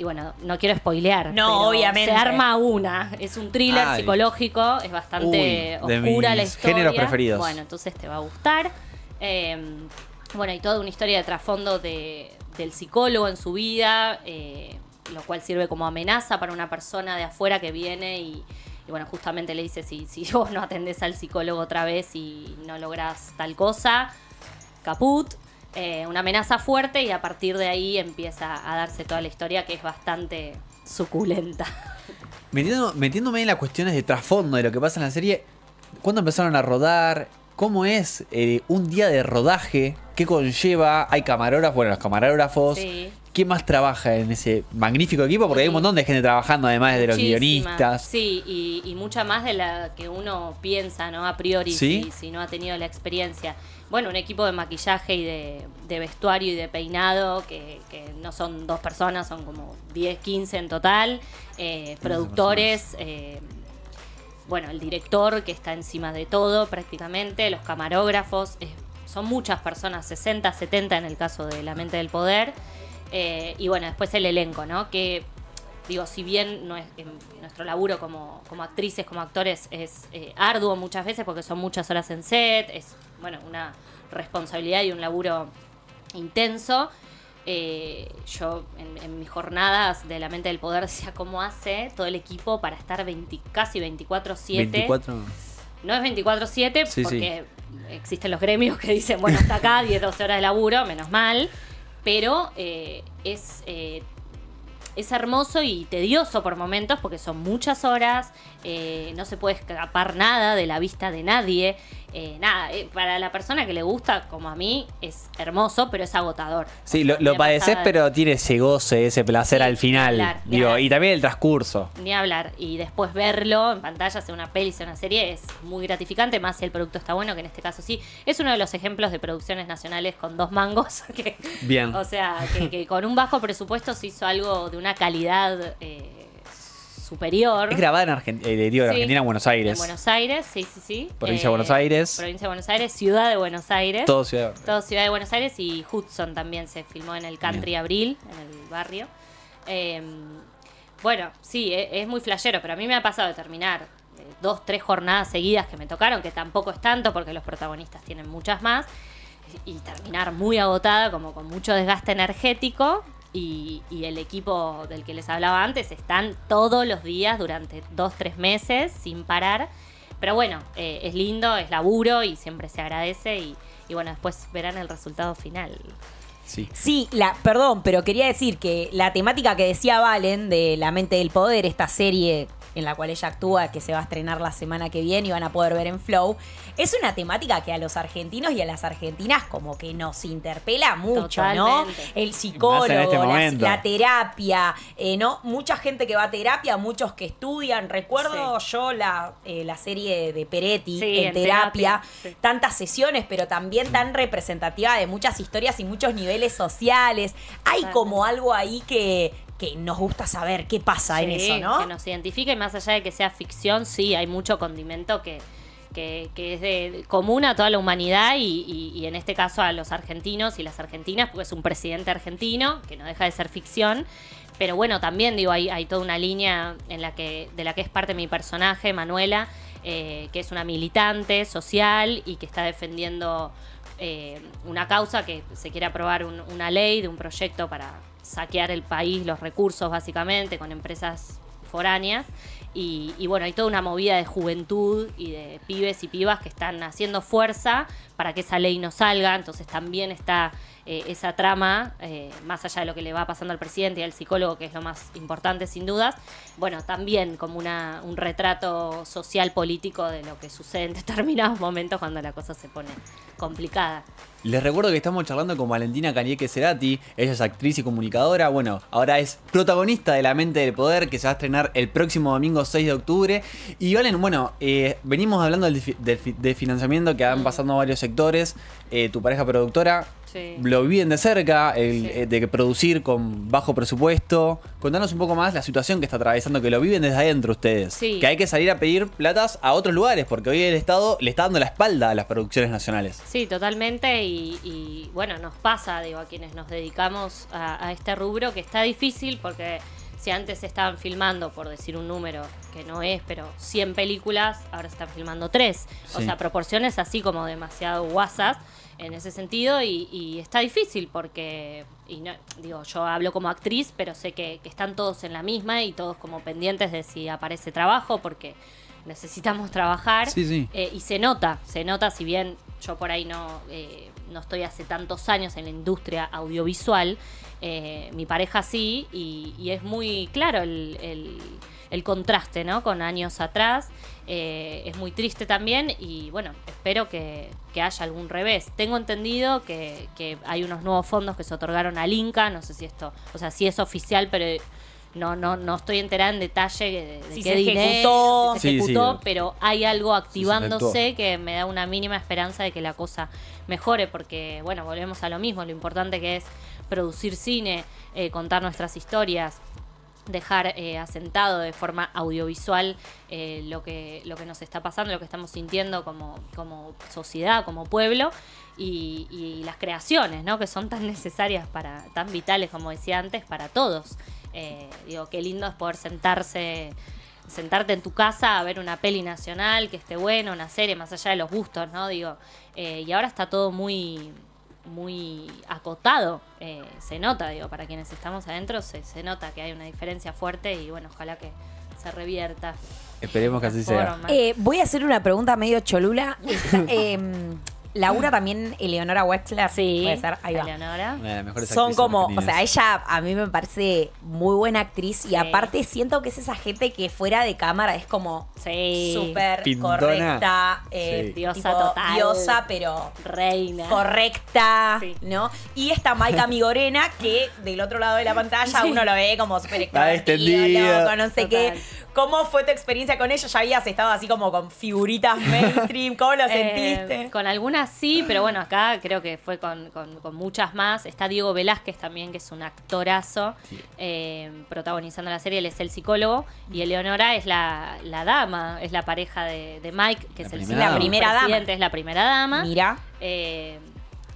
Y bueno, no quiero spoilear. No, pero obviamente. Se arma una. Es un thriller Ay. psicológico, es bastante Uy, de oscura la historia. géneros preferidos. Bueno, entonces te va a gustar. Eh, bueno, y toda una historia de trasfondo de, del psicólogo en su vida, eh, lo cual sirve como amenaza para una persona de afuera que viene y, y bueno, justamente le dice, si, si vos no atendés al psicólogo otra vez y no lográs tal cosa, caput. Eh, una amenaza fuerte y a partir de ahí empieza a darse toda la historia que es bastante suculenta. Metiendo- metiéndome en las cuestiones de trasfondo de lo que pasa en la serie, ¿cuándo empezaron a rodar? ¿Cómo es eh, un día de rodaje? ¿Qué conlleva? ¿Hay camarógrafos? Bueno, los camarógrafos. Sí. ¿quién más trabaja en ese magnífico equipo? Porque hay un montón de gente trabajando, además de los guionistas. Sí, y, y mucha más de la que uno piensa, ¿no? A priori, ¿Sí? si, si no ha tenido la experiencia. Bueno, un equipo de maquillaje y de, de vestuario y de peinado, que, que no son dos personas, son como 10, 15 en total. Eh, productores, eh, bueno, el director que está encima de todo prácticamente, los camarógrafos, eh, son muchas personas, 60, 70 en el caso de La Mente del Poder. Eh, y bueno, después el elenco, ¿no? Que digo, si bien no es, em, nuestro laburo como, como actrices, como actores es arduo muchas veces porque son muchas horas en set, es bueno, una responsabilidad y un laburo intenso. eh, yo en, en mis jornadas de la mente del poder decía cómo hace todo el equipo para estar 20 casi 24/7 24. no es 24-7 Sí, sí. porque existen los gremios que dicen, bueno, hasta acá 10, 12 horas de laburo, menos mal. Pero eh, es, eh, es hermoso y tedioso por momentos porque son muchas horas, eh, no se puede escapar nada de la vista de nadie. eh, nada, eh, para la persona que le gusta, como a mí, es hermoso, pero es agotador. Sí, lo, padeces, pero tiene ese goce, ese placer Sí, al final. ni hablar, Digo, y también el transcurso. Ni hablar. Y después verlo en pantalla, sea una peli, sea una serie, es muy gratificante, más si el producto está bueno, que en este caso sí. Es uno de los ejemplos de producciones nacionales con dos mangos. que- Bien. O sea, que, que con un bajo presupuesto se hizo algo de una calidad eh, superior. Es grabada en Argentina, digo, en Sí, Argentina, en Buenos Aires. En Buenos Aires, sí, sí, sí. Eh, Provincia de Buenos Aires. Provincia de Buenos Aires, ciudad de Buenos Aires. Todo Ciudad de Buenos Todo Ciudad de Buenos Aires y Hudson también se filmó en el Country Abril, en el barrio. Eh, bueno, sí, e- es, muy flashero, pero a mí me ha pasado de terminar eh, dos, tres jornadas seguidas que me tocaron, que tampoco es tanto porque los protagonistas tienen muchas más, y terminar muy agotada, como con mucho desgaste energético. Y, y el equipo del que les hablaba antes están todos los días durante dos, tres meses sin parar. Pero bueno, eh, es lindo, es laburo y siempre se agradece. Y, y bueno, después verán el resultado final. Sí. Sí, la, perdón, pero quería decir que la temática que decía Valen de La Mente del Poder, esta serie en la cual ella actúa, que se va a estrenar la semana que viene y van a poder ver en Flow, es una temática que a los argentinos y a las argentinas como que nos interpela mucho, ¿no? El psicólogo, este la- terapia, eh, ¿no? Mucha gente que va a terapia, muchos que estudian. Recuerdo yo la, eh, la serie de Peretti Sí, en, en terapia, terapia, sí. tantas sesiones, pero también tan representativa de muchas historias y muchos niveles sociales. Hay como algo ahí que, que nos gusta saber qué pasa en eso, ¿no? Que nos identifique, más allá de que sea ficción, sí, hay mucho condimento que, que, que es de, común a toda la humanidad y, y- y en este caso a los argentinos y las argentinas, porque es un presidente argentino, que no deja de ser ficción. Pero bueno, también digo, hay, hay toda una línea en la que, de la que es parte mi personaje, Manuela, eh, que es una militante social y que está defendiendo eh, una causa que se quiere aprobar un- una ley de un proyecto para saquear el país, los recursos básicamente, con empresas foráneas. Y, bueno, hay toda una movida de juventud y de pibes y pibas que están haciendo fuerza para que esa ley no salga. Entonces también está eh, esa trama, eh, más allá de lo que le va pasando al presidente y al psicólogo, que es lo más importante sin dudas. Bueno, también como una, un retrato social político de lo que sucede en determinados momentos cuando la cosa se pone complicada. Les recuerdo que estamos charlando con Valentina Canieque Cerati. Ella es actriz y comunicadora. Bueno, ahora es protagonista de La Mente del Poder, que se va a estrenar el próximo domingo 6 de octubre. Y Valen, bueno, eh, venimos hablando del, fi- del fi- de financiamiento que van pasando varios sectores. Eh, tu pareja productora Sí. lo viven de cerca, el, eh, de producir con bajo presupuesto. Contanos un poco más la situación que está atravesando, que lo viven desde adentro ustedes. Sí. Que hay que salir a pedir platas a otros lugares, porque hoy el Estado le está dando la espalda a las producciones nacionales. Sí, totalmente. Y, y, bueno, nos pasa, digo, a quienes nos dedicamos a, a este rubro, que está difícil porque si antes se estaban filmando, por decir un número que no es, pero 100 películas, ahora se están filmando 3. O sea, proporciones así como demasiado guasas en ese sentido y, y está difícil porque, y no, digo, yo hablo como actriz, pero sé que, que están todos en la misma y todos como pendientes de si aparece trabajo porque necesitamos trabajar. Sí, sí. Eh, y se nota, se nota, si bien yo por ahí no, eh, no estoy hace tantos años en la industria audiovisual, eh, mi pareja sí, y, y es muy claro el, el- el contraste, ¿no? Con años atrás. Eh, es muy triste también y bueno, espero que, que haya algún revés. Tengo entendido que, que hay unos nuevos fondos que se otorgaron al Inca, no sé si esto, o sea, si es oficial, pero no, no, no estoy enterada en detalle de, de Si qué se dinero, ejecutó. si se Sí, sí. ejecutó, pero hay algo activándose que me da una mínima esperanza de que la cosa mejore, porque, bueno, volvemos a lo mismo, lo importante que es producir cine, eh, contar nuestras historias, dejar eh, asentado de forma audiovisual eh, lo, que, lo que nos está pasando, lo que estamos sintiendo como, como sociedad, como pueblo, y, y las creaciones, ¿no? que son tan necesarias, para tan vitales, como decía antes, para todos. Eh, digo, qué lindo es poder sentarse sentarte en tu casa a ver una peli nacional que esté buena, una serie, más allá de los gustos, ¿no? Digo, eh, y ahora está todo muy muy acotado, eh, se nota, digo, para quienes estamos adentro se, se nota que hay una diferencia fuerte y bueno, ojalá que se revierta. Esperemos que así sea. Eh, voy a hacer una pregunta medio cholula. Em, Laura también, Eleonora Wexler. Sí, puede ser. Ahí va. Eleonora. Una de las mejores Son como, o sea, ella a mí me parece muy buena actriz y aparte siento que es esa gente que fuera de cámara es como Sí. súper Pintona. correcta, eh, Sí. Diosa tipo, total. diosa, pero Reina. correcta, ¿no? Y esta Maika Migorena que del otro lado de la pantalla Sí. uno lo ve como súper Está extrovertido, no sé qué. ¿Cómo fue tu experiencia con ellos? ¿Ya habías estado así como con figuritas mainstream? ¿Cómo lo Eh, sentiste? con algunas sí, pero bueno, acá creo que fue con, con- con muchas más. Está Diego Velázquez también, que es un actorazo, eh, protagonizando la serie. Él es el psicólogo y Eleonora es la, la dama, es la pareja de, de Mike, que es el primera la primera dama. presidente, es la primera dama. Mira. Eh,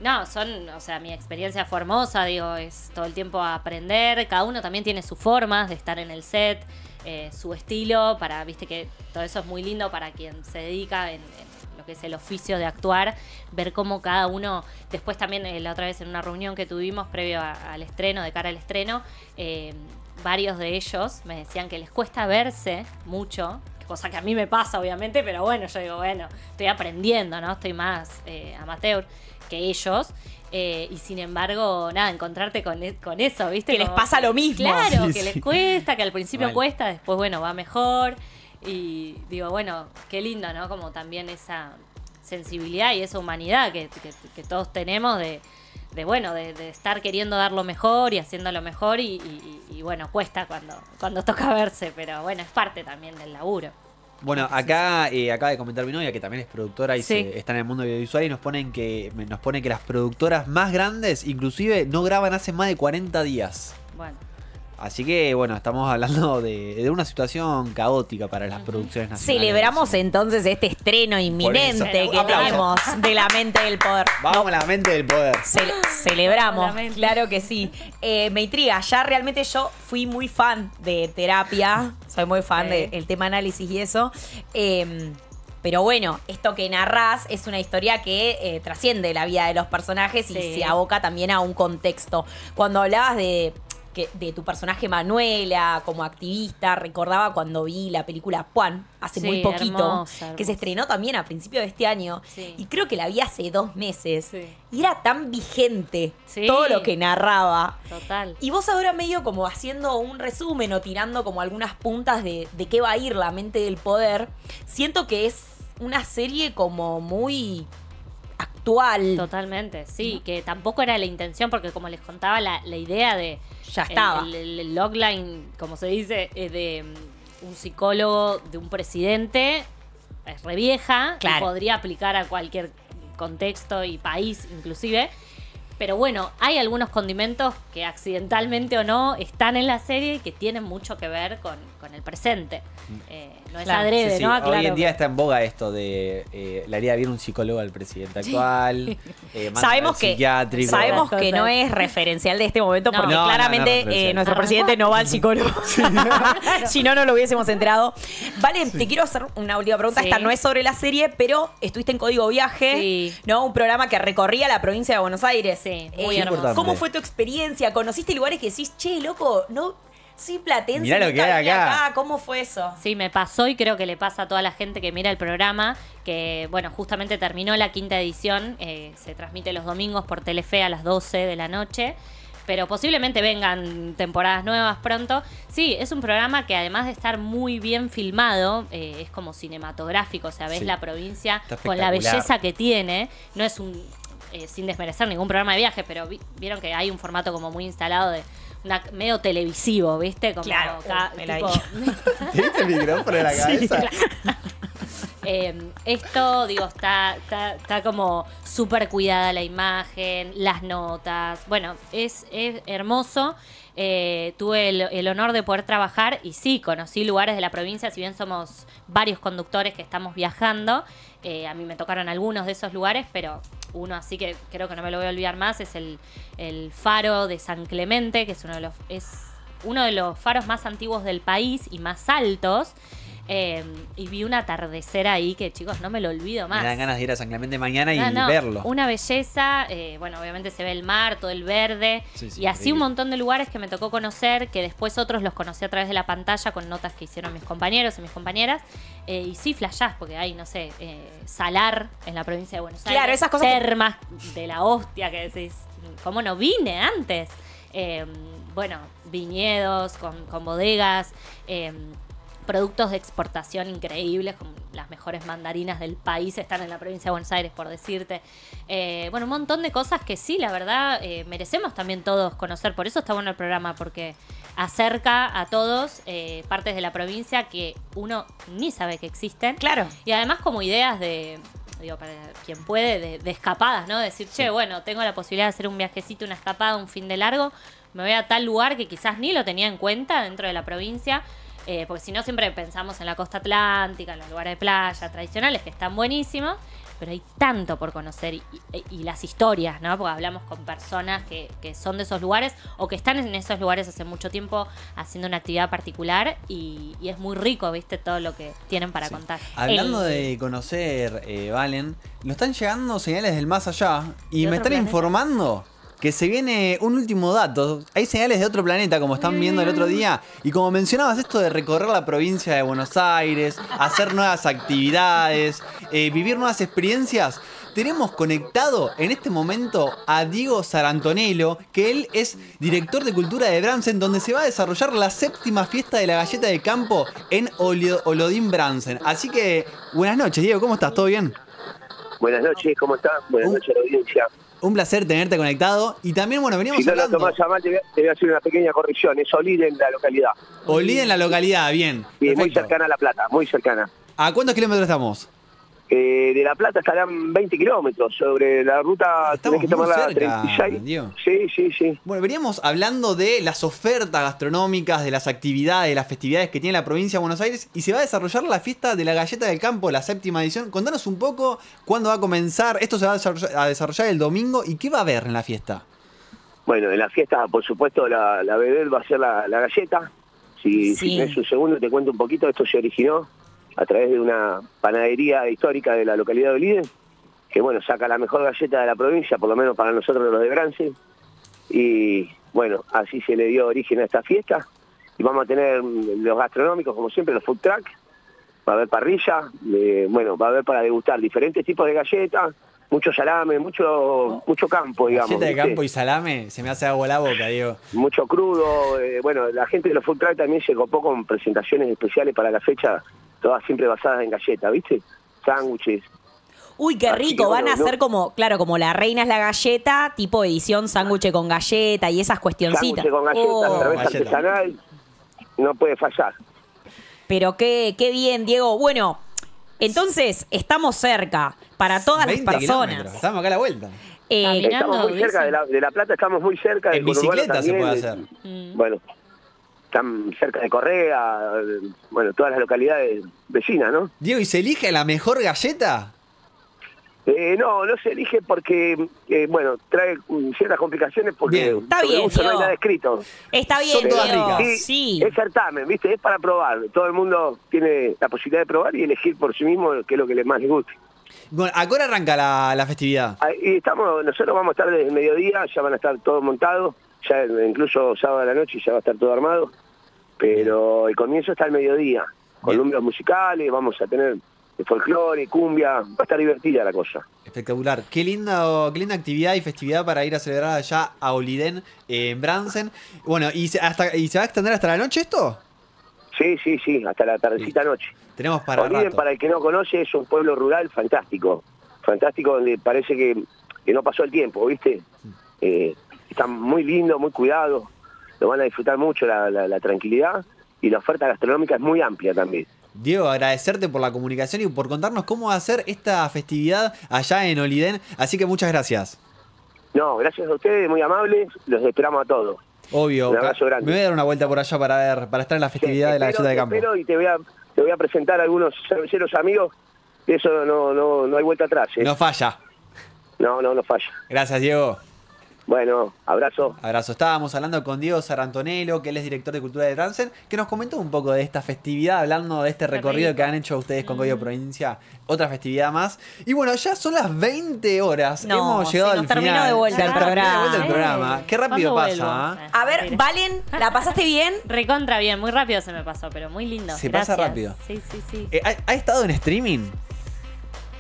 no, son, o sea, mi experiencia fue hermosa, digo, es todo el tiempo aprender. Cada uno también tiene sus formas de estar en el set, eh, su estilo, para, viste que todo eso es muy lindo para quien se dedica en, lo que es el oficio de actuar, ver cómo cada uno, después también eh, la otra vez en una reunión que tuvimos previo al estreno, de cara al estreno, eh, varios de ellos me decían que les cuesta verse mucho, cosa que a mí me pasa obviamente, pero bueno, yo digo, bueno, estoy aprendiendo, ¿no? Estoy más amateur que ellos. Eh, y sin embargo, nada, encontrarte con, e- con eso, ¿viste? Que les pasa lo mismo. Claro, Sí, que sí. les cuesta, que al principio cuesta, después, bueno, va mejor. Y digo, bueno, qué lindo, ¿no? Como también esa sensibilidad y esa humanidad que, que- que todos tenemos de, de, bueno, de, de estar queriendo dar lo mejor y haciendo lo mejor y, y- y, bueno, cuesta cuando, cuando toca verse, pero bueno, es parte también del laburo. Bueno, acá eh, acaba de comentar mi novia que también es productora y Sí. se- está en el mundo audiovisual y nos ponen que nos pone que las productoras más grandes inclusive no graban hace más de 40 días. Bueno. Así que bueno, estamos hablando de, de una situación caótica para las producciones nacionales. Celebramos entonces este estreno inminente que Aplausos. tenemos de la mente del poder. Vamos a la mente del poder. Ce- celebramos, claro que sí. Eh, me intriga, ya realmente yo fui muy fan de terapia, soy muy fan Sí. del tema análisis y eso. Eh, pero bueno, esto que narrás es una historia que eh, trasciende la vida de los personajes y Sí. se aboca también a un contexto. Cuando hablabas de, que, de tu personaje Manuela como activista, recordaba cuando vi la película Juan hace Sí, muy poquito, hermosa, que se estrenó también a principios de este año. Sí. Y creo que la vi hace dos meses. Sí. Y era tan vigente todo lo que narraba. Total. Y vos ahora medio como haciendo un resumen o tirando como algunas puntas de, de qué va a ir la mente del poder, siento que es una serie como muy actual. Totalmente, sí, que tampoco era la intención, porque como les contaba, la, la idea de. Ya estaba. El, el- el logline, como se dice, es de mm, un psicólogo, de un presidente, es re vieja, y Claro. podría aplicar a cualquier contexto y país, inclusive. Pero bueno, hay algunos condimentos que accidentalmente o no están en la serie y que tienen mucho que ver con, con el presente. Eh, no es Claro. adrede, Sí, sí, ¿no? Hoy en día está en boga esto de eh, le haría bien un psicólogo al presidente actual. eh, Sabemos que, psiquiátrico. sabemos que no es referencial de este momento No. porque No, no, no claramente eh, nuestro presidente no va al psicólogo. si no, no lo hubiésemos enterado. Vale, te quiero hacer una última pregunta. Sí. Esta no es sobre la serie, pero estuviste en Código Viaje, ¿no? Un programa que recorría la provincia de Buenos Aires. Sí, muy hermoso. ¿Cómo fue tu experiencia? ¿Conociste lugares que decís, che, loco, no, Sí, platense. Mirá lo que hay vine acá. ¿Cómo fue eso? Sí, me pasó y creo que le pasa a toda la gente que mira el programa, que bueno, justamente terminó la quinta edición, eh, se transmite los domingos por Telefe a las 12 de la noche, pero posiblemente vengan temporadas nuevas pronto. Sí, es un programa que además de estar muy bien filmado, eh, es como cinematográfico, o sea, ves Sí. la provincia con la belleza que tiene, no es un... eh, sin desmerecer ningún programa de viaje, pero vi- vieron que hay un formato como muy instalado de una, medio televisivo, ¿viste? Como Claro, ca- me la tipo- ¿Te viste el micrófono en la Sí, cabeza? Eh, esto, digo, está, está, está como súper cuidada la imagen, las notas. Bueno, es, es hermoso. Eh, tuve el, el honor de poder trabajar y sí, conocí lugares de la provincia, si bien somos varios conductores que estamos viajando. eh, a mí me tocaron algunos de esos lugares, pero uno así que creo que no me lo voy a olvidar más es el, el faro de San Clemente, que es uno de los, es uno de los faros más antiguos del país y más altos. Eh, y vi un atardecer ahí que, chicos, no me lo olvido más. Me dan ganas de ir a San Clemente mañana y No, no, verlo. Una belleza, eh, bueno, obviamente se ve el mar, todo el verde, Sí, sí, y así increíble. un montón de lugares que me tocó conocer, que después otros los conocí a través de la pantalla con notas que hicieron mis compañeros y mis compañeras. Eh, y sí, flashás, porque hay, no sé, eh, Salar en la provincia de Buenos Aires. Claro, esas cosas que- Termas de la hostia que decís, ¿cómo no vine antes? Eh, bueno, viñedos con, con bodegas. Productos de exportación increíbles, como las mejores mandarinas del país están en la provincia de Buenos Aires, por decirte. Eh, bueno, un montón de cosas que sí, la verdad, eh, merecemos también todos conocer. Por eso está bueno el programa, porque acerca a todos eh, partes de la provincia que uno ni sabe que existen. Claro. Y además como ideas de, digo, para quien puede, de, de escapadas, ¿no? Decir, che, bueno, tengo la posibilidad de hacer un viajecito, una escapada, un fin de largo, me voy a tal lugar que quizás ni lo tenía en cuenta dentro de la provincia. Eh, porque si no, siempre pensamos en la costa atlántica, en los lugares de playa tradicionales, que están buenísimos, pero hay tanto por conocer y, y- y las historias, ¿no? Porque hablamos con personas que, que son de esos lugares o que están en esos lugares hace mucho tiempo haciendo una actividad particular y, y es muy rico, ¿viste? Todo lo que tienen para contar. Hablando El- de conocer, eh, Valen, nos están llegando señales del más allá y ¿De me están planeta? informando que se viene un último dato. Hay señales de otro planeta, como están viendo el otro día. Y como mencionabas, esto de recorrer la provincia de Buenos Aires, hacer nuevas actividades, eh, vivir nuevas experiencias. Tenemos conectado en este momento a Diego Sarantonello, que él es director de cultura de Bransen, donde se va a desarrollar la séptima fiesta de la galleta de campo en Olodín Bransen. Así que, buenas noches, Diego, ¿cómo estás? ¿Todo bien? Buenas noches, ¿cómo estás? Buenas noches a la audiencia. Un placer tenerte conectado. Y también, bueno, veníamos Si no lo hablando. tomás a mal, te voy, a, te voy a hacer una pequeña corrección. Es Olid en la localidad. Olid en la localidad, bien. Y muy cercana a La Plata, muy cercana. ¿A cuántos kilómetros estamos? Eh, de La Plata estarán 20 kilómetros. Sobre la ruta tenés que tomar la cerca, 36. Diego. Sí, sí, sí. Bueno, veníamos hablando de las ofertas gastronómicas, de las actividades, de las festividades que tiene la provincia de Buenos Aires y se va a desarrollar la fiesta de la galleta del campo, la séptima edición. Contanos un poco cuándo va a comenzar. Esto se va a desarrollar, a desarrollar el domingo y qué va a haber en la fiesta. Bueno, en la fiesta, por supuesto, la, la vedette va a ser la, la galleta. Si, Sí. si tenés un segundo, te cuento un poquito. Esto se originó a través de una panadería histórica de la localidad de Olide, que bueno, saca la mejor galleta de la provincia, por lo menos para nosotros los de Brance. Y bueno, así se le dio origen a esta fiesta. Y vamos a tener mm, los gastronómicos, como siempre, los food truck. Va a haber parrilla, eh, bueno, va a haber para degustar diferentes tipos de galletas, mucho salame, mucho mucho campo, digamos. Galleta de campo y salame, se me hace agua la boca, Diego. mucho crudo. eh, bueno, la gente de los food truck también se copó con presentaciones especiales para la fecha, todas siempre basadas en galletas, ¿viste? Sándwiches. Uy, qué rico. Van a hacer como, claro, como la reina es la galleta, tipo edición sándwich con galleta y esas cuestioncitas. Sándwiches con galletas, Oh, cerveza Galleta. artesanal. No puede fallar. Pero qué, qué bien, Diego. Bueno, entonces estamos cerca para todas las 20 personas. kilómetros, Estamos acá a la vuelta. Eh, estamos muy cerca de la, de La Plata, estamos muy cerca. En bicicleta se puede de- hacer. Bueno, están cerca de Correa, bueno, todas las localidades vecinas, ¿no? Diego, ¿y se elige la mejor galleta? Eh, no, no se elige porque, eh, bueno, trae ciertas complicaciones porque Bien. Está bien, uso no hay Diego. nada escrito. Está bien, Son todas Diego. ricas. Sí. Es certamen, ¿viste? Es para probar. Todo el mundo tiene la posibilidad de probar y elegir por sí mismo qué es lo que le más le guste. Bueno, ¿a qué hora arranca la, la festividad? Ah, Y estamos, nosotros vamos a estar desde el mediodía, ya van a estar todos montados, ya incluso sábado a la noche ya va a estar todo armado. Pero el comienzo está al mediodía, con números musicales, vamos a tener folclore, cumbia, va a estar divertida la cosa. Espectacular. Qué linda, qué linda actividad y festividad para ir a celebrar allá a Oliden, eh, en Bransen. Bueno, ¿y se, hasta, ¿y se va a extender hasta la noche esto? Sí, sí, sí, hasta la tardecita noche. Tenemos para Oliden, rato. para el que no conoce, es un pueblo rural fantástico. Fantástico donde parece que, que no pasó el tiempo, ¿viste? Eh, está muy lindo, muy cuidado. Lo van a disfrutar mucho la, la- la tranquilidad y la oferta gastronómica es muy amplia también. Diego, agradecerte por la comunicación y por contarnos cómo va a ser esta festividad allá en Oliden. Así que muchas gracias. No, gracias a ustedes, muy amables. Los esperamos a todos. Obvio. Un abrazo grande. Me voy a dar una vuelta por allá para ver, para estar en la festividad de la Espero, galleta de campo. espero y te voy a, te voy a presentar a algunos cerveceros amigos. Eso no, no, no hay vuelta atrás. ¿eh? No falla. No, no, no falla. Gracias, Diego. Bueno, abrazo. Abrazo. Estábamos hablando con Diego Sarrantonelo, que él es director de Cultura de Bransen, que nos comentó un poco de esta festividad, hablando de este recorrido que han hecho ustedes con Código Provincia. Otra festividad más. Y bueno, ya son las 20 horas. No, Hemos llegado se nos al terminó final. de vuelta Se el nos terminó de programa. vuelta el programa. Qué rápido ¿Cuándo pasa. ¿eh? A ver, Valen, ¿la pasaste bien? Recontra bien, muy rápido se me pasó, pero muy lindo. Se pasa rápido. Sí, sí, sí. Eh, ¿ha, ha estado en streaming?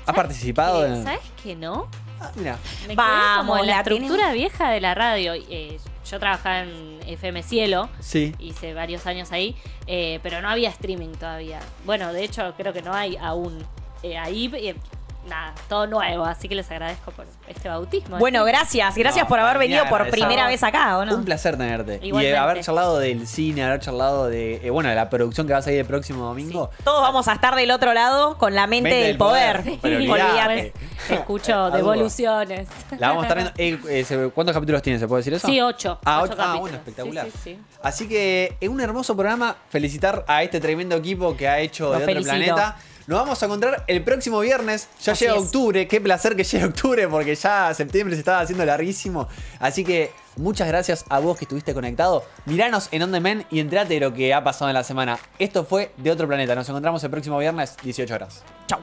¿Ha participado en.? ¿Sabes que no? Ah, mira. Me quedé Vamos, como la la estructura vieja de la radio. Eh, yo trabajaba en FM Cielo. Sí. Hice varios años ahí, eh, pero no había streaming todavía. Bueno, de hecho, creo que no hay aún. Eh, ahí, eh, nada, todo nuevo, así que les agradezco por este bautismo. Bueno, gracias. Gracias No, por haber venido por primera vez acá, ¿o no? Un placer tenerte. Y Igualmente. eh, haber charlado del cine, haber charlado de. eh, bueno, de la producción que va a salir el próximo domingo. Todos vamos a estar del otro lado con la mente, Mente del del poder. poder. Pero. Escucho devoluciones. La vamos a estar viendo. eh, eh, se- ¿Cuántos capítulos tiene? ¿Se puede decir eso? Sí, ocho. Ah, Ocho ocho- ah, capítulos. bueno, espectacular. Sí, sí, sí. Así que es un hermoso programa. Felicitar a este tremendo equipo que ha hecho de otro felicito. planeta. Nos vamos a encontrar el próximo viernes. Ya Así llega es. octubre. Qué placer que llegue octubre porque ya septiembre se estaba haciendo larguísimo. Así que muchas gracias a vos que estuviste conectado. Miranos en On Demand y entrate de lo que ha pasado en la semana. Esto fue de otro planeta. Nos encontramos el próximo viernes, 18 horas. Chau.